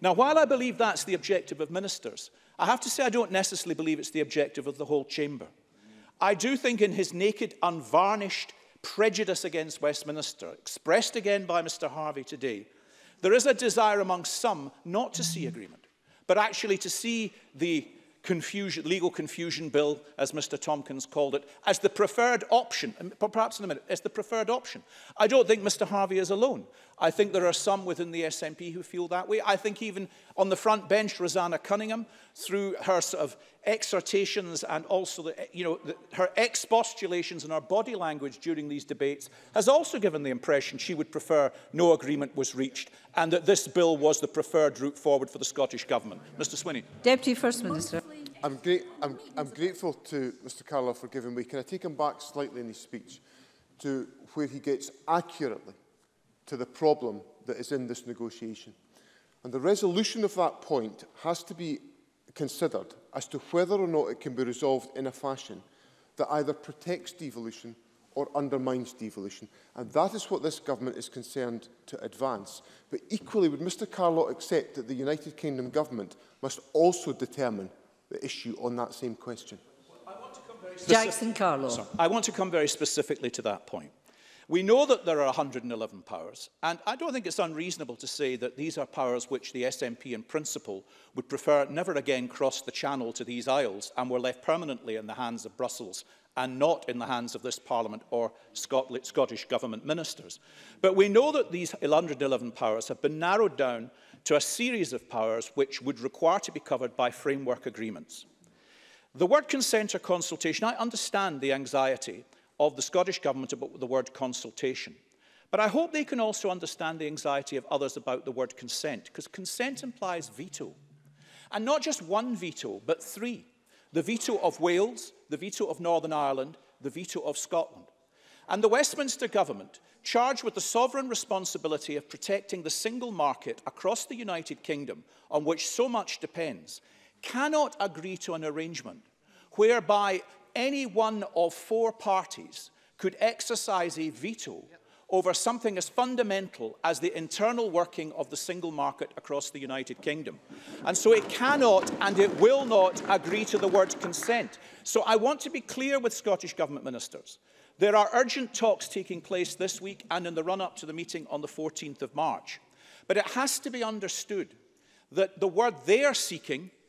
Now, while I believe that's the objective of ministers, I have to say I don't necessarily believe it's the objective of the whole chamber. I do think in his naked, unvarnished prejudice against Westminster, expressed again by Mr Harvey today, there is a desire among some not to see agreement, but actually to see the confusion, legal confusion bill, as Mr Tompkins called it, as the preferred option, um, perhaps in a minute, as the preferred option. I don't think Mr Harvey is alone. I think there are some within the SNP who feel that way. I think even on the front bench, Rosanna Cunningham, through her sort of exhortations and also the, you know, the, her expostulations and her body language during these debates has also given the impression she would prefer no agreement was reached and that this bill was the preferred route forward for the Scottish Government. Mr Swinney. Deputy First Minister. I'm, great, I'm, I'm grateful to Mr Carlo for giving me. Can I take him back slightly in his speech to where he gets accurately to the problem that is in this negotiation? And the resolution of that point has to be considered as to whether or not it can be resolved in a fashion that either protects devolution or undermines devolution. And that is what this government is concerned to advance. But equally, would Mr Carlow accept that the United Kingdom government must also determine the issue on that same question. Jackson Carlo. I want to come very specifically to that point. We know that there are 111 powers, and I don't think it's unreasonable to say that these are powers which the SNP in principle would prefer never again cross the channel to these isles and were left permanently in the hands of Brussels and not in the hands of this Parliament or Scottish Government ministers. But we know that these 111 powers have been narrowed down to a series of powers which would require to be covered by framework agreements. The word consent or consultation, I understand the anxiety of the Scottish Government about the word consultation. But I hope they can also understand the anxiety of others about the word consent, because consent implies veto. And not just one veto, but three. The veto of Wales, the veto of Northern Ireland, the veto of Scotland and the Westminster government, charged with the sovereign responsibility of protecting the single market across the United Kingdom, on which so much depends, cannot agree to an arrangement whereby any one of four parties could exercise a veto over something as fundamental as the internal working of the single market across the United Kingdom. And so it cannot and it will not agree to the word consent. So I want to be clear with Scottish Government ministers there are urgent talks taking place this week and in the run-up to the meeting on the 14th of March. But it has to be understood that the word they are seeking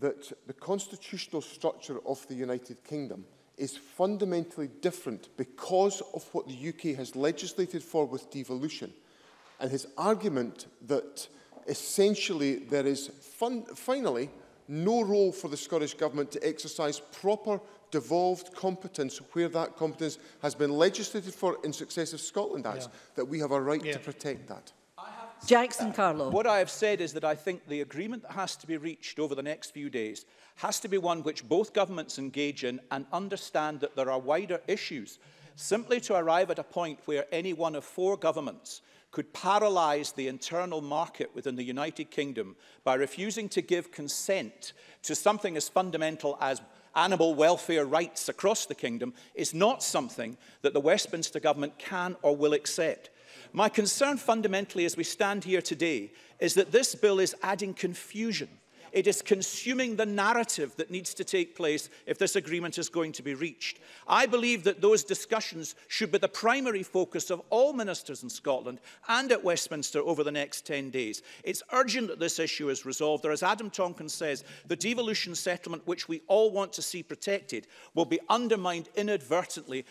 that the constitutional structure of the United Kingdom is fundamentally different because of what the UK has legislated for with devolution. And his argument that essentially there is fun finally no role for the Scottish Government to exercise proper devolved competence where that competence has been legislated for in successive Scotland Acts, yeah. that we have a right yeah. to protect that. Jackson Carlo. what I have said is that I think the agreement that has to be reached over the next few days has to be one which both governments engage in and understand that there are wider issues. Simply to arrive at a point where any one of four governments could paralyse the internal market within the United Kingdom by refusing to give consent to something as fundamental as animal welfare rights across the kingdom is not something that the Westminster government can or will accept. My concern fundamentally as we stand here today is that this bill is adding confusion it is consuming the narrative that needs to take place if this agreement is going to be reached. I believe that those discussions should be the primary focus of all ministers in Scotland and at Westminster over the next 10 days. It's urgent that this issue is resolved, as Adam Tompkins says, the devolution settlement, which we all want to see protected, will be undermined inadvertently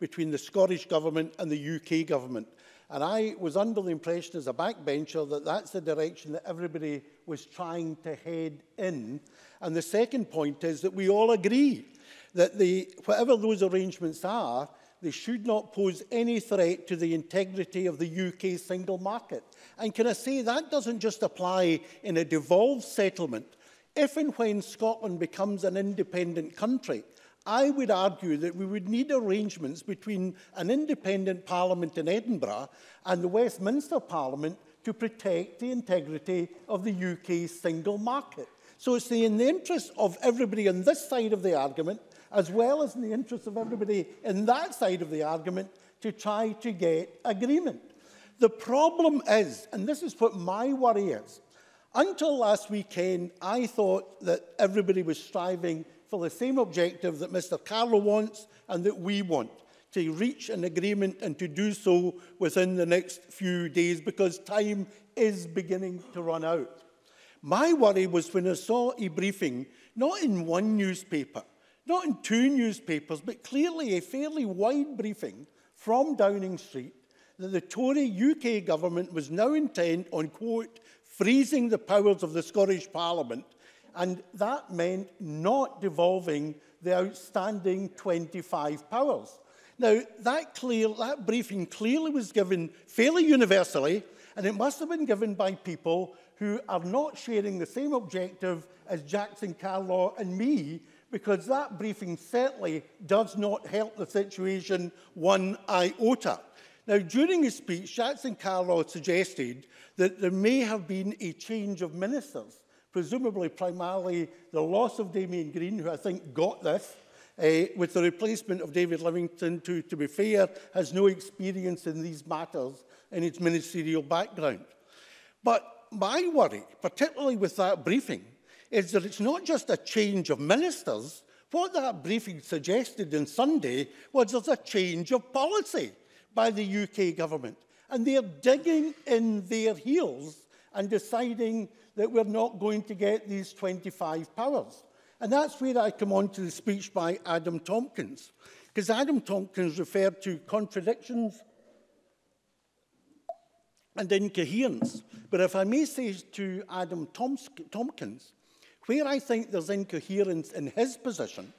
between the Scottish Government and the UK Government. And I was under the impression as a backbencher that that's the direction that everybody was trying to head in. And the second point is that we all agree that the, whatever those arrangements are, they should not pose any threat to the integrity of the UK single market. And can I say that doesn't just apply in a devolved settlement. If and when Scotland becomes an independent country, I would argue that we would need arrangements between an independent parliament in Edinburgh and the Westminster Parliament to protect the integrity of the UK's single market. So it's in the interest of everybody on this side of the argument, as well as in the interest of everybody in that side of the argument, to try to get agreement. The problem is, and this is what my worry is, until last weekend, I thought that everybody was striving for the same objective that Mr Carlo wants and that we want, to reach an agreement and to do so within the next few days because time is beginning to run out. My worry was when I saw a briefing, not in one newspaper, not in two newspapers, but clearly a fairly wide briefing from Downing Street that the Tory UK government was now intent on, quote, freezing the powers of the Scottish Parliament And that meant not devolving the outstanding 25 powers. Now, that, clear, that briefing clearly was given fairly universally, and it must have been given by people who are not sharing the same objective as Jackson Carlaw and me, because that briefing certainly does not help the situation one iota. Now, during his speech, Jackson Carlaw suggested that there may have been a change of ministers. presumably primarily the loss of Damien Green, who I think got this, uh, with the replacement of David Livingstone, who, to be fair, has no experience in these matters in his ministerial background. But my worry, particularly with that briefing, is that it's not just a change of ministers. What that briefing suggested on Sunday was there's a change of policy by the UK government. And they're digging in their heels and deciding that we're not going to get these 25 powers. And that's where I come on to the speech by Adam Tompkins, because Adam Tompkins referred to contradictions and incoherence. But if I may say to Adam Tompkins, where I think there's incoherence in his position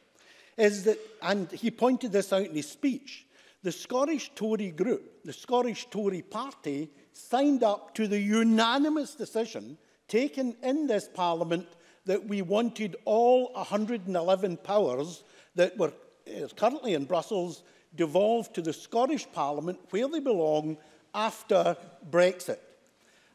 is that, and he pointed this out in his speech, the Scottish Tory group, the Scottish Tory party, signed up to the unanimous decision taken in this Parliament that we wanted all 111 powers that were eh, currently in Brussels devolved to the Scottish Parliament where they belong after Brexit.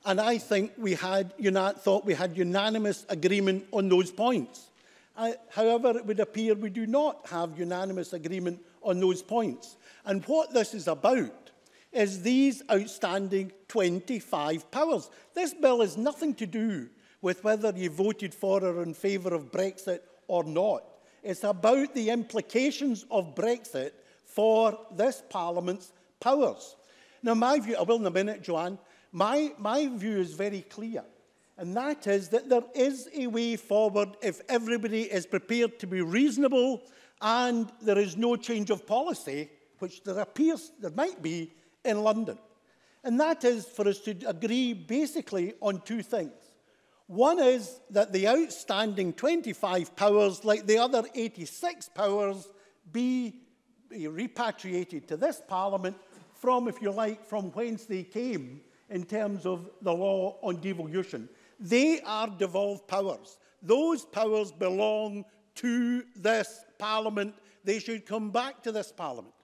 And I think we had, thought we had unanimous agreement on those points. I, however, it would appear we do not have unanimous agreement on those points. And what this is about is these outstanding 25 powers. This bill has nothing to do with whether you voted for or in favour of Brexit or not. It's about the implications of Brexit for this Parliament's powers. Now, my view, I will in a minute, Joanne, my, my view is very clear, and that is that there is a way forward if everybody is prepared to be reasonable and there is no change of policy, which there appears there might be in London. And that is for us to agree basically on two things. One is that the outstanding 25 powers, like the other 86 powers, be repatriated to this Parliament from, if you like, from whence they came in terms of the law on devolution. They are devolved powers. Those powers belong to this Parliament. They should come back to this Parliament.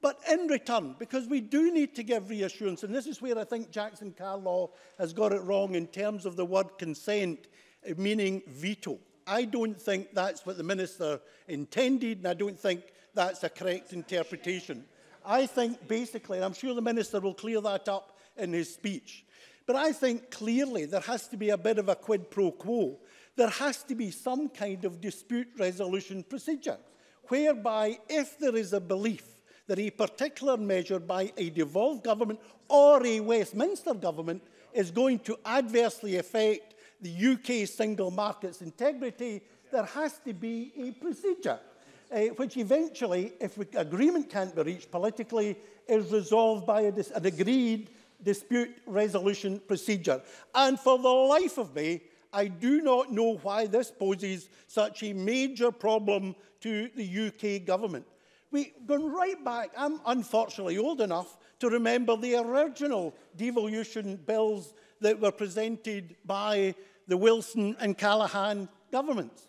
But in return, because we do need to give reassurance, and this is where I think Jackson Carlaw has got it wrong in terms of the word consent, uh, meaning veto. I don't think that's what the Minister intended, and I don't think that's a correct interpretation. I think basically, and I'm sure the Minister will clear that up in his speech, but I think clearly there has to be a bit of a quid pro quo. There has to be some kind of dispute resolution procedure, whereby if there is a belief that a particular measure by a devolved government or a Westminster government is going to adversely affect the UK single market's integrity, there has to be a procedure, uh, which eventually, if agreement can't be reached politically, is resolved by a an agreed dispute resolution procedure. And for the life of me, I do not know why this poses such a major problem to the UK government. We gone right back. I'm unfortunately old enough to remember the original devolution bills that were presented by the Wilson and Callaghan governments.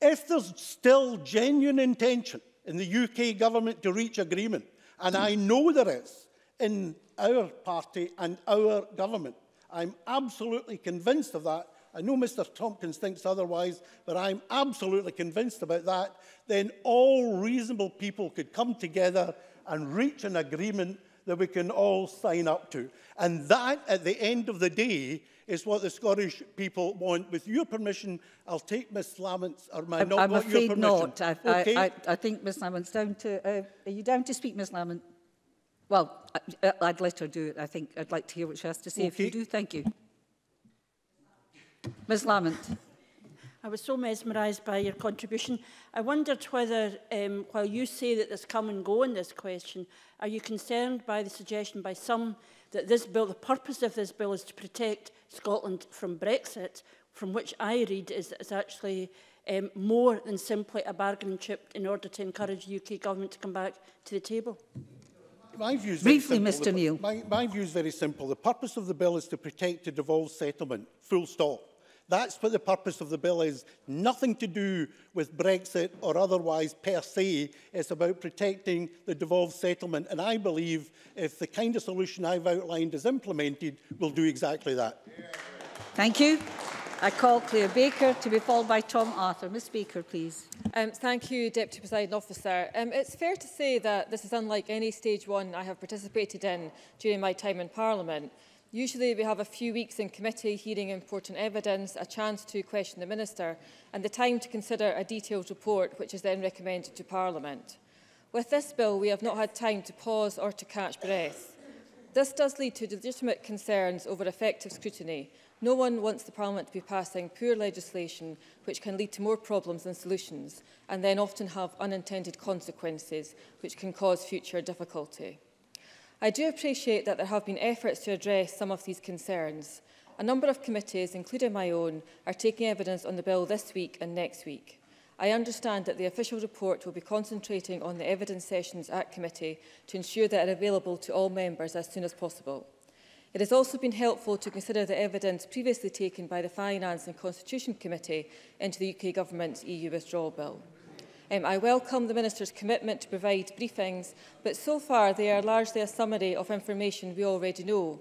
if there's still genuine intention in the UK government to reach agreement, and I know there is in our party and our government, I'm absolutely convinced of that. I know Mr Tompkins thinks otherwise, but I'm absolutely convinced about that. Then all reasonable people could come together and reach an agreement that we can all sign up to. And that, at the end of the day, is what the Scottish people want. With your permission, I'll take Miss Lamont's, or my I, not I'm got afraid your permission. not. I, okay. I, I, I think Miss Lamont's down to. Uh, are you down to speak, Miss Lamont? Well, I, uh, uh, I'd let her do it. I think I'd like to hear what she has to say. Okay. If you do, thank you. Ms Lamont. I was so mesmerised by your contribution. I wondered whether, um, while you say that there's come and go in this question, are you concerned by the suggestion by some that this bill, the purpose of this bill is to protect Scotland from Brexit, from which I read is is actually um, more than simply a bargaining chip in order to encourage the UK government to come back to the table? my view's Briefly, Mr the, Neil. My, my view is very simple. The purpose of the bill is to protect a devolved settlement, full stop. That's what the purpose of the bill is. Nothing to do with Brexit or otherwise per se. It's about protecting the devolved settlement. And I believe if the kind of solution I've outlined is implemented, we'll do exactly that. Thank you. I call Claire Baker to be followed by Tom Arthur. Ms Baker, please. Um, thank you, Deputy Presiding Officer. Um, it's fair to say that this is unlike any stage one I have participated in during my time in Parliament. Usually we have a few weeks in committee hearing important evidence, a chance to question the Minister and the time to consider a detailed report which is then recommended to Parliament. With this bill we have not had time to pause or to catch breath. This does lead to legitimate concerns over effective scrutiny. No one wants the Parliament to be passing poor legislation which can lead to more problems than solutions and then often have unintended consequences which can cause future difficulty. I do appreciate that there have been efforts to address some of these concerns. A number of committees, including my own, are taking evidence on the bill this week and next week. I understand that the official report will be concentrating on the evidence sessions at committee to ensure that they are available to all members as soon as possible. It has also been helpful to consider the evidence previously taken by the Finance and Constitution Committee into the UK Government's EU withdrawal bill. Um, I welcome the Minister's commitment to provide briefings, but so far they are largely a summary of information we already know.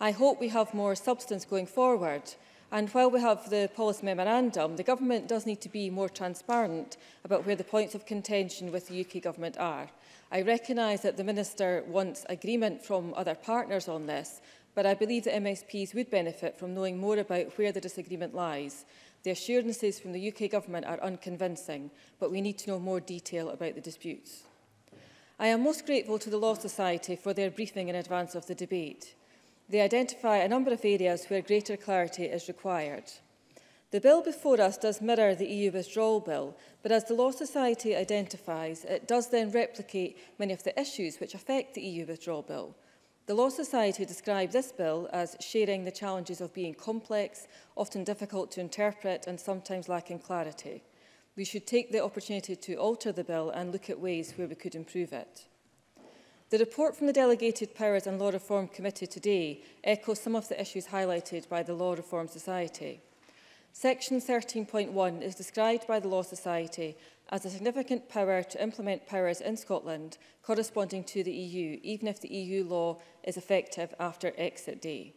I hope we have more substance going forward. And while we have the policy memorandum, the government does need to be more transparent about where the points of contention with the UK government are. I recognise that the Minister wants agreement from other partners on this, but I believe that MSPs would benefit from knowing more about where the disagreement lies. The assurances from the UK Government are unconvincing, but we need to know more detail about the disputes. I am most grateful to the Law Society for their briefing in advance of the debate. They identify a number of areas where greater clarity is required. The bill before us does mirror the EU withdrawal bill, but as the Law Society identifies, it does then replicate many of the issues which affect the EU withdrawal bill – The Law Society describe this bill as sharing the challenges of being complex, often difficult to interpret and sometimes lacking clarity. We should take the opportunity to alter the bill and look at ways where we could improve it. The report from the Delegated Powers and Law Reform Committee today echoes some of the issues highlighted by the Law Reform Society. Section 13.1 is described by the Law Society as a significant power to implement powers in Scotland corresponding to the EU, even if the EU law is effective after exit day.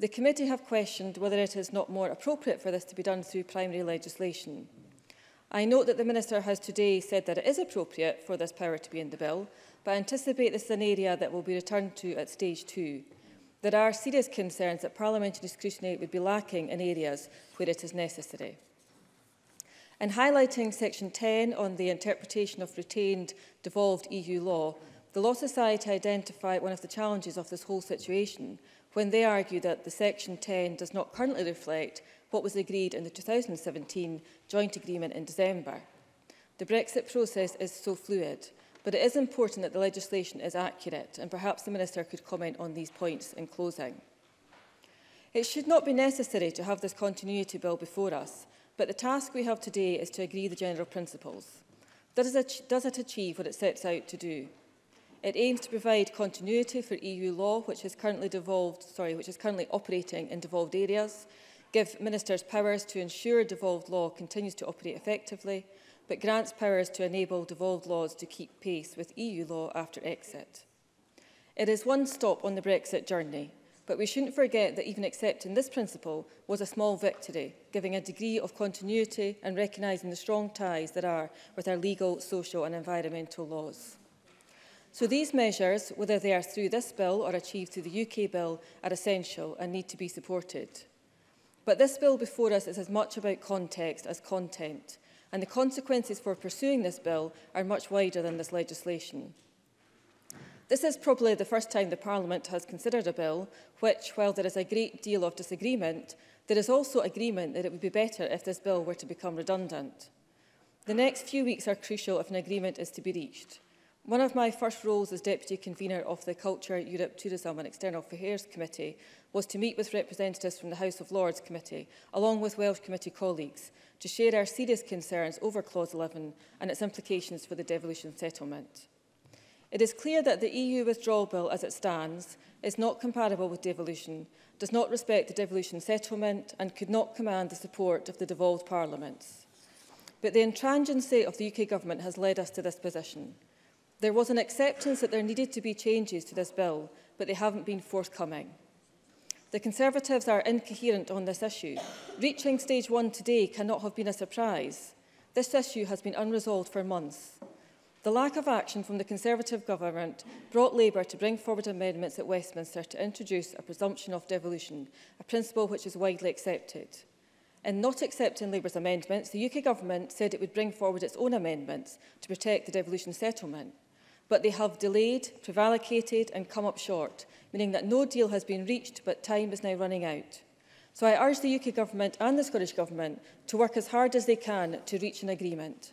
The committee have questioned whether it is not more appropriate for this to be done through primary legislation. I note that the Minister has today said that it is appropriate for this power to be in the bill, but I anticipate this is an area that will be returned to at stage two. There are serious concerns that parliamentary scrutiny would be lacking in areas where it is necessary. In highlighting Section 10 on the interpretation of retained devolved EU law, the Law Society identified one of the challenges of this whole situation when they argue that the Section 10 does not currently reflect what was agreed in the 2017 joint agreement in December. The Brexit process is so fluid, but it is important that the legislation is accurate, and perhaps the Minister could comment on these points in closing. It should not be necessary to have this continuity bill before us, But the task we have today is to agree the general principles. Does it, does it achieve what it sets out to do? It aims to provide continuity for EU law, which is currently devolved, sorry, which is currently operating in devolved areas, give ministers powers to ensure devolved law continues to operate effectively, but grants powers to enable devolved laws to keep pace with EU law after exit. It is one stop on the Brexit journey, But we shouldn't forget that even accepting this principle was a small victory, giving a degree of continuity and recognising the strong ties there are with our legal, social and environmental laws. So these measures, whether they are through this bill or achieved through the UK bill, are essential and need to be supported. But this bill before us is as much about context as content, and the consequences for pursuing this bill are much wider than this legislation. This is probably the first time the Parliament has considered a bill which, while there is a great deal of disagreement, there is also agreement that it would be better if this bill were to become redundant. The next few weeks are crucial if an agreement is to be reached. One of my first roles as Deputy Convener of the Culture, Europe, Tourism and External Affairs Committee was to meet with representatives from the House of Lords Committee, along with Welsh Committee colleagues, to share our serious concerns over Clause 11 and its implications for the devolution settlement. It is clear that the EU withdrawal bill as it stands is not compatible with devolution, does not respect the devolution settlement and could not command the support of the devolved parliaments. But the intransigency of the UK government has led us to this position. There was an acceptance that there needed to be changes to this bill, but they haven't been forthcoming. The Conservatives are incoherent on this issue. Reaching stage one today cannot have been a surprise. This issue has been unresolved for months. The lack of action from the Conservative government brought Labour to bring forward amendments at Westminster to introduce a presumption of devolution, a principle which is widely accepted. In not accepting Labour's amendments, the UK government said it would bring forward its own amendments to protect the devolution settlement. But they have delayed, prevaricated and come up short, meaning that no deal has been reached but time is now running out. So I urge the UK government and the Scottish government to work as hard as they can to reach an agreement.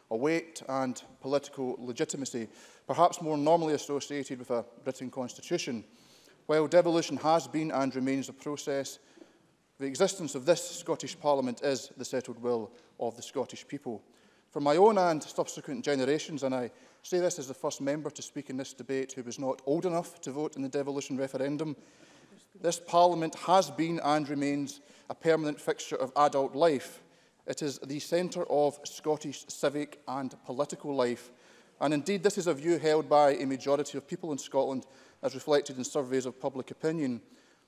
a weight and political legitimacy, perhaps more normally associated with a written constitution. While devolution has been and remains a process The existence of this Scottish Parliament is the settled will of the Scottish people for my own and subsequent generations, and I say this as the first member to speak in this debate who was not old enough to vote in the devolution referendum, this Parliament has been and remains a permanent fixture of adult life. It is the centre of Scottish civic and political life. And indeed, this is a view held by a majority of people in Scotland as reflected in surveys of public opinion.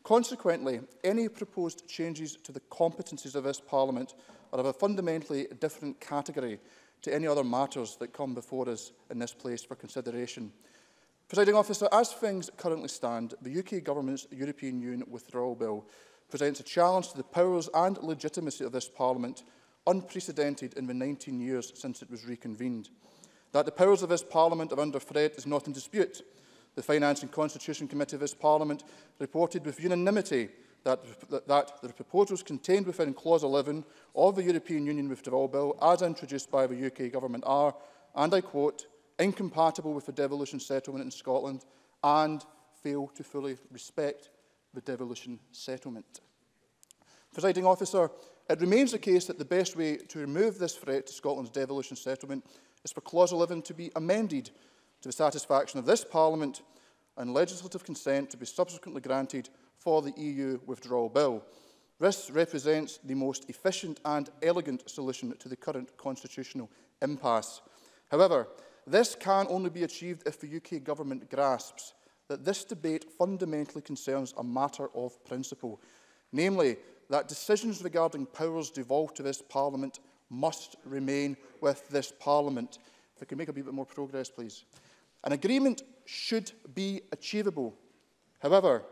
Consequently, any proposed changes to the competencies of this Parliament are of a fundamentally different category to any other matters that come before us in this place for consideration. Presiding officer, as things currently stand, the UK government's European Union withdrawal bill presents a challenge to the powers and legitimacy of this parliament unprecedented in the 19 years since it was reconvened. That the powers of this parliament are under threat is not in dispute. The Finance and Constitution Committee of this parliament reported with unanimity that, that, that the proposals contained within Clause 11 of the European Union Withdrawal Bill, as introduced by the UK Government, are, and I quote, incompatible with the devolution settlement in Scotland and fail to fully respect the devolution settlement. Presiding officer, it remains the case that the best way to remove this threat to Scotland's devolution settlement is for Clause 11 to be amended to the satisfaction of this Parliament and legislative consent to be subsequently granted for the EU withdrawal bill. This represents the most efficient and elegant solution to the current constitutional impasse. However, this can only be achieved if the UK government grasps that this debate fundamentally concerns a matter of principle, namely that decisions regarding powers devolved to this Parliament must remain with this Parliament. If I can make a bit more progress, please. An agreement should be achievable. However,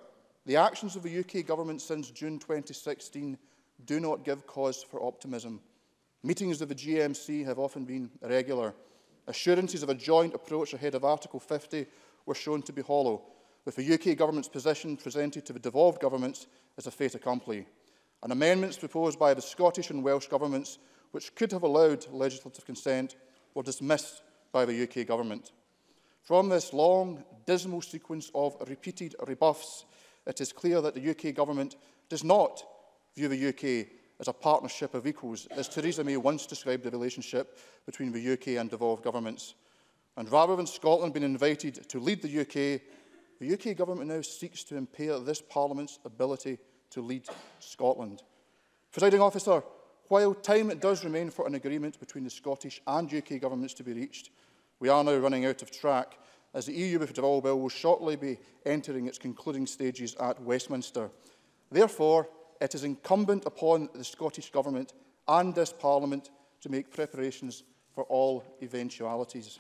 The actions of the UK government since June 2016 do not give cause for optimism. Meetings of the GMC have often been irregular. Assurances of a joint approach ahead of Article 50 were shown to be hollow, with the UK government's position presented to the devolved governments as a fait accompli, and amendments proposed by the Scottish and Welsh governments which could have allowed legislative consent were dismissed by the UK government. From this long, dismal sequence of repeated rebuffs it is clear that the UK government does not view the UK as a partnership of equals, as Theresa May once described the relationship between the UK and devolved governments. And rather than Scotland being invited to lead the UK, the UK government now seeks to impair this Parliament's ability to lead Scotland. Presiding officer, while time does remain for an agreement between the Scottish and UK governments to be reached, we are now running out of track as the EU withdrawal bill will shortly be entering its concluding stages at Westminster. Therefore, it is incumbent upon the Scottish Government and this Parliament to make preparations for all eventualities.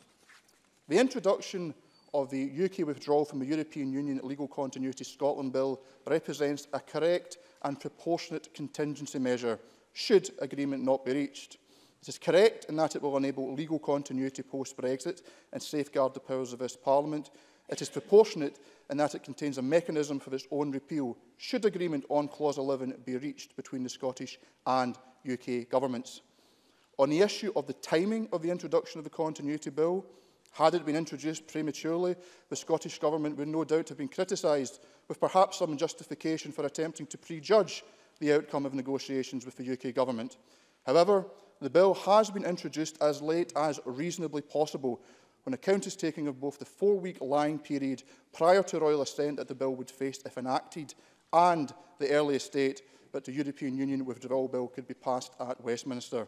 The introduction of the UK withdrawal from the European Union Legal Continuity Scotland Bill represents a correct and proportionate contingency measure should agreement not be reached. It is correct in that it will enable legal continuity post-Brexit and safeguard the powers of this Parliament. It is proportionate in that it contains a mechanism for its own repeal should agreement on Clause 11 be reached between the Scottish and UK governments. On the issue of the timing of the introduction of the Continuity Bill, had it been introduced prematurely, the Scottish Government would no doubt have been criticised, with perhaps some justification for attempting to prejudge the outcome of negotiations with the UK Government. However, the bill has been introduced as late as reasonably possible, when account is taken of both the four-week lying period prior to royal assent that the bill would face if enacted, and the earliest date that the European Union withdrawal bill could be passed at Westminster.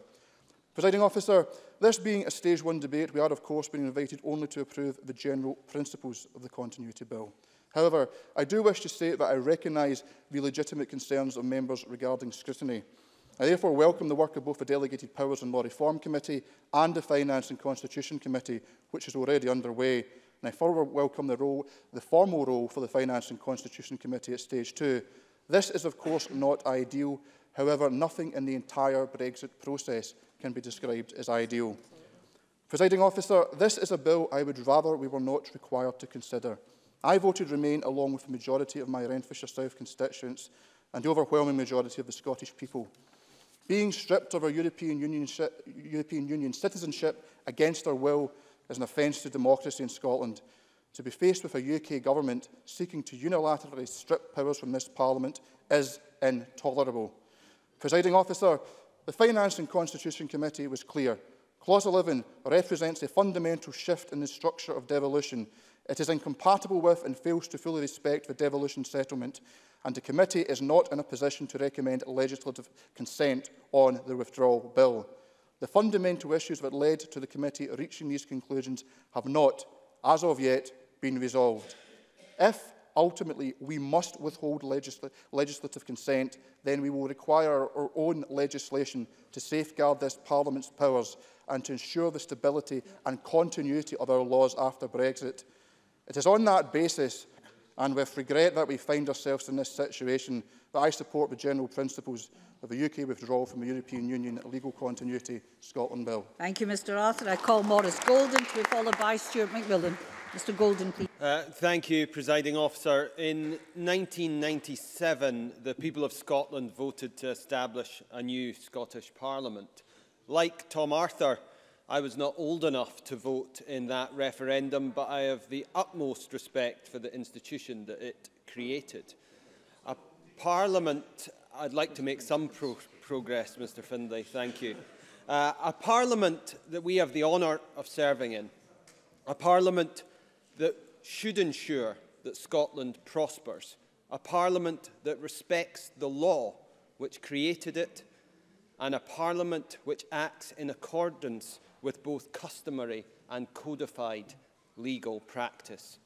Presiding officer, this being a stage one debate, we are of course being invited only to approve the general principles of the continuity bill. However, I do wish to state that I recognise the legitimate concerns of members regarding scrutiny. I therefore welcome the work of both the Delegated Powers and Law Reform Committee and the Finance and Constitution Committee, which is already underway. And I further welcome the, role, the formal role for the Finance and Constitution Committee at Stage 2. This is, of course, not ideal. However, nothing in the entire Brexit process can be described as ideal. Presiding officer, this is a bill I would rather we were not required to consider. I voted Remain along with the majority of my Renfrewshire South constituents and the overwhelming majority of the Scottish people. Being stripped of our European Union, European Union citizenship against our will is an offence to democracy in Scotland. To be faced with a UK government seeking to unilaterally strip powers from this Parliament is intolerable. Presiding officer, the Finance and Constitution Committee was clear. Clause 11 represents a fundamental shift in the structure of devolution. It is incompatible with and fails to fully respect the devolution settlement and the committee is not in a position to recommend legislative consent on the withdrawal bill. The fundamental issues that led to the committee reaching these conclusions have not, as of yet, been resolved. If ultimately we must withhold legisl legislative consent, then we will require our own legislation to safeguard this Parliament's powers and to ensure the stability and continuity of our laws after Brexit. It is on that basis and with regret that we find ourselves in this situation, but I support the general principles of the UK withdrawal from the European Union Legal Continuity Scotland Bill. Thank you, Mr Arthur. I call Morris Golden to be followed by Stuart McMillan. Mr Golden, please. Uh, thank you, Presiding Officer. In 1997, the people of Scotland voted to establish a new Scottish Parliament. Like Tom Arthur, I was not old enough to vote in that referendum, but I have the utmost respect for the institution that it created. A parliament, I'd like to make some pro progress, Mr Findlay, thank you. Uh, a parliament that we have the honour of serving in, a parliament that should ensure that Scotland prospers, a parliament that respects the law which created it, and a parliament which acts in accordance with both customary and codified legal practice.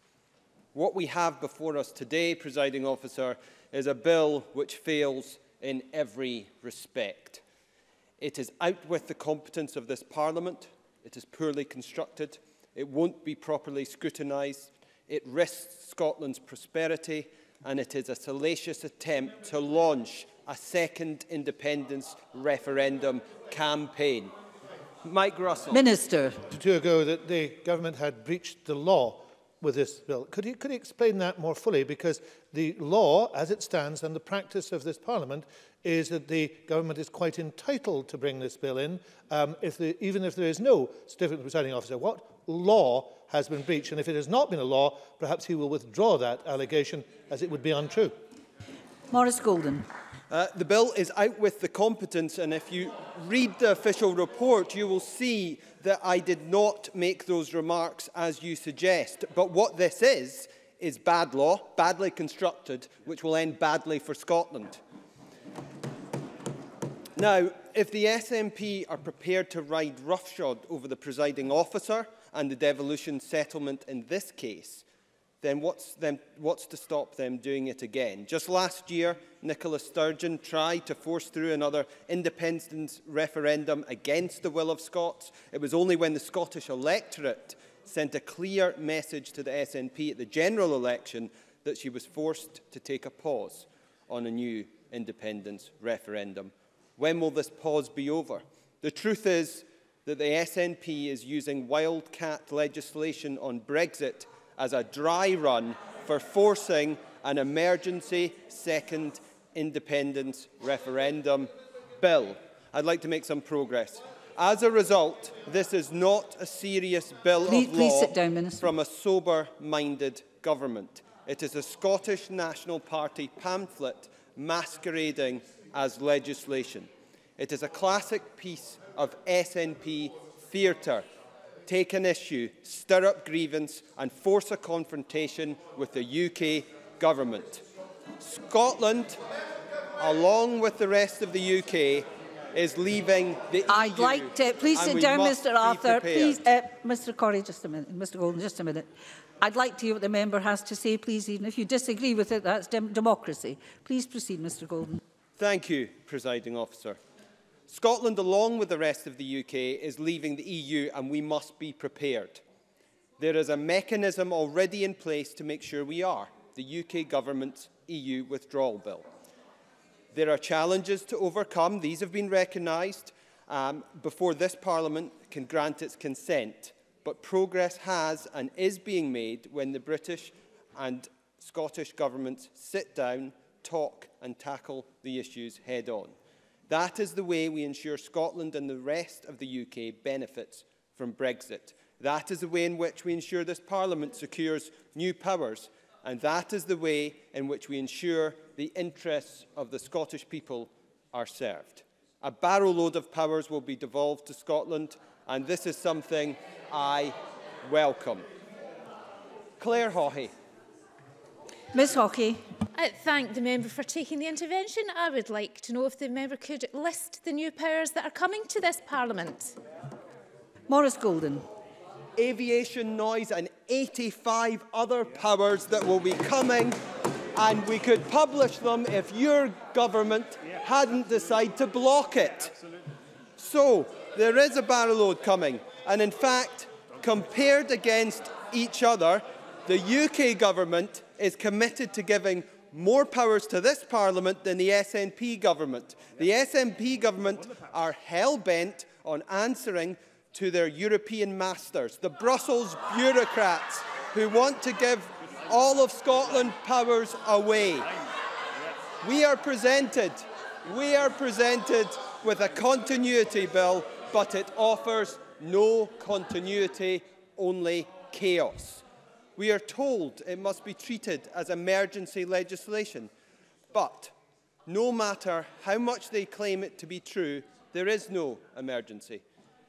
What we have before us today, presiding officer, is a bill which fails in every respect. It is out with the competence of this Parliament. It is poorly constructed. It won't be properly scrutinised. It risks Scotland's prosperity and it is a salacious attempt to launch a second independence referendum campaign. Mike Russell. Minister. To two ago that the government had breached the law with this bill. Could you, could you explain that more fully? Because the law, as it stands, and the practice of this parliament is that the government is quite entitled to bring this bill in, um, if the, even if there is no certificate of presiding officer. What law has been breached? And if it has not been a law, perhaps he will withdraw that allegation, as it would be untrue. Morris Golden. Uh, the bill is out with the competence, and if you read the official report, you will see that I did not make those remarks as you suggest. But what this is, is bad law, badly constructed, which will end badly for Scotland. Now, if the SNP are prepared to ride roughshod over the presiding officer and the devolution settlement in this case, then what's, them, what's to stop them doing it again? Just last year, Nicola Sturgeon tried to force through another independence referendum against the will of Scots. It was only when the Scottish electorate sent a clear message to the SNP at the general election that she was forced to take a pause on a new independence referendum. When will this pause be over? The truth is that the SNP is using wildcat legislation on Brexit as a dry run for forcing an emergency second independence referendum bill. I'd like to make some progress. As a result, this is not a serious bill please, of law down, from a sober-minded government. It is a Scottish National Party pamphlet masquerading as legislation. It is a classic piece of SNP theatre take an issue, stir up grievance and force a confrontation with the UK government. Scotland, along with the rest of the UK, is leaving the EU. I'd like to please sit down, Mr. Arthur. Please, uh, Mr. Corry, just a minute. Mr. Golden, just a minute. I'd like to hear what the member has to say, please. Even if you disagree with it, that's dem democracy. Please proceed, Mr. Golden. Thank you, presiding officer. Scotland, along with the rest of the UK, is leaving the EU and we must be prepared. There is a mechanism already in place to make sure we are, the UK government's EU withdrawal bill. There are challenges to overcome. These have been recognised um, before this Parliament can grant its consent. But progress has and is being made when the British and Scottish governments sit down, talk and tackle the issues head on. That is the way we ensure Scotland and the rest of the UK benefits from Brexit. That is the way in which we ensure this Parliament secures new powers, and that is the way in which we ensure the interests of the Scottish people are served. A barrow load of powers will be devolved to Scotland, and this is something I welcome. Claire Hawhey. Ms Hockey. I thank the member for taking the intervention. I would like to know if the member could list the new powers that are coming to this parliament. Morris Golden. Aviation noise and 85 other powers that will be coming and we could publish them if your government hadn't decided to block it. So, there is a barrel load coming and in fact, compared against each other, the UK government is committed to giving more powers to this Parliament than the SNP government. The SNP government are hell-bent on answering to their European masters, the Brussels bureaucrats who want to give all of Scotland powers away. We are presented, we are presented with a continuity bill, but it offers no continuity, only chaos. We are told it must be treated as emergency legislation. But no matter how much they claim it to be true, there is no emergency.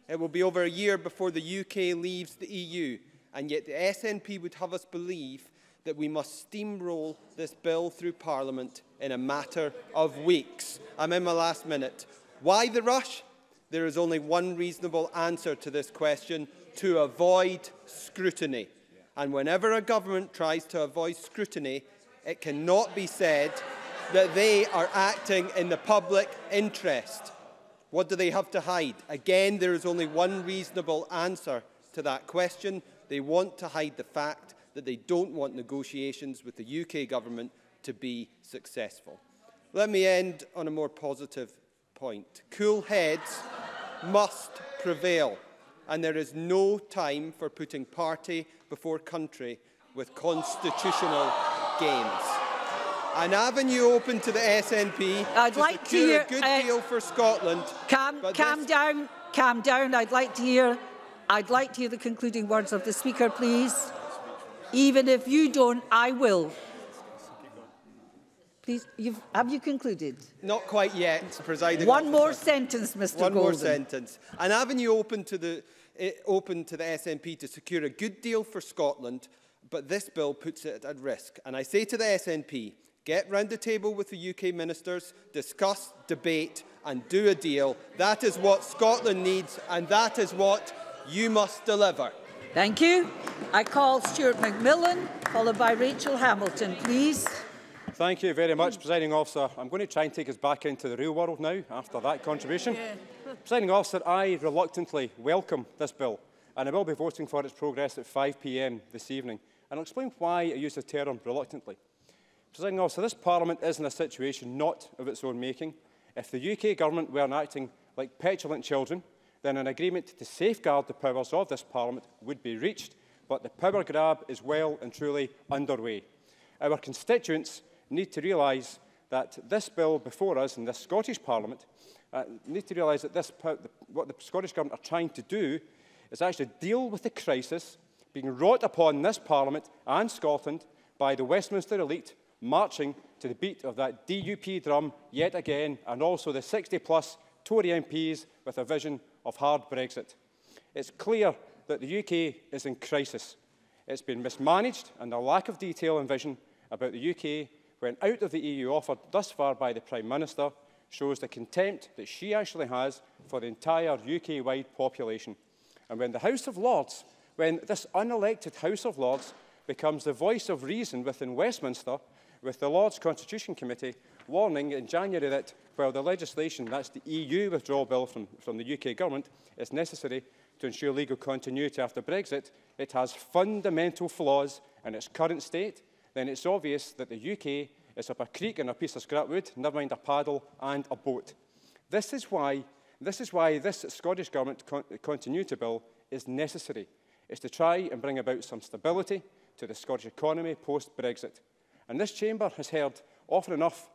It will be over a year before the UK leaves the EU, and yet the SNP would have us believe that we must steamroll this bill through Parliament in a matter of weeks. I'm in my last minute. Why the rush? There is only one reasonable answer to this question, to avoid scrutiny. And whenever a government tries to avoid scrutiny, it cannot be said that they are acting in the public interest. What do they have to hide? Again, there is only one reasonable answer to that question. They want to hide the fact that they don't want negotiations with the UK government to be successful. Let me end on a more positive point. Cool heads must prevail, and there is no time for putting party before country with constitutional games. An avenue open to the SNP I'd to like to hear, a good uh, deal for Scotland. Calm, calm down, calm down. I'd like to hear, I'd like to hear the concluding words of the Speaker, please. Even if you don't, I will. Please, have you concluded? Not quite yet, presiding. One officer. more sentence, Mr. One Golden. One more sentence. An avenue open to the it open to the SNP to secure a good deal for Scotland, but this bill puts it at risk. And I say to the SNP, get round the table with the UK ministers, discuss, debate and do a deal. That is what Scotland needs and that is what you must deliver. Thank you. I call Stuart McMillan, followed by Rachel Hamilton, please. Thank you very much, Presiding Officer. I'm going to try and take us back into the real world now after that contribution. Yeah. Presiding Officer, I reluctantly welcome this bill and I will be voting for its progress at 5pm this evening. And I'll explain why I use the term reluctantly. Presiding Officer, this Parliament is in a situation not of its own making. If the UK Government were acting like petulant children, then an agreement to safeguard the powers of this Parliament would be reached, but the power grab is well and truly underway. Our constituents need to realise that this bill before us in this Scottish Parliament uh, need to realise that this, what the Scottish Government are trying to do is actually deal with the crisis being wrought upon this Parliament and Scotland by the Westminster elite marching to the beat of that DUP drum yet again and also the 60-plus Tory MPs with a vision of hard Brexit. It's clear that the UK is in crisis. It's been mismanaged and the lack of detail and vision about the UK when out of the EU offered thus far by the Prime Minister shows the contempt that she actually has for the entire UK-wide population. And when the House of Lords, when this unelected House of Lords becomes the voice of reason within Westminster, with the Lords Constitution Committee warning in January that while the legislation, that's the EU withdrawal bill from, from the UK government, is necessary to ensure legal continuity after Brexit, it has fundamental flaws in its current state then it's obvious that the UK is up a creek and a piece of scrap wood, never mind a paddle and a boat. This is why this, is why this Scottish Government con Continuity Bill is necessary. It's to try and bring about some stability to the Scottish economy post-Brexit. And this chamber has heard often enough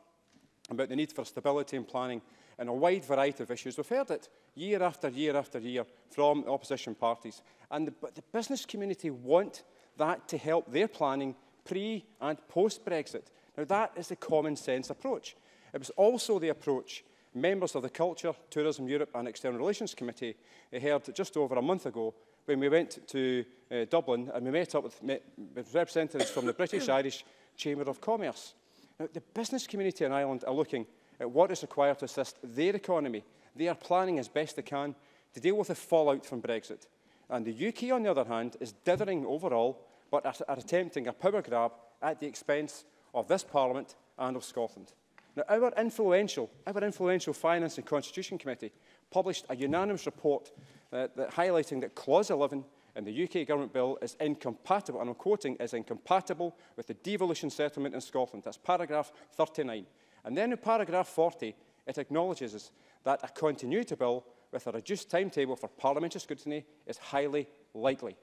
about the need for stability and planning in a wide variety of issues. We've heard it year after year after year from opposition parties. And the, the business community want that to help their planning pre and post Brexit. Now, that is the common sense approach. It was also the approach members of the Culture, Tourism Europe and External Relations Committee heard just over a month ago when we went to uh, Dublin and we met up with, met, with representatives from the British Irish Chamber of Commerce. Now, the business community in Ireland are looking at what is required to assist their economy. They are planning as best they can to deal with the fallout from Brexit. And the UK, on the other hand, is dithering overall but are, are attempting a power grab at the expense of this Parliament and of Scotland. Now, our influential, our influential Finance and Constitution Committee published a unanimous report uh, that highlighting that Clause 11 in the UK Government Bill is incompatible, and I'm quoting, is incompatible with the devolution settlement in Scotland. That's paragraph 39. And then in paragraph 40, it acknowledges that a continuity bill with a reduced timetable for parliamentary scrutiny is highly likely.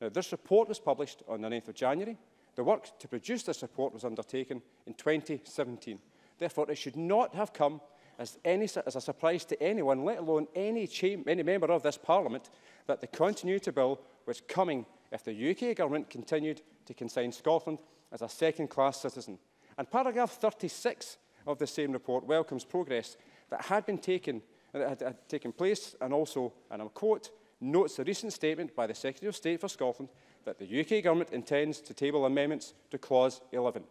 Now, this report was published on the 9th of January. The work to produce this report was undertaken in 2017. Therefore, it should not have come as, any, as a surprise to anyone, let alone any, any member of this Parliament, that the Continuity Bill was coming if the UK government continued to consign Scotland as a second-class citizen. And paragraph 36 of the same report welcomes progress that had been taken, that had, had taken place, and also, and i will quote, notes a recent statement by the Secretary of State for Scotland that the UK Government intends to table amendments to Clause 11.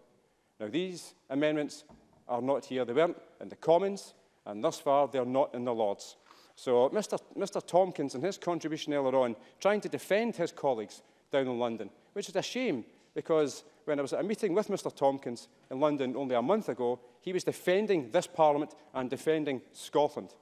Now, these amendments are not here. They weren't in the Commons, and thus far they're not in the Lords. So Mr, Mr Tompkins, in his contribution earlier on, trying to defend his colleagues down in London, which is a shame, because when I was at a meeting with Mr Tompkins in London only a month ago, he was defending this Parliament and defending Scotland.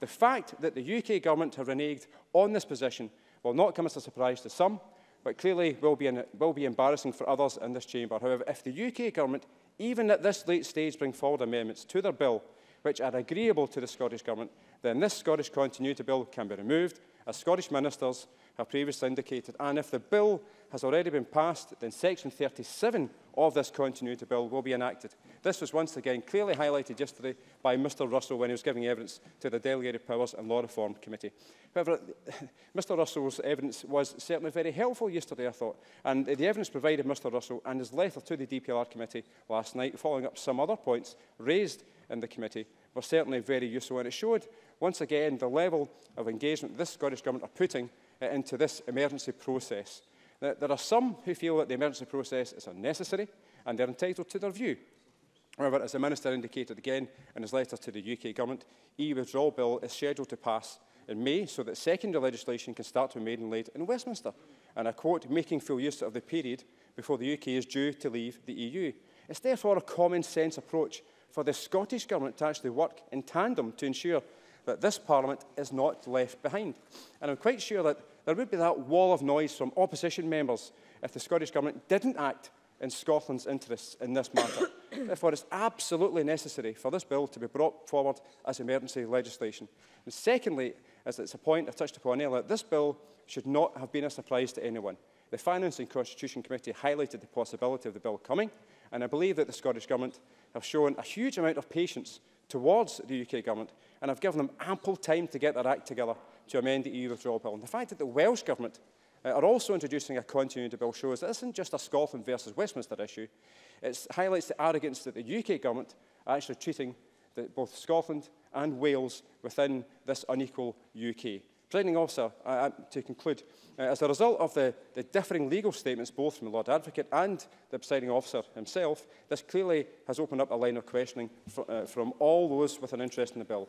The fact that the UK government have reneged on this position will not come as a surprise to some, but clearly will be, an, will be embarrassing for others in this chamber. However, if the UK government, even at this late stage, bring forward amendments to their bill which are agreeable to the Scottish Government, then this Scottish Continuity Bill can be removed, as Scottish ministers have previously indicated. And if the bill has already been passed, then Section 37 of this Continuity Bill will be enacted. This was once again clearly highlighted yesterday by Mr Russell when he was giving evidence to the Delegated Powers and Law Reform Committee. However, Mr Russell's evidence was certainly very helpful yesterday, I thought, and the evidence provided Mr Russell and his letter to the DPLR Committee last night, following up some other points raised in the committee, were certainly very useful, and it showed once again the level of engagement this Scottish Government are putting uh, into this emergency process. Now, there are some who feel that the emergency process is unnecessary and they're entitled to their view. However, as the Minister indicated again in his letter to the UK Government, the withdrawal bill is scheduled to pass in May so that secondary legislation can start to be made and laid in Westminster. And I quote, making full use of the period before the UK is due to leave the EU. It's therefore a common sense approach for the Scottish Government to actually work in tandem to ensure that this Parliament is not left behind. And I'm quite sure that there would be that wall of noise from opposition members if the Scottish Government didn't act in Scotland's interests in this matter. Therefore, it's absolutely necessary for this bill to be brought forward as emergency legislation. And secondly, as it's a point I touched upon earlier, this bill should not have been a surprise to anyone. The Finance and Constitution Committee highlighted the possibility of the bill coming, and I believe that the Scottish Government have shown a huge amount of patience towards the UK Government and have given them ample time to get their act together to amend the EU withdrawal bill. And the fact that the Welsh Government uh, are also introducing a continuity bill shows that this is isn't just a Scotland versus Westminster issue, it highlights the arrogance that the UK government are actually treating the, both Scotland and Wales within this unequal UK. Presiding officer, uh, uh, to conclude, uh, as a result of the, the differing legal statements both from the Lord Advocate and the presiding officer himself, this clearly has opened up a line of questioning fr uh, from all those with an interest in the bill.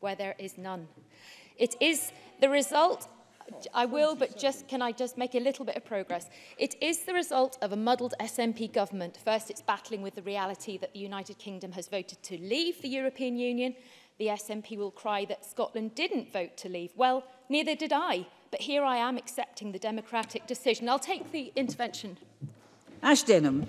where there is none. It is the result I will, but just can I just make a little bit of progress? It is the result of a muddled SNP government. First, it's battling with the reality that the United Kingdom has voted to leave the European Union. The SNP will cry that Scotland didn't vote to leave. Well, neither did I, but here I am accepting the democratic decision. I'll take the intervention. Ash Denham.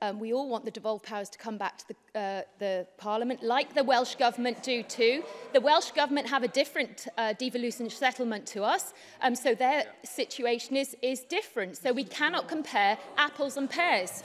um, we all want the devolved powers to come back to the, uh, the Parliament, like the Welsh Government do too. The Welsh Government have a different uh, devolution settlement to us, um, so their situation is, is different. So we cannot compare apples and pears.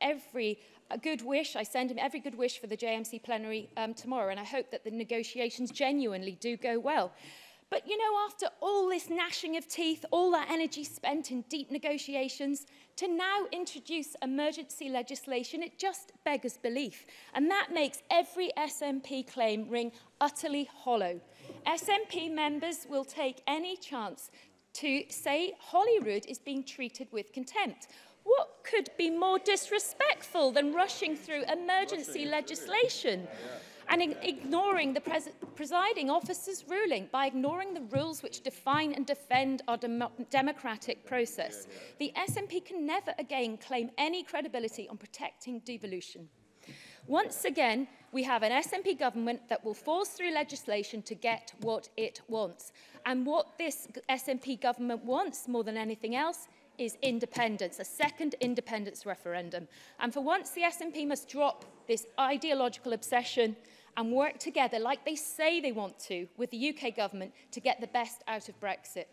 every a good wish. I send him every good wish for the JMC plenary um, tomorrow, and I hope that the negotiations genuinely do go well. But you know, after all this gnashing of teeth, all that energy spent in deep negotiations, to now introduce emergency legislation, it just beggars belief. And that makes every SNP claim ring utterly hollow. SNP members will take any chance to say Holyrood is being treated with contempt What could be more disrespectful than rushing through emergency rushing legislation? Through. and ignoring the pres presiding officer's ruling by ignoring the rules which define and defend our dem democratic process. The SNP can never again claim any credibility on protecting devolution. Once again, we have an SNP government that will force through legislation to get what it wants. And what this SNP government wants more than anything else is independence, a second independence referendum. And for once, the SNP must drop this ideological obsession and work together, like they say they want to, with the UK government to get the best out of Brexit.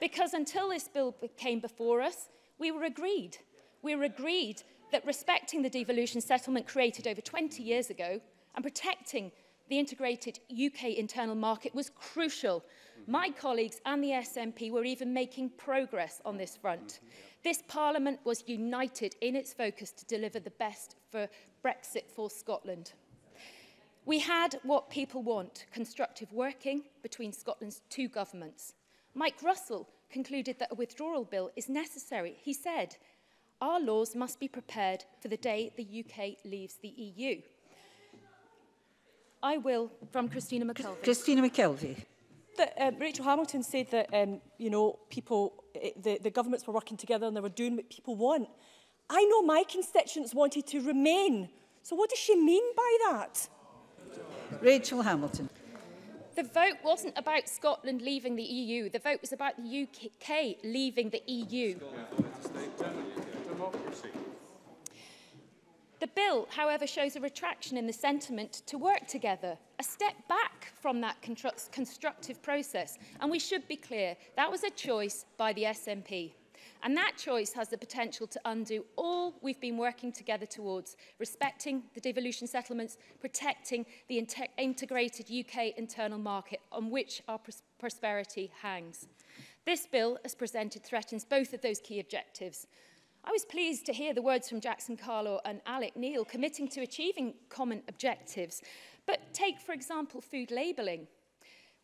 Because until this bill came before us, we were agreed. We were agreed that respecting the devolution settlement created over 20 years ago and protecting the integrated UK internal market was crucial My colleagues and the SNP were even making progress on this front. Mm-hmm, this Parliament was united in its focus to deliver the best for Brexit for Scotland. We had what people want, constructive working between Scotland's two governments. Mike Russell concluded that a withdrawal bill is necessary. He said, our laws must be prepared for the day the UK leaves the EU. I will from Christina McKelvey. Christina McKelvey that um, Rachel Hamilton said that, um, you know, people, eh, the, the governments were working together and they were doing what people want. I know my constituents wanted to remain. So what does she mean by that? Rachel Hamilton. The vote wasn't about Scotland leaving the EU. The vote was about the UK leaving the EU. Democracy. The bill, however, shows a retraction in the sentiment to work together, a step back from that constructive process. And we should be clear, that was a choice by the SNP. And that choice has the potential to undo all we've been working together towards, respecting the devolution settlements, protecting the integrated UK internal market on which our pros prosperity hangs. This bill, as presented, threatens both of those key objectives, I was pleased to hear the words from Jackson Carlo and Alec Neal committing to achieving common objectives. But take, for example, food labelling.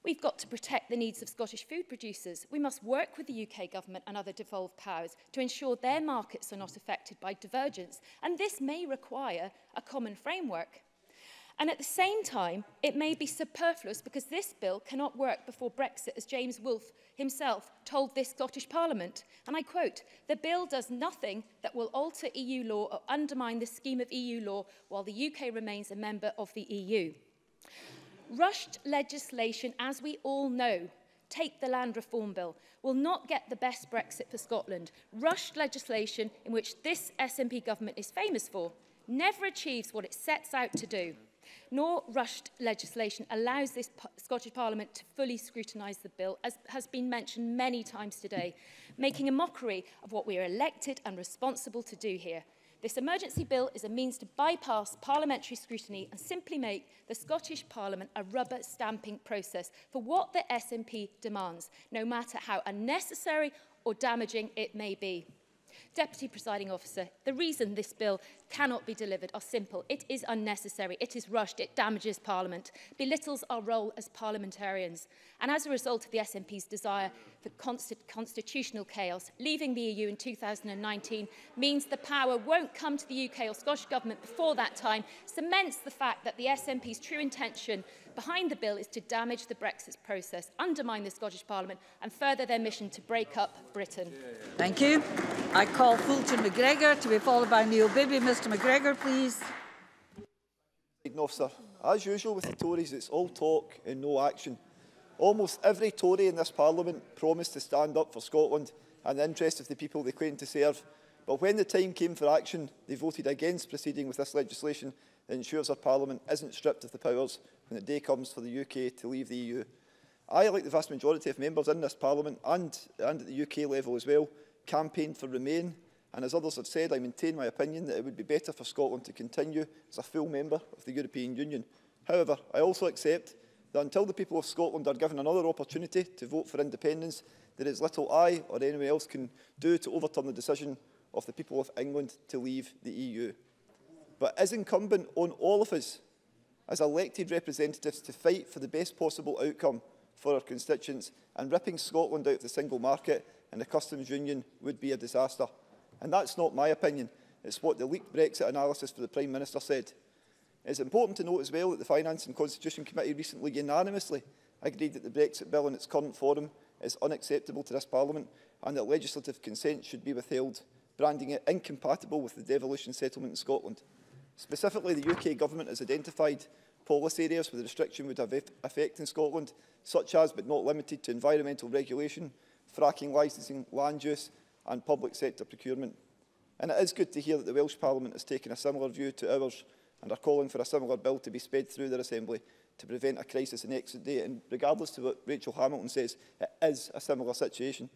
We've got to protect the needs of Scottish food producers. We must work with the UK government and other devolved powers to ensure their markets are not affected by divergence, and this may require a common framework. And at the same time, it may be superfluous because this bill cannot work before Brexit, as James Wolfe himself told this Scottish Parliament. And I quote, the bill does nothing that will alter EU law or undermine the scheme of EU law while the UK remains a member of the EU. Rushed legislation, as we all know, take the land reform bill, will not get the best Brexit for Scotland. Rushed legislation in which this SNP government is famous for never achieves what it sets out to do. No rushed legislation allows this Scottish Parliament to fully scrutinise the bill, as has been mentioned many times today, making a mockery of what we are elected and responsible to do here. This emergency bill is a means to bypass parliamentary scrutiny and simply make the Scottish Parliament a rubber stamping process for what the SNP demands, no matter how unnecessary or damaging it may be. Deputy Presiding Officer, the reason this bill cannot be delivered are simple. It is unnecessary, it is rushed, it damages Parliament, belittles our role as parliamentarians, and as a result of the SNP's desire for constant constitutional chaos, leaving the EU in 2019 means the power won't come to the UK or Scottish Government before that time, cements the fact that the SNP's true intention behind the bill is to damage the Brexit process, undermine the Scottish Parliament and further their mission to break up Britain. Thank you. I call Fulton McGregor to be followed by Neil Bibby. Mr Mr McGregor, please. Officer, as usual with the Tories, it's all talk and no action. Almost every Tory in this Parliament promised to stand up for Scotland and the interests of the people they claim to serve. But when the time came for action, they voted against proceeding with this legislation that ensures our Parliament isn't stripped of the powers when the day comes for the UK to leave the EU. I, like the vast majority of members in this Parliament and, and at the UK level as well, campaigned for Remain And as others have said, I maintain my opinion that it would be better for Scotland to continue as a full member of the European Union. However, I also accept that until the people of Scotland are given another opportunity to vote for independence, there is little I or anyone else can do to overturn the decision of the people of England to leave the EU. But it is incumbent on all of us as elected representatives to fight for the best possible outcome for our constituents and ripping Scotland out of the single market and the customs union would be a disaster. And that's not my opinion. It's what the leaked Brexit analysis for the Prime Minister said. It's important to note as well that the Finance and Constitution Committee recently unanimously agreed that the Brexit bill in its current form is unacceptable to this Parliament and that legislative consent should be withheld, branding it incompatible with the devolution settlement in Scotland. Specifically, the UK Government has identified policy areas where the restriction would have effect in Scotland, such as, but not limited to, environmental regulation, fracking licensing, land use, and public sector procurement. And it is good to hear that the Welsh Parliament has taken a similar view to ours and are calling for a similar bill to be sped through their Assembly to prevent a crisis the next day. And regardless to what Rachel Hamilton says, it is a similar situation.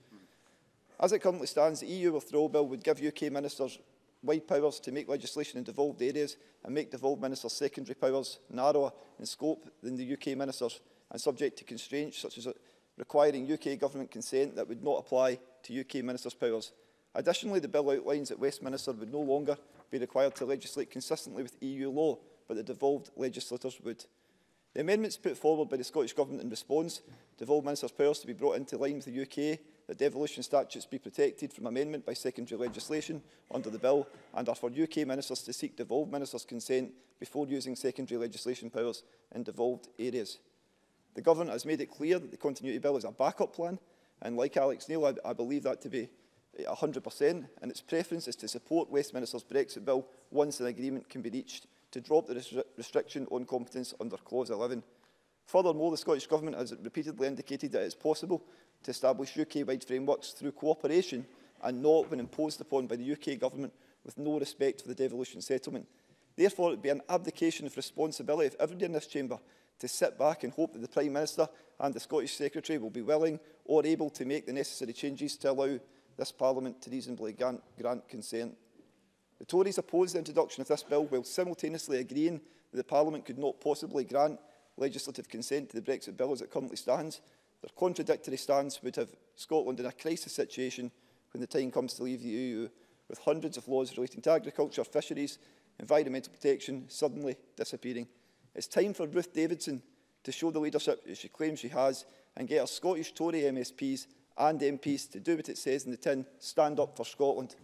As it currently stands, the EU withdrawal bill would give UK ministers wide powers to make legislation in devolved areas and make devolved ministers' secondary powers narrower in scope than the UK ministers and subject to constraints such as requiring UK government consent that would not apply to UK ministers' powers. Additionally, the bill outlines that Westminster would no longer be required to legislate consistently with EU law, but the devolved legislators would. The amendments put forward by the Scottish Government in response devolved ministers' powers to be brought into line with the UK, that devolution statutes be protected from amendment by secondary legislation under the bill, and are for UK ministers to seek devolved ministers' consent before using secondary legislation powers in devolved areas. The Government has made it clear that the Continuity Bill is a backup plan And like Alex Neil, I, I believe that to be 100%, eh, and its preference is to support Westminster's Brexit bill once an agreement can be reached to drop the res restriction on competence under Clause 11. Furthermore, the Scottish Government has repeatedly indicated that it is possible to establish UK-wide frameworks through cooperation and not when imposed upon by the UK Government with no respect for the devolution settlement. Therefore, it would be an abdication of responsibility if everybody in this chamber to sit back and hope that the Prime Minister and the Scottish Secretary will be willing or able to make the necessary changes to allow this Parliament to reasonably grant, grant consent. The Tories opposed the introduction of this bill while simultaneously agreeing that the Parliament could not possibly grant legislative consent to the Brexit bill as it currently stands. Their contradictory stance would have Scotland in a crisis situation when the time comes to leave the EU, with hundreds of laws relating to agriculture, fisheries, environmental protection suddenly disappearing. It's time for Ruth Davidson to show the leadership that she claims she has and get our Scottish Tory MSPs and MPs to do what it says in the tin, stand up for Scotland.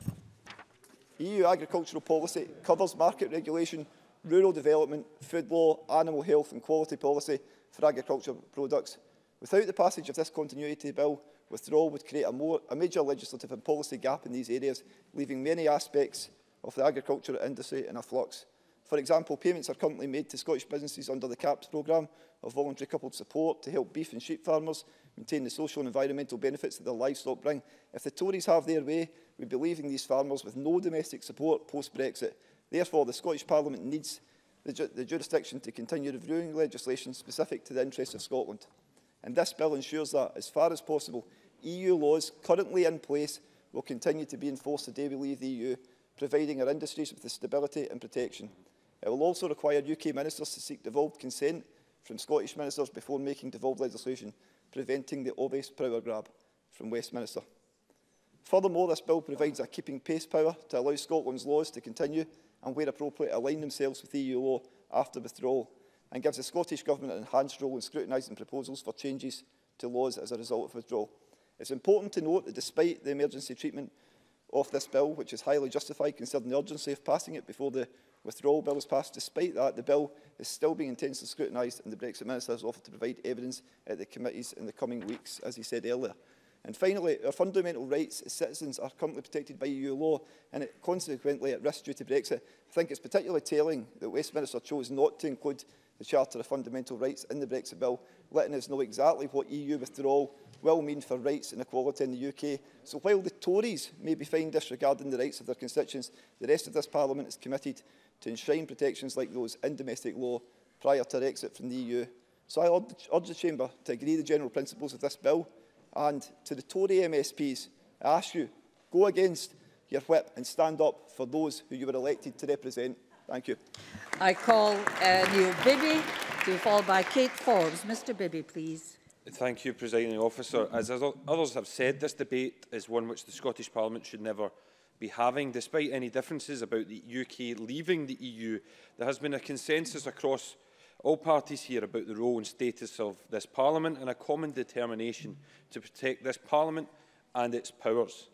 EU agricultural policy covers market regulation, rural development, food law, animal health and quality policy for agricultural products. Without the passage of this continuity bill, withdrawal would create a, more, a major legislative and policy gap in these areas, leaving many aspects of the agricultural industry in a flux. For example, payments are currently made to Scottish businesses under the CAPS programme of voluntary coupled support to help beef and sheep farmers maintain the social and environmental benefits that their livestock bring. If the Tories have their way, we'd be leaving these farmers with no domestic support post-Brexit. Therefore, the Scottish Parliament needs the, ju the jurisdiction to continue reviewing legislation specific to the interests of Scotland. And this bill ensures that, as far as possible, EU laws currently in place will continue to be enforced the day we leave the EU, providing our industries with the stability and protection It will also require UK ministers to seek devolved consent from Scottish ministers before making devolved legislation, preventing the obvious power grab from Westminster. Furthermore, this bill provides a keeping pace power to allow Scotland's laws to continue and, where appropriate, align themselves with EU law after withdrawal and gives the Scottish Government an enhanced role in scrutinising proposals for changes to laws as a result of withdrawal. It's important to note that despite the emergency treatment of this bill, which is highly justified considering the urgency of passing it before the withdrawal bill was passed. Despite that, the bill is still being intensely scrutinised and the Brexit Minister has offered to provide evidence at the committees in the coming weeks, as he said earlier. And finally, our fundamental rights as citizens are currently protected by EU law and it consequently at risk due to Brexit. I think it's particularly telling that Westminster chose not to include the Charter of Fundamental Rights in the Brexit Bill, letting us know exactly what EU withdrawal will mean for rights and equality in the UK. So while the Tories may be fine disregarding the rights of their constituents, the rest of this Parliament is committed to enshrine protections like those in domestic law prior to exit from the EU. So I urge the Chamber to agree the general principles of this bill and to the Tory MSPs, I ask you, go against your whip and stand up for those who you were elected to represent. Thank you. I call uh, Neil Bibby to be followed by Kate Forbes. Mr Bibby, please. Thank you, Presiding Officer. As others have said, this debate is one which the Scottish Parliament should never be having. Despite any differences about the UK leaving the EU, there has been a consensus across all parties here about the role and status of this Parliament and a common determination to protect this Parliament and its powers.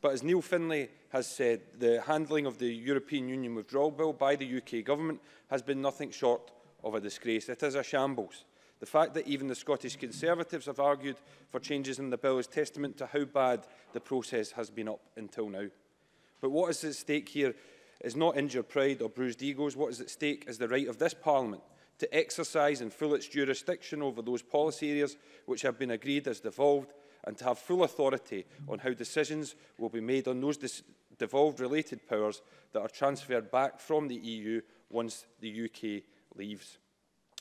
But as Neil Finlay has said, the handling of the European Union withdrawal bill by the UK government has been nothing short of a disgrace. It is a shambles. The fact that even the Scottish Conservatives have argued for changes in the bill is testament to how bad the process has been up until now. But what is at stake here is not injured pride or bruised egos. What is at stake is the right of this Parliament to exercise in full its jurisdiction over those policy areas which have been agreed as devolved and to have full authority on how decisions will be made on those devolved related powers that are transferred back from the EU once the UK leaves.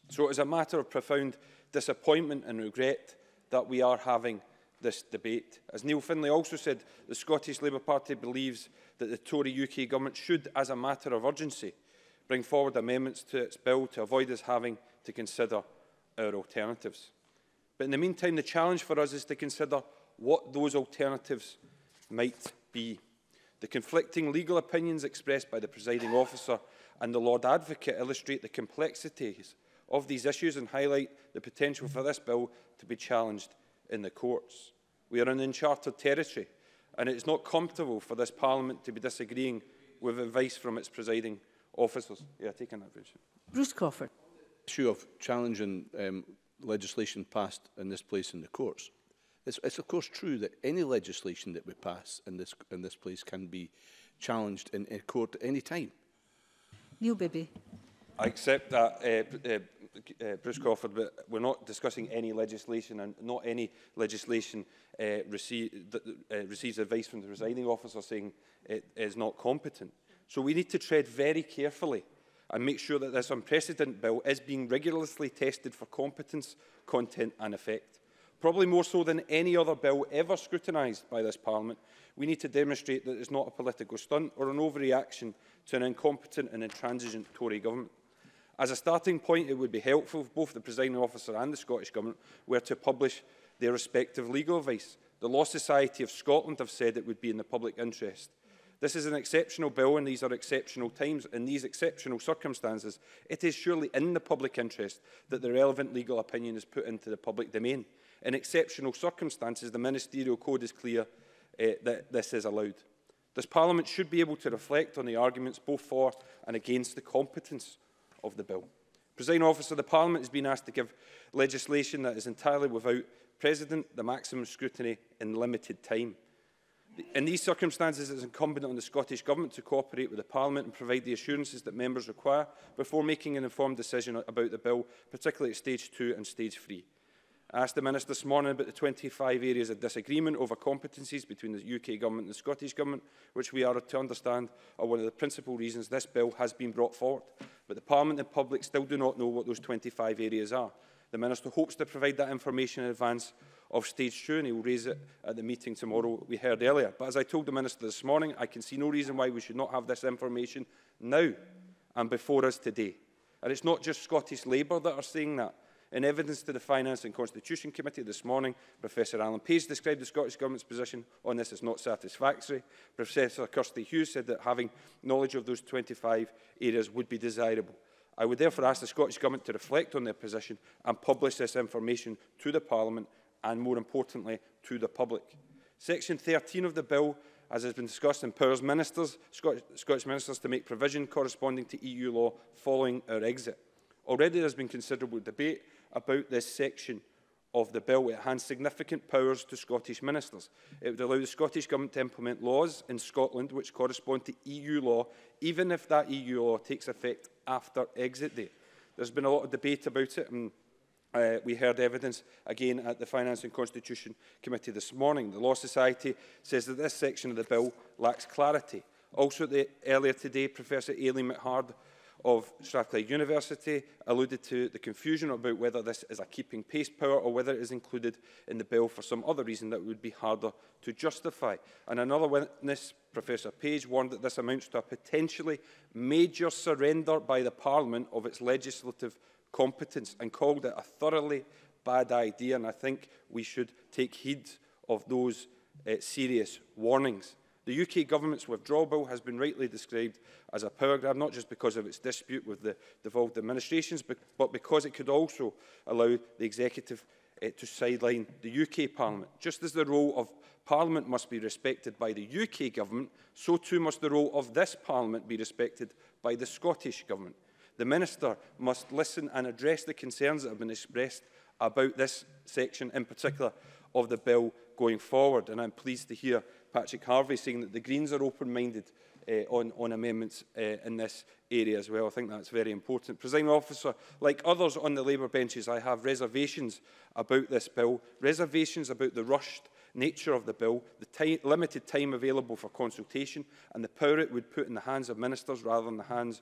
So it is a matter of profound disappointment and regret that we are having this debate. As Neil Finlay also said, the Scottish Labour Party believes that the Tory UK government should, as a matter of urgency, bring forward amendments to its bill to avoid us having to consider our alternatives. But in the meantime, the challenge for us is to consider what those alternatives might be. The conflicting legal opinions expressed by the presiding officer and the Lord Advocate illustrate the complexities of these issues and highlight the potential for this bill to be challenged in the courts. We are in uncharted territory and it is not comfortable for this Parliament to be disagreeing with advice from its presiding officers. Yeah, taking that position. Bruce Crawford. issue of challenging um, legislation passed in this place in the courts. It's, it's of course true that any legislation that we pass in this in this place can be challenged in, in court at any time. Neil Bibby. I accept that, uh, uh, uh, Bruce Crawford, but we're not discussing any legislation and not any legislation uh, receive, uh, receives advice from the residing officer saying it is not competent. So we need to tread very carefully and make sure that this unprecedented bill is being rigorously tested for competence, content and effect. Probably more so than any other bill ever scrutinised by this Parliament, we need to demonstrate that it's not a political stunt or an overreaction to an incompetent and intransigent Tory government. As a starting point, it would be helpful if both the presiding officer and the Scottish Government were to publish their respective legal advice. The Law Society of Scotland have said it would be in the public interest. This is an exceptional bill and these are exceptional times. In these exceptional circumstances, it is surely in the public interest that the relevant legal opinion is put into the public domain. In exceptional circumstances, the ministerial code is clear uh, that this is allowed. This Parliament should be able to reflect on the arguments both for and against the competence of the bill. Presiding officer, the Parliament has been asked to give legislation that is entirely without precedent the maximum scrutiny in limited time. In these circumstances, it is incumbent on the Scottish Government to cooperate with the Parliament and provide the assurances that members require before making an informed decision about the bill, particularly at stage two and stage three. I asked the Minister this morning about the 25 areas of disagreement over competencies between the UK Government and the Scottish Government, which we are to understand are one of the principal reasons this bill has been brought forward. But the Parliament and public still do not know what those 25 areas are. The Minister hopes to provide that information in advance of stage two and he will raise it at the meeting tomorrow we heard earlier. But as I told the Minister this morning, I can see no reason why we should not have this information now and before us today. And it's not just Scottish Labour that are saying that. In evidence to the Finance and Constitution Committee this morning, Professor Alan Page described the Scottish Government's position on this as not satisfactory. Professor Kirsty Hughes said that having knowledge of those 25 areas would be desirable. I would therefore ask the Scottish Government to reflect on their position and publish this information to the Parliament and, more importantly, to the public. Section 13 of the bill, as has been discussed, empowers ministers, Scottish, Scottish ministers to make provision corresponding to EU law following our exit. Already there has been considerable debate about this section of the bill. It hands significant powers to Scottish ministers. It would allow the Scottish Government to implement laws in Scotland which correspond to EU law, even if that EU law takes effect after exit date. There's been a lot of debate about it, and uh, we heard evidence again at the Finance and Constitution Committee this morning. The Law Society says that this section of the bill lacks clarity. Also, the, earlier today, Professor Aileen McHard of Strathclyde University alluded to the confusion about whether this is a keeping pace power or whether it is included in the bill for some other reason that would be harder to justify. And another witness, Professor Page, warned that this amounts to a potentially major surrender by the Parliament of its legislative competence and called it a thoroughly bad idea. And I think we should take heed of those uh, serious warnings. The UK government's withdrawal bill has been rightly described as a power grab, not just because of its dispute with the devolved administrations, but because it could also allow the executive uh, to sideline the UK Parliament. Just as the role of Parliament must be respected by the UK government, so too must the role of this Parliament be respected by the Scottish government. The Minister must listen and address the concerns that have been expressed about this section in particular of the bill going forward. And I'm pleased to hear Patrick Harvey saying that the Greens are open-minded uh, on, on amendments uh, in this area as well. I think that's very important. Presiding officer, like others on the Labour benches, I have reservations about this bill, reservations about the rushed nature of the bill, the time, limited time available for consultation and the power it would put in the hands of ministers rather than the hands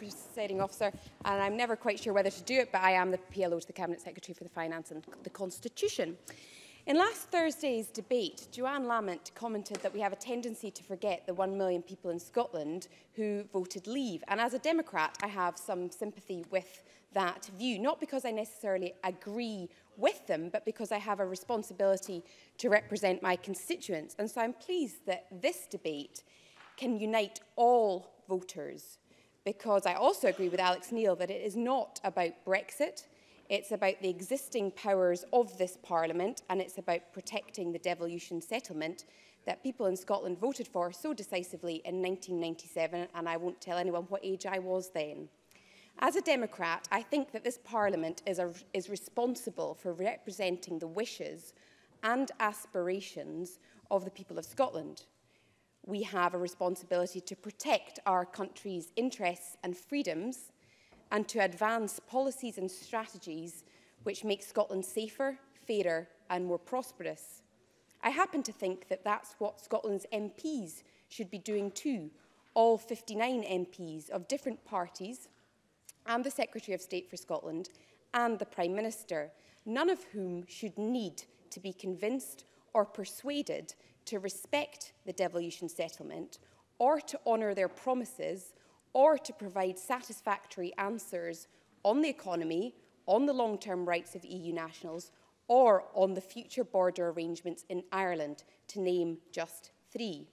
presiding officer, and I'm never quite sure whether to do it, but I am the PLO to the Cabinet Secretary for the Finance and the Constitution. In last Thursday's debate, Joanne Lamont commented that we have a tendency to forget the 1 million people in Scotland who voted leave. And as a Democrat, I have some sympathy with that view, not because I necessarily agree with them, but because I have a responsibility to represent my constituents. And so I'm pleased that this debate can unite all voters, because I also agree with Alex Neil that it is not about Brexit, It's about the existing powers of this Parliament and it's about protecting the devolution settlement that people in Scotland voted for so decisively in 1997 and I won't tell anyone what age I was then. As a Democrat, I think that this Parliament is, a, is responsible for representing the wishes and aspirations of the people of Scotland. We have a responsibility to protect our country's interests and freedoms and to advance policies and strategies which make Scotland safer, fairer and more prosperous. I happen to think that that's what Scotland's MPs should be doing too, all 59 MPs of different parties and the Secretary of State for Scotland and the Prime Minister, none of whom should need to be convinced or persuaded to respect the devolution settlement or to honour their promises or to provide satisfactory answers on the economy, on the long-term rights of EU nationals, or on the future border arrangements in Ireland, to name just three.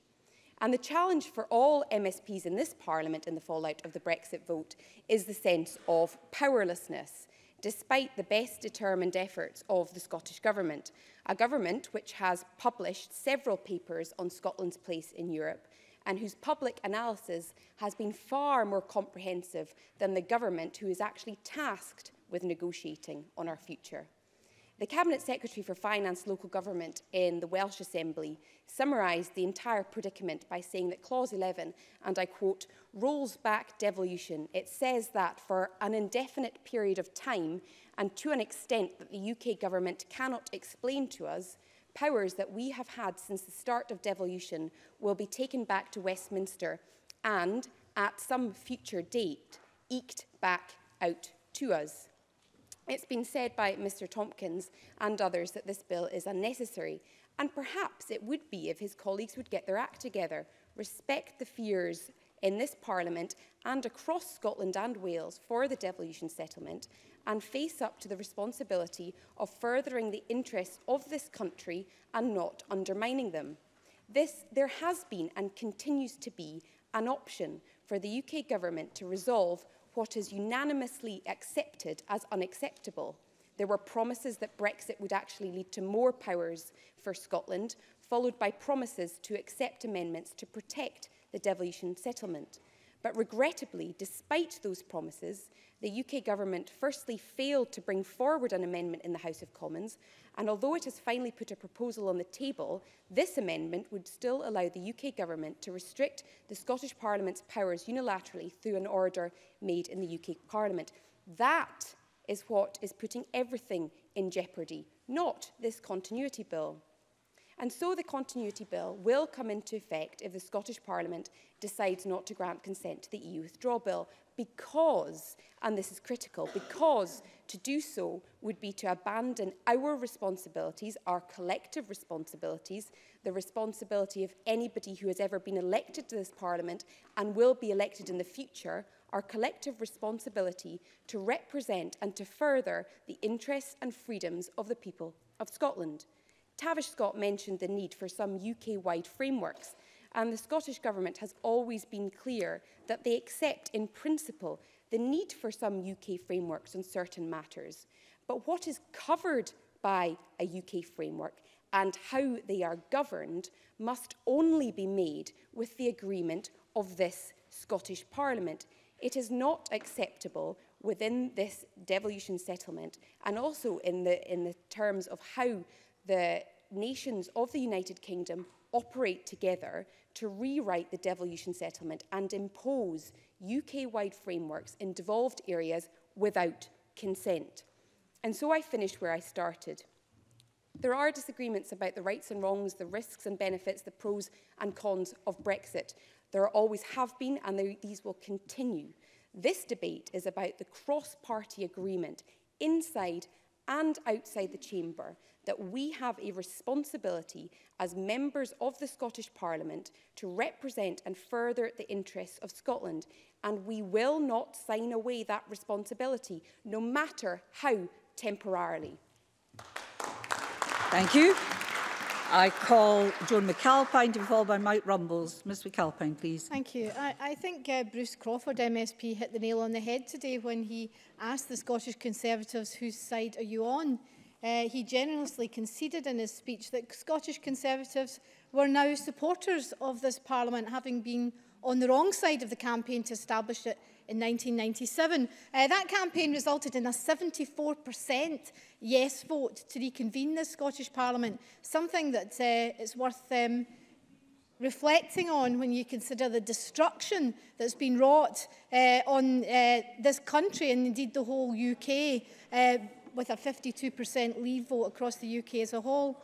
And the challenge for all MSPs in this Parliament in the fallout of the Brexit vote is the sense of powerlessness, despite the best determined efforts of the Scottish Government, a government which has published several papers on Scotland's place in Europe and whose public analysis has been far more comprehensive than the government who is actually tasked with negotiating on our future. The Cabinet Secretary for Finance Local Government in the Welsh Assembly summarised the entire predicament by saying that Clause 11, and I quote, rolls back devolution. It says that for an indefinite period of time and to an extent that the UK Government cannot explain to us, powers that we have had since the start of devolution will be taken back to Westminster and, at some future date, eked back out to us. It's been said by Mr Tompkins and others that this bill is unnecessary, and perhaps it would be if his colleagues would get their act together, respect the fears in this Parliament and across Scotland and Wales for the devolution settlement and face up to the responsibility of furthering the interests of this country and not undermining them. This, there has been and continues to be an option for the UK government to resolve what is unanimously accepted as unacceptable. There were promises that Brexit would actually lead to more powers for Scotland, followed by promises to accept amendments to protect the devolution settlement. But regrettably, despite those promises, the UK government firstly failed to bring forward an amendment in the House of Commons, and although it has finally put a proposal on the table, this amendment would still allow the UK government to restrict the Scottish Parliament's powers unilaterally through an order made in the UK Parliament. That is what is putting everything in jeopardy, not this continuity bill. And so the Continuity Bill will come into effect if the Scottish Parliament decides not to grant consent to the EU Withdrawal Bill because, and this is critical, because to do so would be to abandon our responsibilities, our collective responsibilities, the responsibility of anybody who has ever been elected to this Parliament and will be elected in the future, our collective responsibility to represent and to further the interests and freedoms of the people of Scotland. Tavish Scott mentioned the need for some UK-wide frameworks, and the Scottish Government has always been clear that they accept in principle the need for some UK frameworks on certain matters. But what is covered by a UK framework and how they are governed must only be made with the agreement of this Scottish Parliament. It is not acceptable within this devolution settlement and also in the, in the terms of how the nations of the United Kingdom operate together to rewrite the devolution settlement and impose UK-wide frameworks in devolved areas without consent. And so I finished where I started. There are disagreements about the rights and wrongs, the risks and benefits, the pros and cons of Brexit. There always have been and there, these will continue. This debate is about the cross-party agreement inside and outside the chamber that we have a responsibility as members of the Scottish Parliament to represent and further the interests of Scotland. And we will not sign away that responsibility, no matter how temporarily. Thank you. I call Joan McAlpine to be followed by Mike Rumbles. Ms McAlpine, please. Thank you. I, I think uh, Bruce Crawford, MSP, hit the nail on the head today when he asked the Scottish Conservatives, whose side are you on? Uh, he generously conceded in his speech that Scottish Conservatives were now supporters of this Parliament, having been on the wrong side of the campaign to establish it in 1997. Uh, that campaign resulted in a 74% yes vote to reconvene the Scottish Parliament, something that uh, it's worth um, reflecting on when you consider the destruction that's been wrought uh, on uh, this country and indeed the whole UK uh, with a 52% leave vote across the UK as a whole.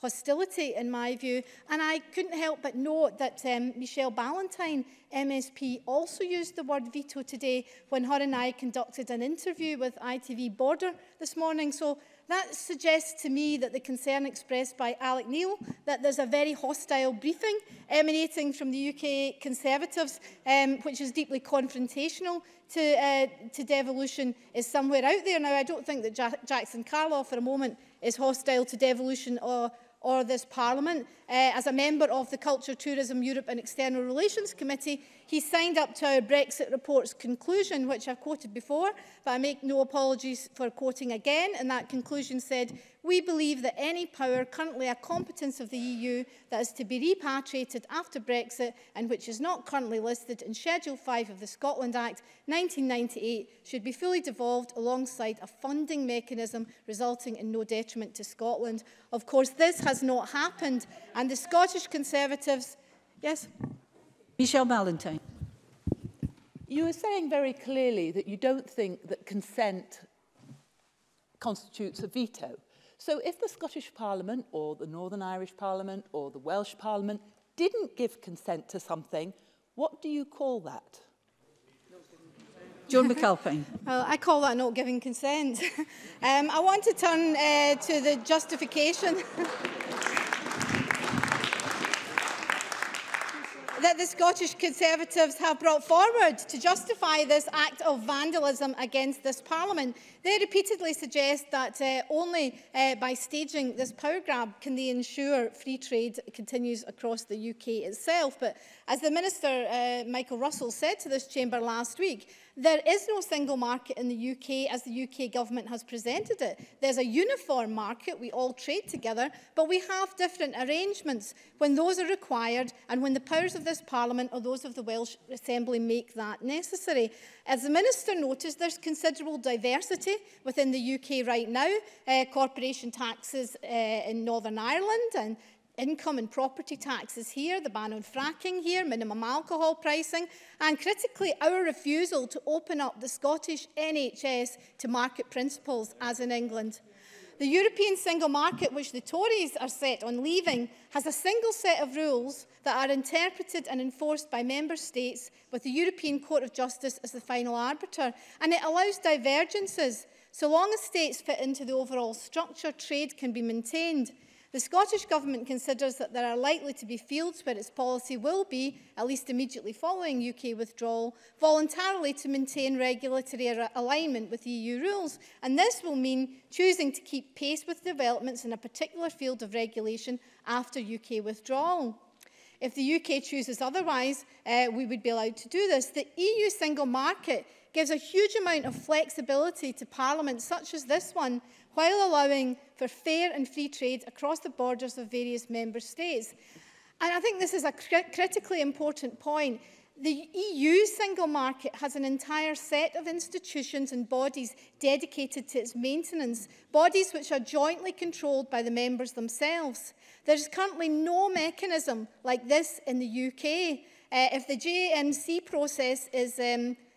hostility, in my view. And I couldn't help but note that um, Michelle Ballantyne, MSP, also used the word veto today when her and I conducted an interview with ITV Border this morning. So That suggests to me that the concern expressed by Alec Neil that there's a very hostile briefing emanating from the UK Conservatives, um, which is deeply confrontational to, uh, to devolution, is somewhere out there. Now, I don't think that ja Jackson Carlaw for a moment is hostile to devolution or, or this Parliament. Uh, as a member of the Culture, Tourism, Europe and External Relations Committee, he signed up to our Brexit report's conclusion, which I've quoted before, but I make no apologies for quoting again. And that conclusion said, we believe that any power currently a competence of the EU that is to be repatriated after Brexit and which is not currently listed in Schedule 5 of the Scotland Act 1998 should be fully devolved alongside a funding mechanism resulting in no detriment to Scotland. Of course, this has not happened And the Scottish Conservatives... Yes? Michelle Ballantyne. You were saying very clearly that you don't think that consent constitutes a veto. So if the Scottish Parliament or the Northern Irish Parliament or the Welsh Parliament didn't give consent to something, what do you call that? John McAlpine. well, I call that not giving consent. um, I want to turn uh, to the justification. that the Scottish Conservatives have brought forward to justify this act of vandalism against this Parliament. They repeatedly suggest that uh, only uh, by staging this power grab can they ensure free trade continues across the UK itself. But as the Minister, uh, Michael Russell, said to this chamber last week, There is no single market in the UK as the UK government has presented it. There's a uniform market, we all trade together, but we have different arrangements when those are required and when the powers of this Parliament or those of the Welsh Assembly make that necessary. As the Minister noticed, there's considerable diversity within the UK right now. Uh, corporation taxes uh, in Northern Ireland and income and property taxes here, the ban on fracking here, minimum alcohol pricing, and critically our refusal to open up the Scottish NHS to market principles as in England. The European single market, which the Tories are set on leaving, has a single set of rules that are interpreted and enforced by member states with the European Court of Justice as the final arbiter, and it allows divergences. So long as states fit into the overall structure, trade can be maintained. The Scottish Government considers that there are likely to be fields where its policy will be, at least immediately following UK withdrawal, voluntarily to maintain regulatory alignment with EU rules, and this will mean choosing to keep pace with developments in a particular field of regulation after UK withdrawal. If the UK chooses otherwise, uh, we would be allowed to do this. The EU single market gives a huge amount of flexibility to Parliament, such as this one, while allowing for fair and free trade across the borders of various member states. And I think this is a cr critically important point. The EU single market has an entire set of institutions and bodies dedicated to its maintenance, bodies which are jointly controlled by the members themselves. There is currently no mechanism like this in the UK. Uh, if the JMC process is um,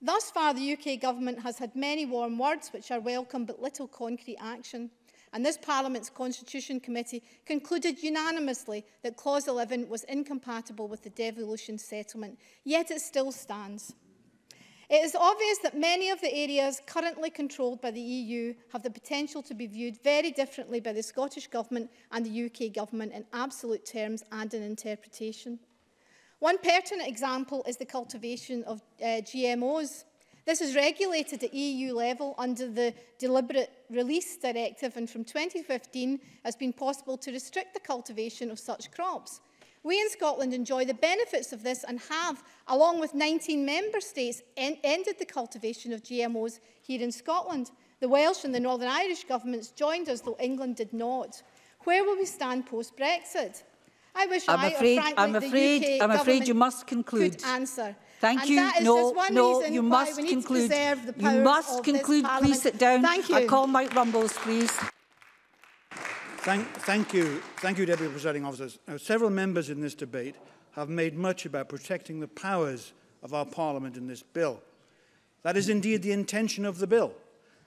Thus far, the UK government has had many warm words, which are welcome, but little concrete action and this Parliament's Constitution Committee concluded unanimously that Clause 11 was incompatible with the devolution settlement, yet it still stands. It is obvious that many of the areas currently controlled by the EU have the potential to be viewed very differently by the Scottish Government and the UK Government in absolute terms and in interpretation. One pertinent example is the cultivation of uh, GMOs. This is regulated at EU level under the Deliberate Release Directive and from 2015 has been possible to restrict the cultivation of such crops. We in Scotland enjoy the benefits of this and have, along with 19 member states, en ended the cultivation of GMOs here in Scotland. The Welsh and the Northern Irish governments joined us, though England did not. Where will we stand post-Brexit? I wish I'm I, afraid, or frankly, I'm afraid, the UK I'm afraid you must conclude. could answer. Thank and you. no, no, you must conclude. You must conclude. Please sit down. Thank you. I call Mike Rumbles, please. Thank, thank you. Thank you, Deputy Presiding Officer. Now, several members in this debate have made much about protecting the powers of our Parliament in this bill. That is indeed the intention of the bill,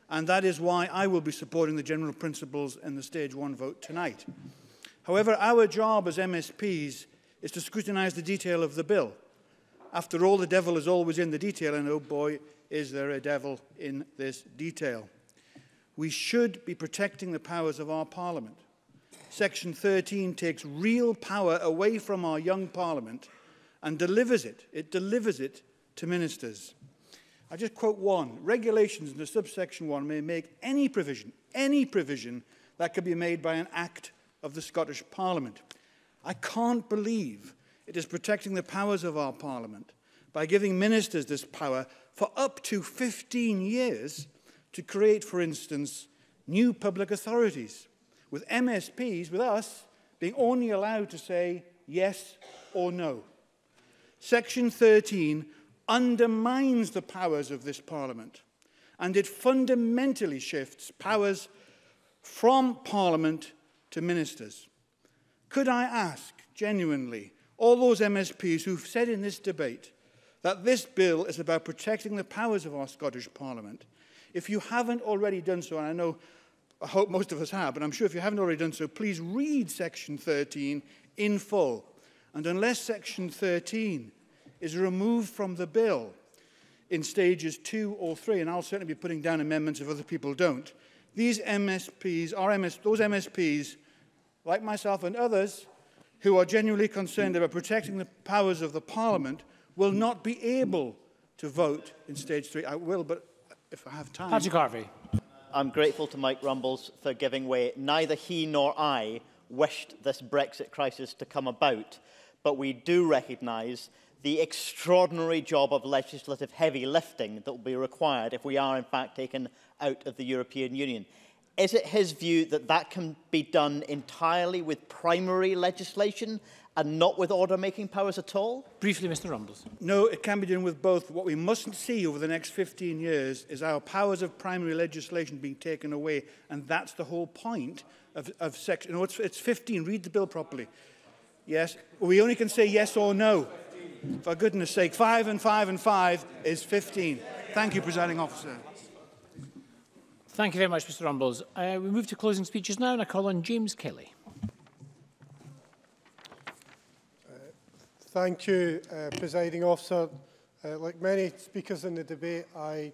and that is why I will be supporting the general principles in the Stage 1 vote tonight. However, our job as MSPs is to scrutinise the detail of the bill – after all, the devil is always in the detail, and oh boy, is there a devil in this detail. We should be protecting the powers of our parliament. Section 13 takes real power away from our young parliament and delivers it. It delivers it to ministers. I just quote one. Regulations in the subsection 1 may make any provision, any provision that could be made by an act of the Scottish Parliament. I can't believe it is protecting the powers of our Parliament by giving ministers this power for up to 15 years to create, for instance, new public authorities, with MSPs, with us, being only allowed to say yes or no. Section 13 undermines the powers of this Parliament and it fundamentally shifts powers from Parliament to ministers. Could I ask genuinely all those MSPs who've said in this debate that this bill is about protecting the powers of our Scottish Parliament. If you haven't already done so, and I know, I hope most of us have, but I'm sure if you haven't already done so, please read Section 13 in full. And unless Section 13 is removed from the bill in stages two or three, and I'll certainly be putting down amendments if other people don't, these MSPs, our MS, those MSPs, like myself and others, who are genuinely concerned about protecting the powers of the Parliament will not be able to vote in stage three. I will, but if I have time... Patrick Harvey. I'm grateful to Mike Rumbles for giving way. Neither he nor I wished this Brexit crisis to come about, but we do recognise the extraordinary job of legislative heavy lifting that will be required if we are in fact taken out of the European Union. Is it his view that that can be done entirely with primary legislation and not with order-making powers at all? Briefly, Mr Rumbles. No, it can be done with both. What we mustn't see over the next 15 years is our powers of primary legislation being taken away, and that's the whole point of, of section... No, it's, it's 15. Read the bill properly. Yes. We only can say yes or no. For goodness sake, five and five and five is 15. Thank you, presiding officer. Thank you very much, Mr Rumbles. Uh, we move to closing speeches now and I call on James Kelly. Uh, thank you, uh, presiding officer. Uh, like many speakers in the debate, I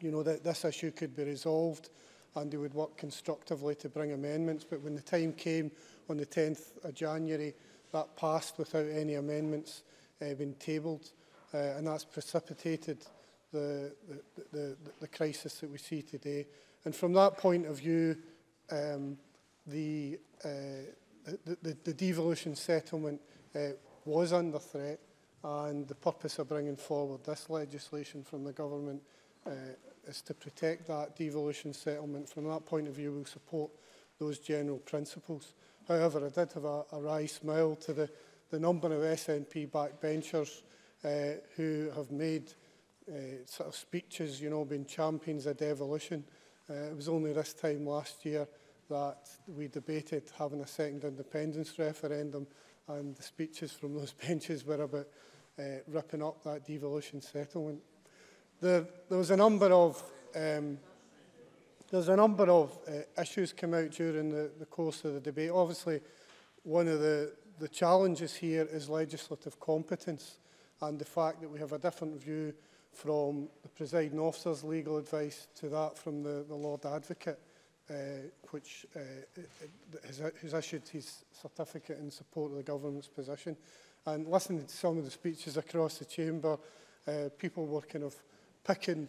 you know, that this issue could be resolved and they would work constructively to bring amendments. But when the time came on the 10th of January, that passed without any amendments uh, being tabled. Uh, and that's precipitated the, the, the, the crisis that we see today. And from that point of view, um, the, uh, the, the, the devolution settlement uh, was under threat and the purpose of bringing forward this legislation from the government uh, is to protect that devolution settlement. From that point of view, we'll support those general principles. However, I did have a, a wry smile to the, the number of SNP backbenchers uh, who have made uh, sort of speeches, you know, been champions of devolution. Uh, it was only this time last year that we debated having a second independence referendum and the speeches from those benches were about uh, ripping up that devolution settlement. The, there was a number of um, there's a number of uh, issues came out during the, the course of the debate. Obviously, one of the, the challenges here is legislative competence and the fact that we have a different view from the presiding officer's legal advice to that from the, the Lord Advocate uh, which uh, uh, has, has issued his certificate in support of the government's position. And listening to some of the speeches across the chamber, uh, people were kind of picking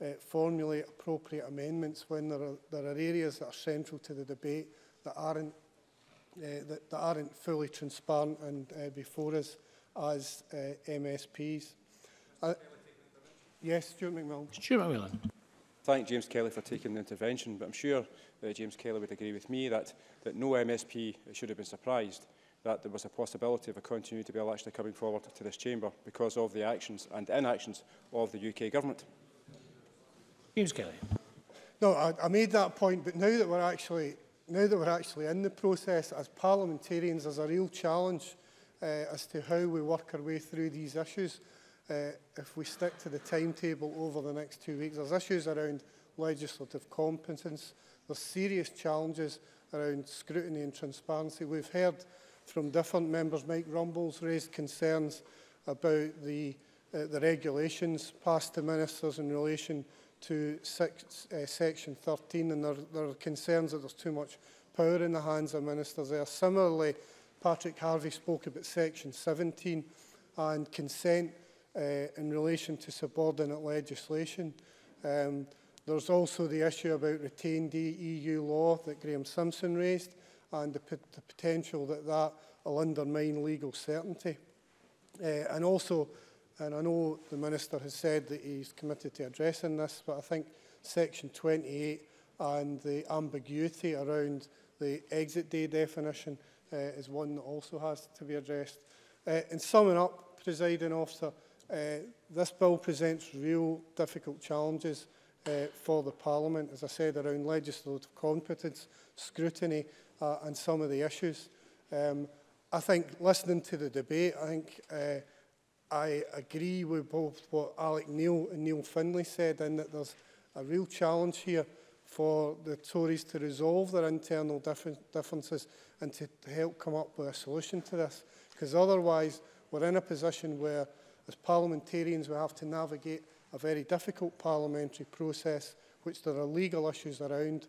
uh, formulate appropriate amendments when there are, there are areas that are central to the debate that aren't Uh, that, that aren't fully transparent and uh, before us as uh, MSPs. yes, Stuart McMillan. Stuart McMillan. Thank James Kelly for taking the intervention, but I'm sure that James Kelly would agree with me that, that no MSP should have been surprised that there was a possibility of a continuity bill actually coming forward to this chamber because of the actions and inactions of the UK government. James Kelly. No, I, I made that point, but now that we're actually now that we're actually in the process, as parliamentarians, there's a real challenge uh, as to how we work our way through these issues uh, if we stick to the timetable over the next two weeks. There's issues around legislative competence. There's serious challenges around scrutiny and transparency. We've heard from different members, Mike Rumbles raised concerns about the, uh, the regulations passed to ministers in relation to to six, uh, eh, Section 13, and there, there are concerns that there's too much power in the hands of ministers there. Similarly, Patrick Harvey spoke about Section 17 and consent uh, in relation to subordinate legislation. Um, there's also the issue about retained EU law that Graham Simpson raised and the, the potential that that will undermine legal certainty. Uh, and also And I know the Minister has said that he's committed to addressing this, but I think Section 28 and the ambiguity around the exit day definition uh, is one that also has to be addressed. Uh, in summing up, presiding officer, uh, this bill presents real difficult challenges uh, for the Parliament, as I said, around legislative competence, scrutiny uh, and some of the issues. Um, I think listening to the debate, I think uh, I agree with both what Alec Neil and Neil Finlay said in that there's a real challenge here for the Tories to resolve their internal differ differences and to, to help come up with a solution to this. Because otherwise, we're in a position where, as parliamentarians, we have to navigate a very difficult parliamentary process, which there are legal issues around,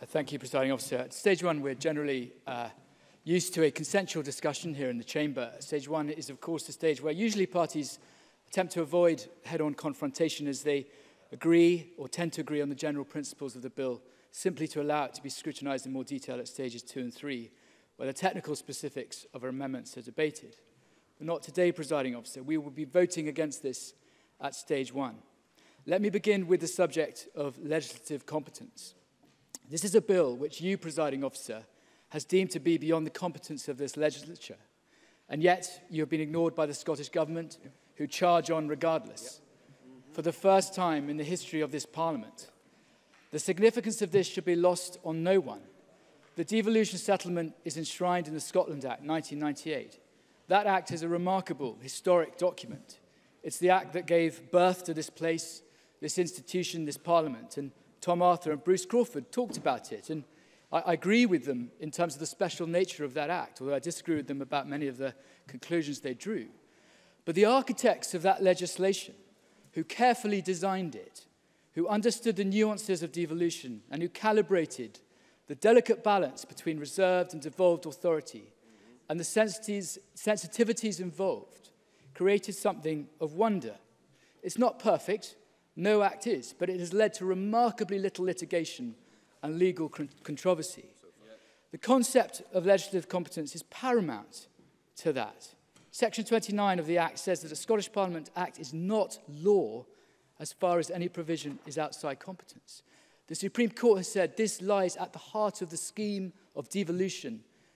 Uh, thank you, Presiding Officer. At stage one, we're generally uh, used to a consensual discussion here in the Chamber. Stage one is, of course, the stage where usually parties attempt to avoid head-on confrontation as they agree or tend to agree on the general principles of the bill simply to allow it to be scrutinized in more detail at stages two and three, where the technical specifics of our amendments are debated. But not today, presiding officer. We will be voting against this at stage one. Let me begin with the subject of legislative competence. This is a bill which you, presiding officer, has deemed to be beyond the competence of this legislature. And yet, you have been ignored by the Scottish Government, who charge on regardless. For the first time in the history of this Parliament, the significance of this should be lost on no one. The devolution settlement is enshrined in the Scotland Act 1998. That act is a remarkable historic document. It's the act that gave birth to this place, this institution, this parliament. And Tom Arthur and Bruce Crawford talked about it. And I, I agree with them in terms of the special nature of that act, although I disagree with them about many of the conclusions they drew. But the architects of that legislation, who carefully designed it, who understood the nuances of devolution and who calibrated the delicate balance between reserved and devolved authority and the sensitivities, involved created something of wonder. It's not perfect, no act is, but it has led to remarkably little litigation and legal controversy. The concept of legislative competence is paramount to that. Section 29 of the Act says that a Scottish Parliament Act is not law as far as any provision is outside competence. The Supreme Court has said this lies at the heart of the scheme of devolution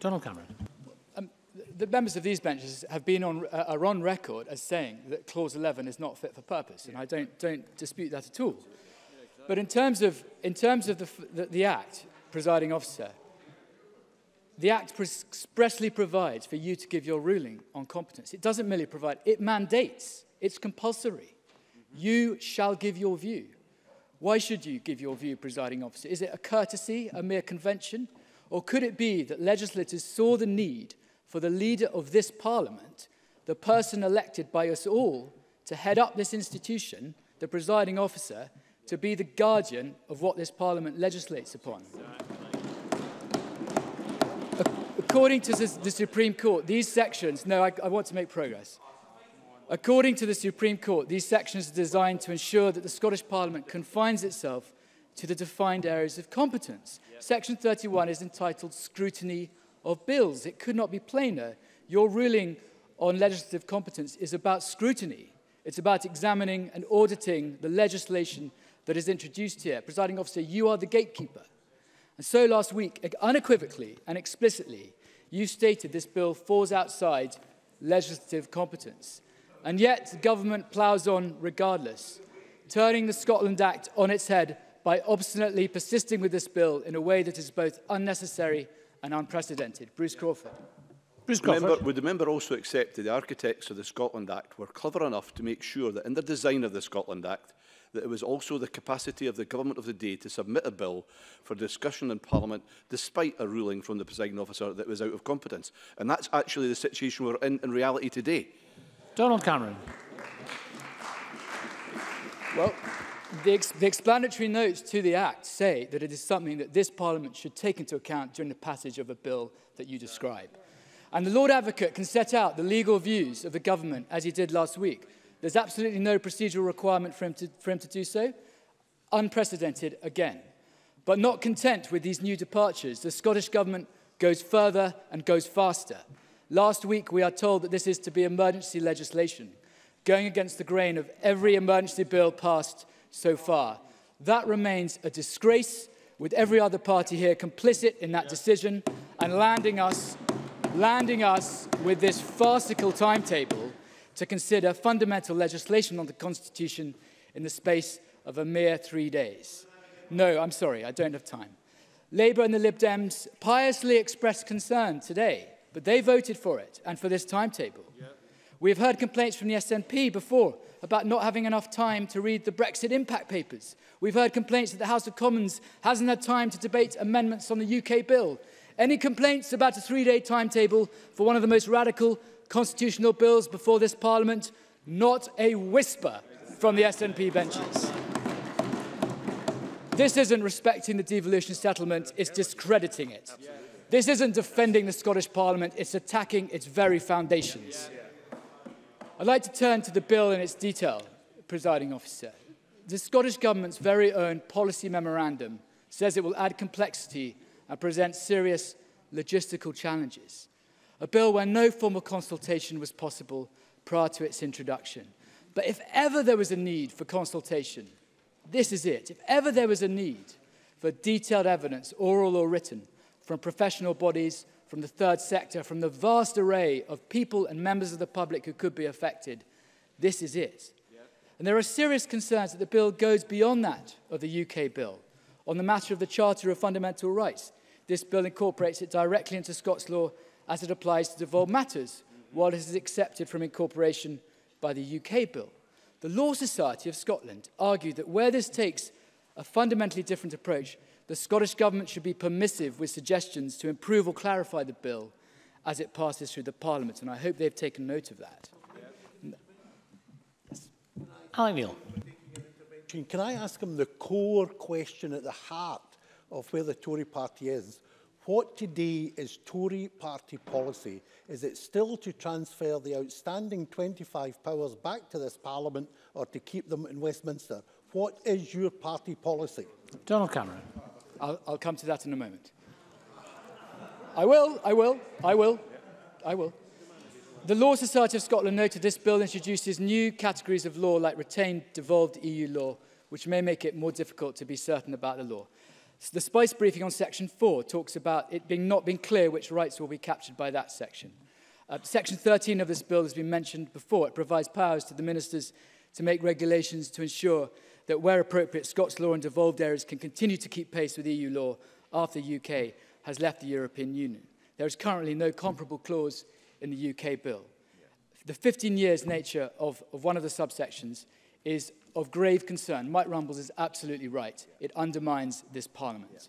Donald Cameron. Um, the members of these benches have been on, uh, are on record as saying that Clause 11 is not fit for purpose, and I don't, don't dispute that at all. But in terms of, in terms of the, the, the Act, presiding officer, the Act expressly provides for you to give your ruling on competence. It doesn't merely provide, it mandates, it's compulsory. You shall give your view. Why should you give your view, presiding officer? Is it a courtesy, a mere convention? Or could it be that legislators saw the need for the leader of this parliament, the person elected by us all to head up this institution, the presiding officer, to be the guardian of what this parliament legislates upon? according to the Supreme Court, these sections, no, I, I want to make progress. According to the Supreme Court, these sections are designed to ensure that the Scottish Parliament confines itself to the defined areas of competence. Yep. Section 31 is entitled Scrutiny of Bills. It could not be plainer. Your ruling on legislative competence is about scrutiny. It's about examining and auditing the legislation that is introduced here. Presiding officer, you are the gatekeeper. And so last week, unequivocally and explicitly, you stated this bill falls outside legislative competence. And yet the government ploughs on regardless, turning the Scotland Act on its head by obstinately persisting with this bill in a way that is both unnecessary and unprecedented. Bruce Crawford. Bruce Crawford. would the member also accept that the architects of the Scotland Act were clever enough to make sure that in the design of the Scotland Act, that it was also the capacity of the government of the day to submit a bill for discussion in Parliament despite a ruling from the presiding officer that was out of competence. And that's actually the situation we're in in reality today. Donald Cameron. Well, the, ex the explanatory notes to the Act say that it is something that this Parliament should take into account during the passage of a bill that you describe. And the Lord Advocate can set out the legal views of the government, as he did last week. There's absolutely no procedural requirement for him to, for him to do so. Unprecedented again. But not content with these new departures, the Scottish Government goes further and goes faster. Last week, we are told that this is to be emergency legislation, going against the grain of every emergency bill passed so far. That remains a disgrace, with every other party here complicit in that decision and landing us, landing us with this farcical timetable to consider fundamental legislation on the Constitution in the space of a mere three days. No, I'm sorry, I don't have time. Labour and the Lib Dems piously expressed concern today, but they voted for it and for this timetable. Yeah. We've heard complaints from the SNP before about not having enough time to read the Brexit impact papers. We've heard complaints that the House of Commons hasn't had time to debate amendments on the UK bill. Any complaints about a three-day timetable for one of the most radical constitutional bills before this Parliament, not a whisper from the SNP benches. This isn't respecting the devolution settlement, it's discrediting it. This isn't defending the Scottish Parliament, it's attacking its very foundations. I'd like to turn to the bill in its detail, presiding officer. The Scottish Government's very own policy memorandum says it will add complexity and present serious logistical challenges a bill where no formal consultation was possible prior to its introduction. But if ever there was a need for consultation, this is it. If ever there was a need for detailed evidence, oral or written, from professional bodies, from the third sector, from the vast array of people and members of the public who could be affected, this is it. And there are serious concerns that the bill goes beyond that of the UK bill on the matter of the Charter of Fundamental Rights. This bill incorporates it directly into Scots law as it applies to devolved matters, while it is accepted from incorporation by the UK Bill. The Law Society of Scotland argued that where this takes a fundamentally different approach, the Scottish Government should be permissive with suggestions to improve or clarify the bill as it passes through the Parliament, and I hope they've taken note of that. Hi, Neil. Can I ask him the core question at the heart of where the Tory party is? What today is Tory party policy is it still to transfer the outstanding 25 powers back to this parliament or to keep them in Westminster? What is your party policy? Donald Cameron. I'll, I'll come to that in a moment. I will, I will, I will, I will. The Law Society of Scotland noted this bill introduces new categories of law like retained devolved EU law, which may make it more difficult to be certain about the law. So the spice briefing on section 4 talks about it being not being clear which rights will be captured by that section. Uh, section 13 of this bill has been mentioned before. It provides powers to the ministers to make regulations to ensure that where appropriate, Scots law in devolved areas can continue to keep pace with EU law after the UK has left the European Union. There is currently no comparable clause in the UK bill. The 15 years nature of, of one of the subsections is of grave concern. Mike Rumbles is absolutely right. It undermines this parliament.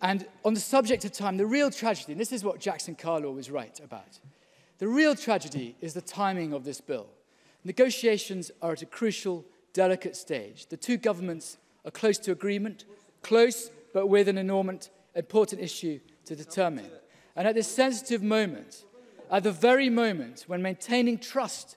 And on the subject of time, the real tragedy, and this is what Jackson Carlaw was right about, the real tragedy is the timing of this bill. Negotiations are at a crucial, delicate stage. The two governments are close to agreement, close but with an enormous, important issue to determine. And at this sensitive moment, at the very moment when maintaining trust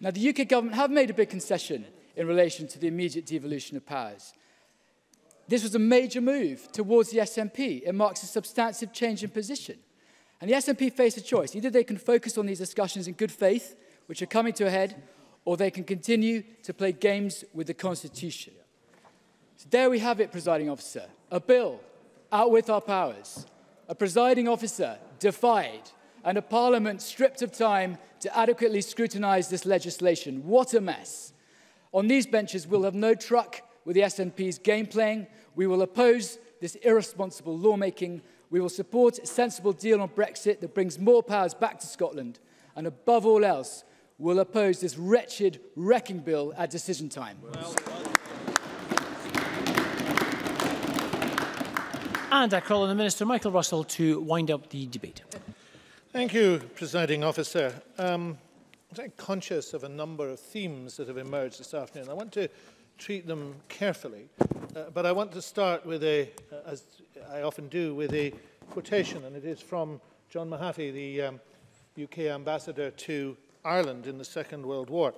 Now, the UK government have made a big concession in relation to the immediate devolution of powers. This was a major move towards the SNP. It marks a substantive change in position. And the SNP face a choice. Either they can focus on these discussions in good faith, which are coming to a head, or they can continue to play games with the Constitution. So there we have it, presiding officer. A bill out with our powers, a presiding officer defied, and a parliament stripped of time to adequately scrutinise this legislation. What a mess. On these benches, we'll have no truck with the SNP's game playing. We will oppose this irresponsible lawmaking. We will support a sensible deal on Brexit that brings more powers back to Scotland. And above all else, we'll oppose this wretched wrecking bill at decision time. Well, And I call on the Minister Michael Russell to wind up the debate. Thank you, Presiding Officer. Um, I'm very conscious of a number of themes that have emerged this afternoon. I want to treat them carefully. Uh, but I want to start with a, uh, as I often do, with a quotation, and it is from John Mahaffey, the um, UK ambassador to Ireland in the Second World War.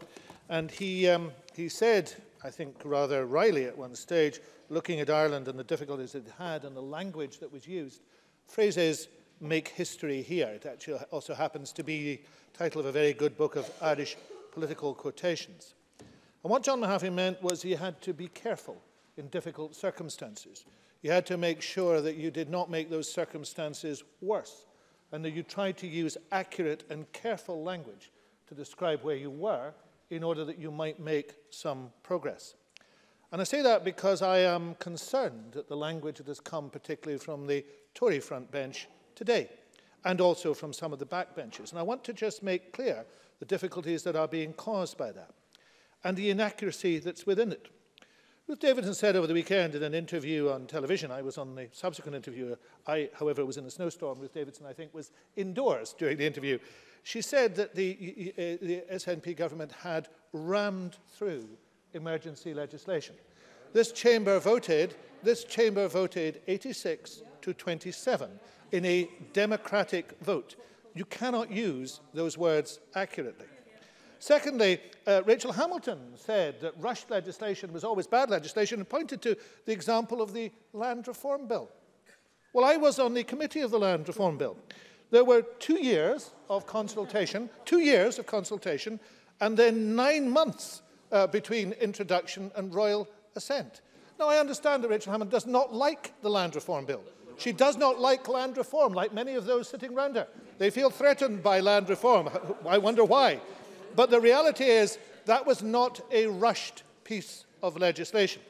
And he, um, he said, I think rather wryly at one stage, looking at Ireland and the difficulties it had and the language that was used, phrases make history here. It actually also happens to be the title of a very good book of Irish political quotations. And what John Mahaffey meant was you had to be careful in difficult circumstances. You had to make sure that you did not make those circumstances worse and that you tried to use accurate and careful language to describe where you were in order that you might make some progress. And I say that because I am concerned at the language that has come particularly from the Tory front bench today and also from some of the backbenchers. And I want to just make clear the difficulties that are being caused by that and the inaccuracy that's within it. Ruth Davidson said over the weekend in an interview on television, I was on the subsequent interview, I, however, was in a snowstorm. Ruth Davidson, I think, was indoors during the interview. She said that the, uh, the SNP government had rammed through emergency legislation. This chamber voted, this chamber voted 86 to 27 in a democratic vote. You cannot use those words accurately. Secondly, uh, Rachel Hamilton said that rushed legislation was always bad legislation and pointed to the example of the Land Reform Bill. Well, I was on the committee of the Land Reform Bill. There were two years of consultation, two years of consultation, and then nine months uh, between introduction and royal assent. Now, I understand that Rachel Hammond does not like the Land Reform Bill. She does not like land reform, like many of those sitting round her. They feel threatened by land reform. I wonder why. But the reality is that was not a rushed piece of legislation.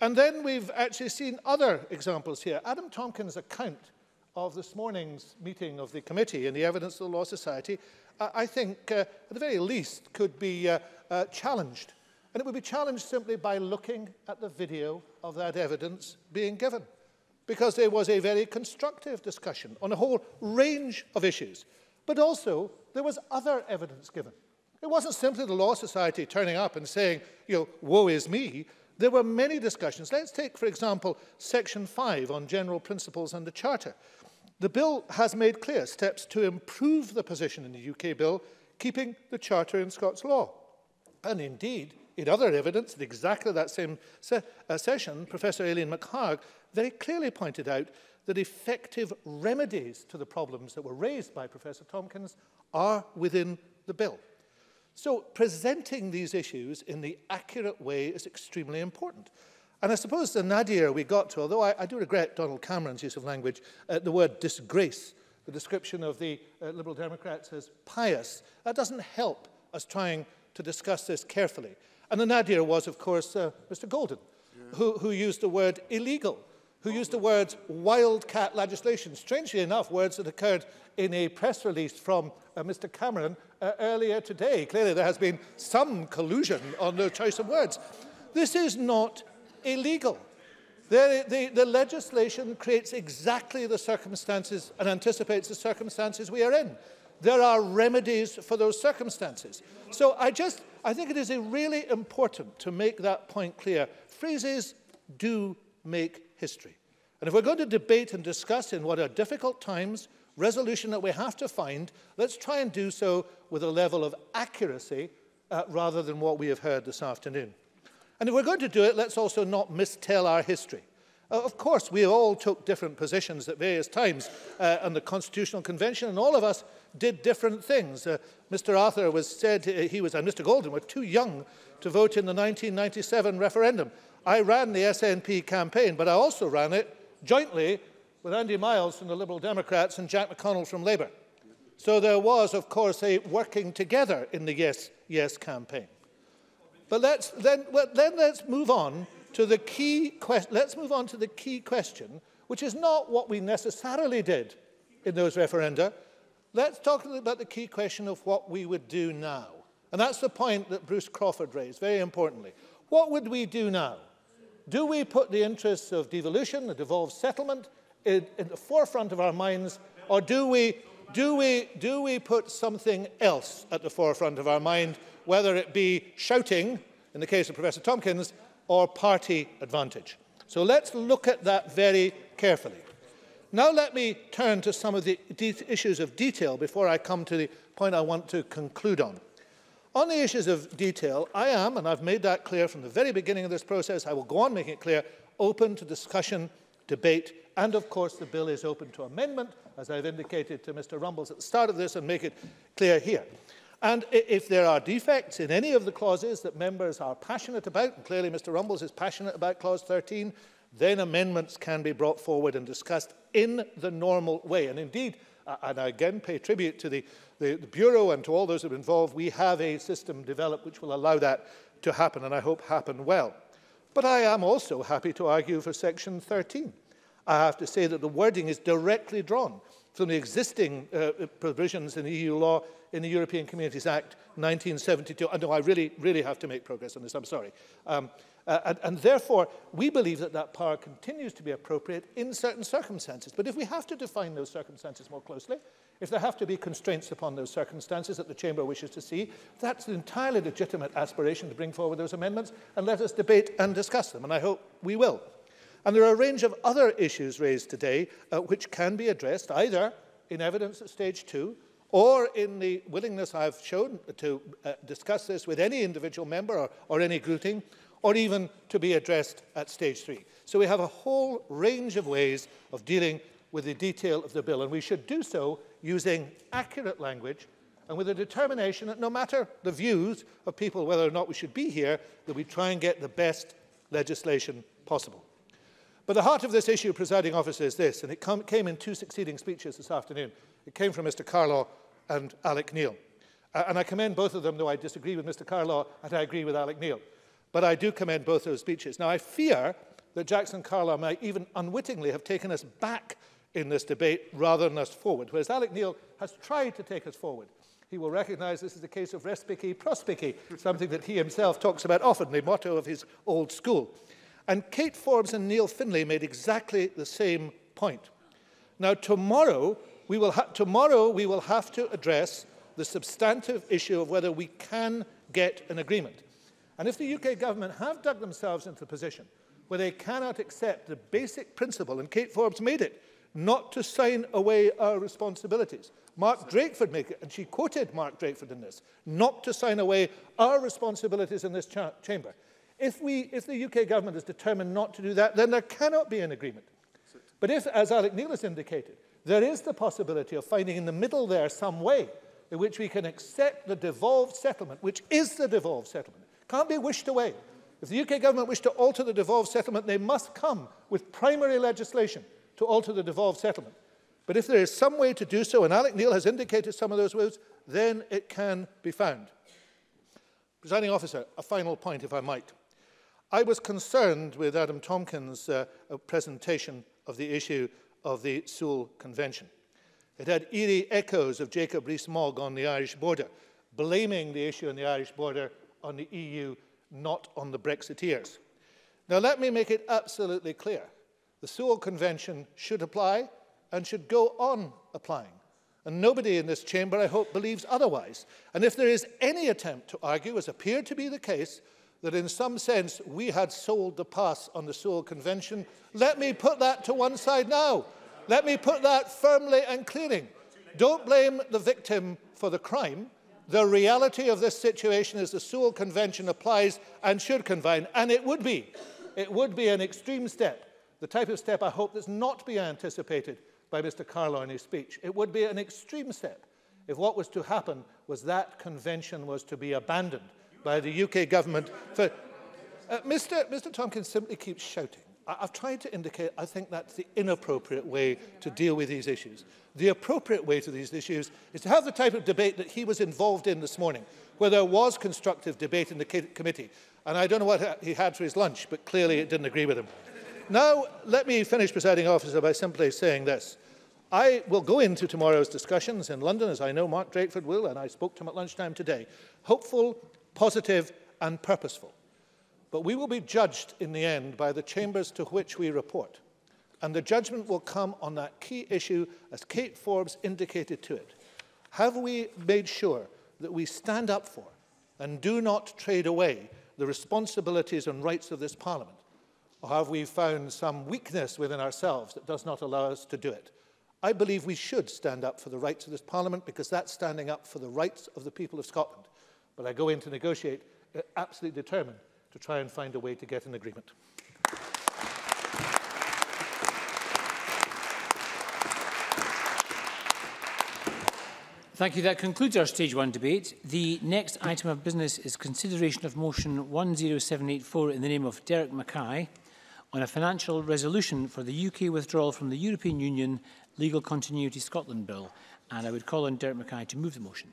And then we've actually seen other examples here. Adam Tompkins' account of this morning's meeting of the committee in the evidence of the Law Society, uh, I think, uh, at the very least, could be uh, uh, challenged. And it would be challenged simply by looking at the video of that evidence being given, because there was a very constructive discussion on a whole range of issues. But also, there was other evidence given. It wasn't simply the Law Society turning up and saying, you know, woe is me. There were many discussions. Let's take, for example, Section 5 on general principles and the Charter. The bill has made clear steps to improve the position in the UK bill, keeping the Charter in Scots law. And indeed, in other evidence, in exactly that same se uh, session, Professor Aileen McHarg very clearly pointed out that effective remedies to the problems that were raised by Professor Tompkins are within the bill. So presenting these issues in the accurate way is extremely important. And I suppose the nadir we got to, although I, I do regret Donald Cameron's use of language, uh, the word disgrace, the description of the uh, Liberal Democrats as pious, that doesn't help us trying to discuss this carefully. And the nadir was, of course, uh, Mr. Golden, yeah. who, who used the word illegal. who used the words wildcat legislation, strangely enough, words that occurred in a press release from uh, Mr. Cameron uh, earlier today. Clearly, there has been some collusion on the choice of words. This is not illegal. The, the, the legislation creates exactly the circumstances and anticipates the circumstances we are in. There are remedies for those circumstances. So I just, I think it is really important to make that point clear. Phrases do make history. And if we're going to debate and discuss in what are difficult times, resolution that we have to find, let's try and do so with a level of accuracy uh, rather than what we have heard this afternoon. And if we're going to do it, let's also not mistell our history. Uh, of course, we all took different positions at various times uh, on the Constitutional Convention, and all of us did different things. Uh, Mr. Arthur was said uh, he was, and uh, Mr. Golden were too young to vote in the 1997 referendum. I ran the SNP campaign, but I also ran it jointly with Andy Miles from the Liberal Democrats and Jack McConnell from Labour. So there was, of course, a working together in the Yes, Yes campaign. But let's, then, well, then let's move on to the key question. Let's move on to the key question, which is not what we necessarily did in those referenda. Let's talk about the key question of what we would do now. And that's the point that Bruce Crawford raised, very importantly. What would we do now? do we put the interests of devolution, the devolved settlement, in, in the forefront of our minds, or do we, do, we, do we put something else at the forefront of our mind, whether it be shouting, in the case of Professor Tompkins, or party advantage? So let's look at that very carefully. Now let me turn to some of the issues of detail before I come to the point I want to conclude on. On the issues of detail, I am, and I've made that clear from the very beginning of this process, I will go on making it clear, open to discussion, debate, and of course the bill is open to amendment, as I've indicated to Mr Rumbles at the start of this and make it clear here. And if there are defects in any of the clauses that members are passionate about, and clearly Mr Rumbles is passionate about clause 13, then amendments can be brought forward and discussed in the normal way. And indeed, and I again pay tribute to the, the, the Bureau and to all those who are involved, we have a system developed which will allow that to happen, and I hope happen well. But I am also happy to argue for Section 13. I have to say that the wording is directly drawn from the existing uh, uh provisions in EU law in the European Communities Act 1972. And know I really, really have to make progress on this, I'm sorry. Um, Uh, and, and therefore, we believe that that power continues to be appropriate in certain circumstances. But if we have to define those circumstances more closely, if there have to be constraints upon those circumstances that the Chamber wishes to see, that's an entirely legitimate aspiration to bring forward those amendments, and let us debate and discuss them, and I hope we will. And there are a range of other issues raised today uh, which can be addressed either in evidence at stage two or in the willingness I've shown to uh, discuss this with any individual member or, or any grouping or even to be addressed at stage three. So we have a whole range of ways of dealing with the detail of the bill, and we should do so using accurate language and with a determination that no matter the views of people whether or not we should be here, that we try and get the best legislation possible. But the heart of this issue, presiding officer, is this, and it came in two succeeding speeches this afternoon. It came from Mr. Carlaw and Alec Neil. Uh, and I commend both of them, though I disagree with Mr. Carlaw and I agree with Alec Neil. But I do commend both those speeches. Now, I fear that Jackson Carlisle might even unwittingly have taken us back in this debate rather than us forward, whereas Alec Neil has tried to take us forward. He will recognize this is a case of respici prospici, something that he himself talks about often, the motto of his old school. And Kate Forbes and Neil Finlay made exactly the same point. Now, tomorrow we will, tomorrow we will have to address the substantive issue of whether we can get an agreement. And if the UK government have dug themselves into a position where they cannot accept the basic principle, and Kate Forbes made it, not to sign away our responsibilities. Mark Drakeford made it, and she quoted Mark Drakeford in this, not to sign away our responsibilities in this cha chamber. If, we, if the UK government is determined not to do that, then there cannot be an agreement. But if, as Alec Neil has indicated, there is the possibility of finding in the middle there some way in which we can accept the devolved settlement, which is the devolved settlement, can't be wished away. If the UK government wish to alter the devolved settlement, they must come with primary legislation to alter the devolved settlement. But if there is some way to do so, and Alec Neil has indicated some of those ways, then it can be found. Presiding officer, a final point, if I might. I was concerned with Adam Tompkins' uh, uh, presentation of the issue of the Sewell Convention. It had eerie echoes of Jacob Rees-Mogg on the Irish border, blaming the issue on the Irish border on the EU, not on the Brexiteers. Now, let me make it absolutely clear. The Sewell Convention should apply and should go on applying. And nobody in this chamber, I hope, believes otherwise. And if there is any attempt to argue, as appeared to be the case, that in some sense we had sold the pass on the Sewell Convention, let me put that to one side now. Let me put that firmly and clearly. Don't blame the victim for the crime. The reality of this situation is the Sewell Convention applies and should confine, and it would be. It would be an extreme step, the type of step I hope that's not be anticipated by Mr. Carlaw in his speech. It would be an extreme step if what was to happen was that convention was to be abandoned by the UK government. For, uh, Mr. Mr. Tompkins simply keeps shouting. I've tried to indicate I think that's the inappropriate way to deal with these issues. the appropriate way to these issues is to have the type of debate that he was involved in this morning, where there was constructive debate in the committee. And I don't know what he had for his lunch, but clearly it didn't agree with him. now, let me finish, presiding officer, by simply saying this. I will go into tomorrow's discussions in London, as I know Mark Drakeford will, and I spoke to him at lunchtime today, hopeful, positive and purposeful. But we will be judged in the end by the chambers to which we report. And the judgment will come on that key issue, as Kate Forbes indicated to it. Have we made sure that we stand up for and do not trade away the responsibilities and rights of this Parliament? Or have we found some weakness within ourselves that does not allow us to do it? I believe we should stand up for the rights of this Parliament because that's standing up for the rights of the people of Scotland. But I go in to negotiate uh, absolutely determined to try and find a way to get an agreement. Thank you. That concludes our stage one debate. The next item of business is consideration of motion 10784 in the name of Derek Mackay on a financial resolution for the UK withdrawal from the European Union Legal Continuity Scotland Bill. And I would call on Derek Mackay to move the motion.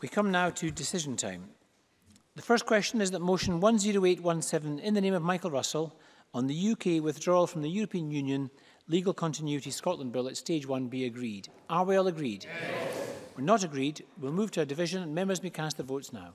We come now to decision time. The first question is that motion 10817 in the name of Michael Russell on the UK withdrawal from the European Union Legal Continuity Scotland Bill at Stage 1 be agreed. Are we all agreed? Yes. We're not agreed. We'll move to a division. and Members may cast their votes now.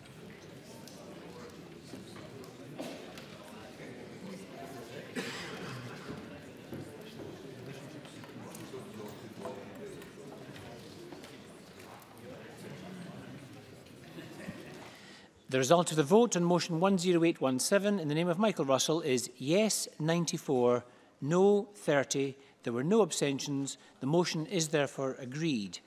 The result of the vote on motion 10817 in the name of Michael Russell is yes 94, no 30. There were no abstentions. The motion is therefore agreed.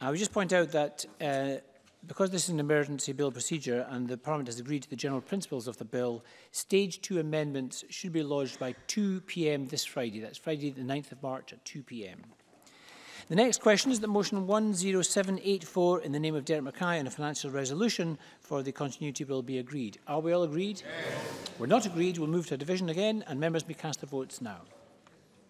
I would just point out that uh, because this is an emergency bill procedure and the Parliament has agreed to the general principles of the bill, stage two amendments should be lodged by 2pm this Friday. That's Friday the 9th of March at 2pm. The next question is that motion 10784 in the name of Derek Mackay on a financial resolution for the continuity bill be agreed. Are we all agreed? Yes. We're not agreed. We'll move to a division again and members may cast their votes now.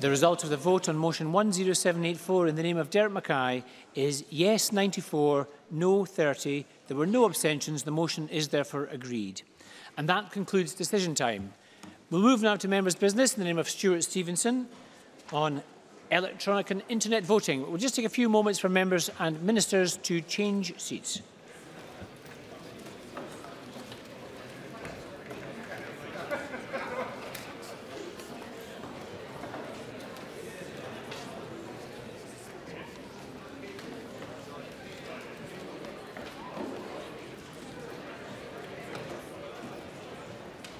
The result of the vote on motion 10784 in the name of Derek Mackay is yes 94, no 30. There were no abstentions. The motion is therefore agreed. And that concludes decision time. We'll move now to members' business in the name of Stuart Stevenson on electronic and internet voting. We'll just take a few moments for members and ministers to change seats.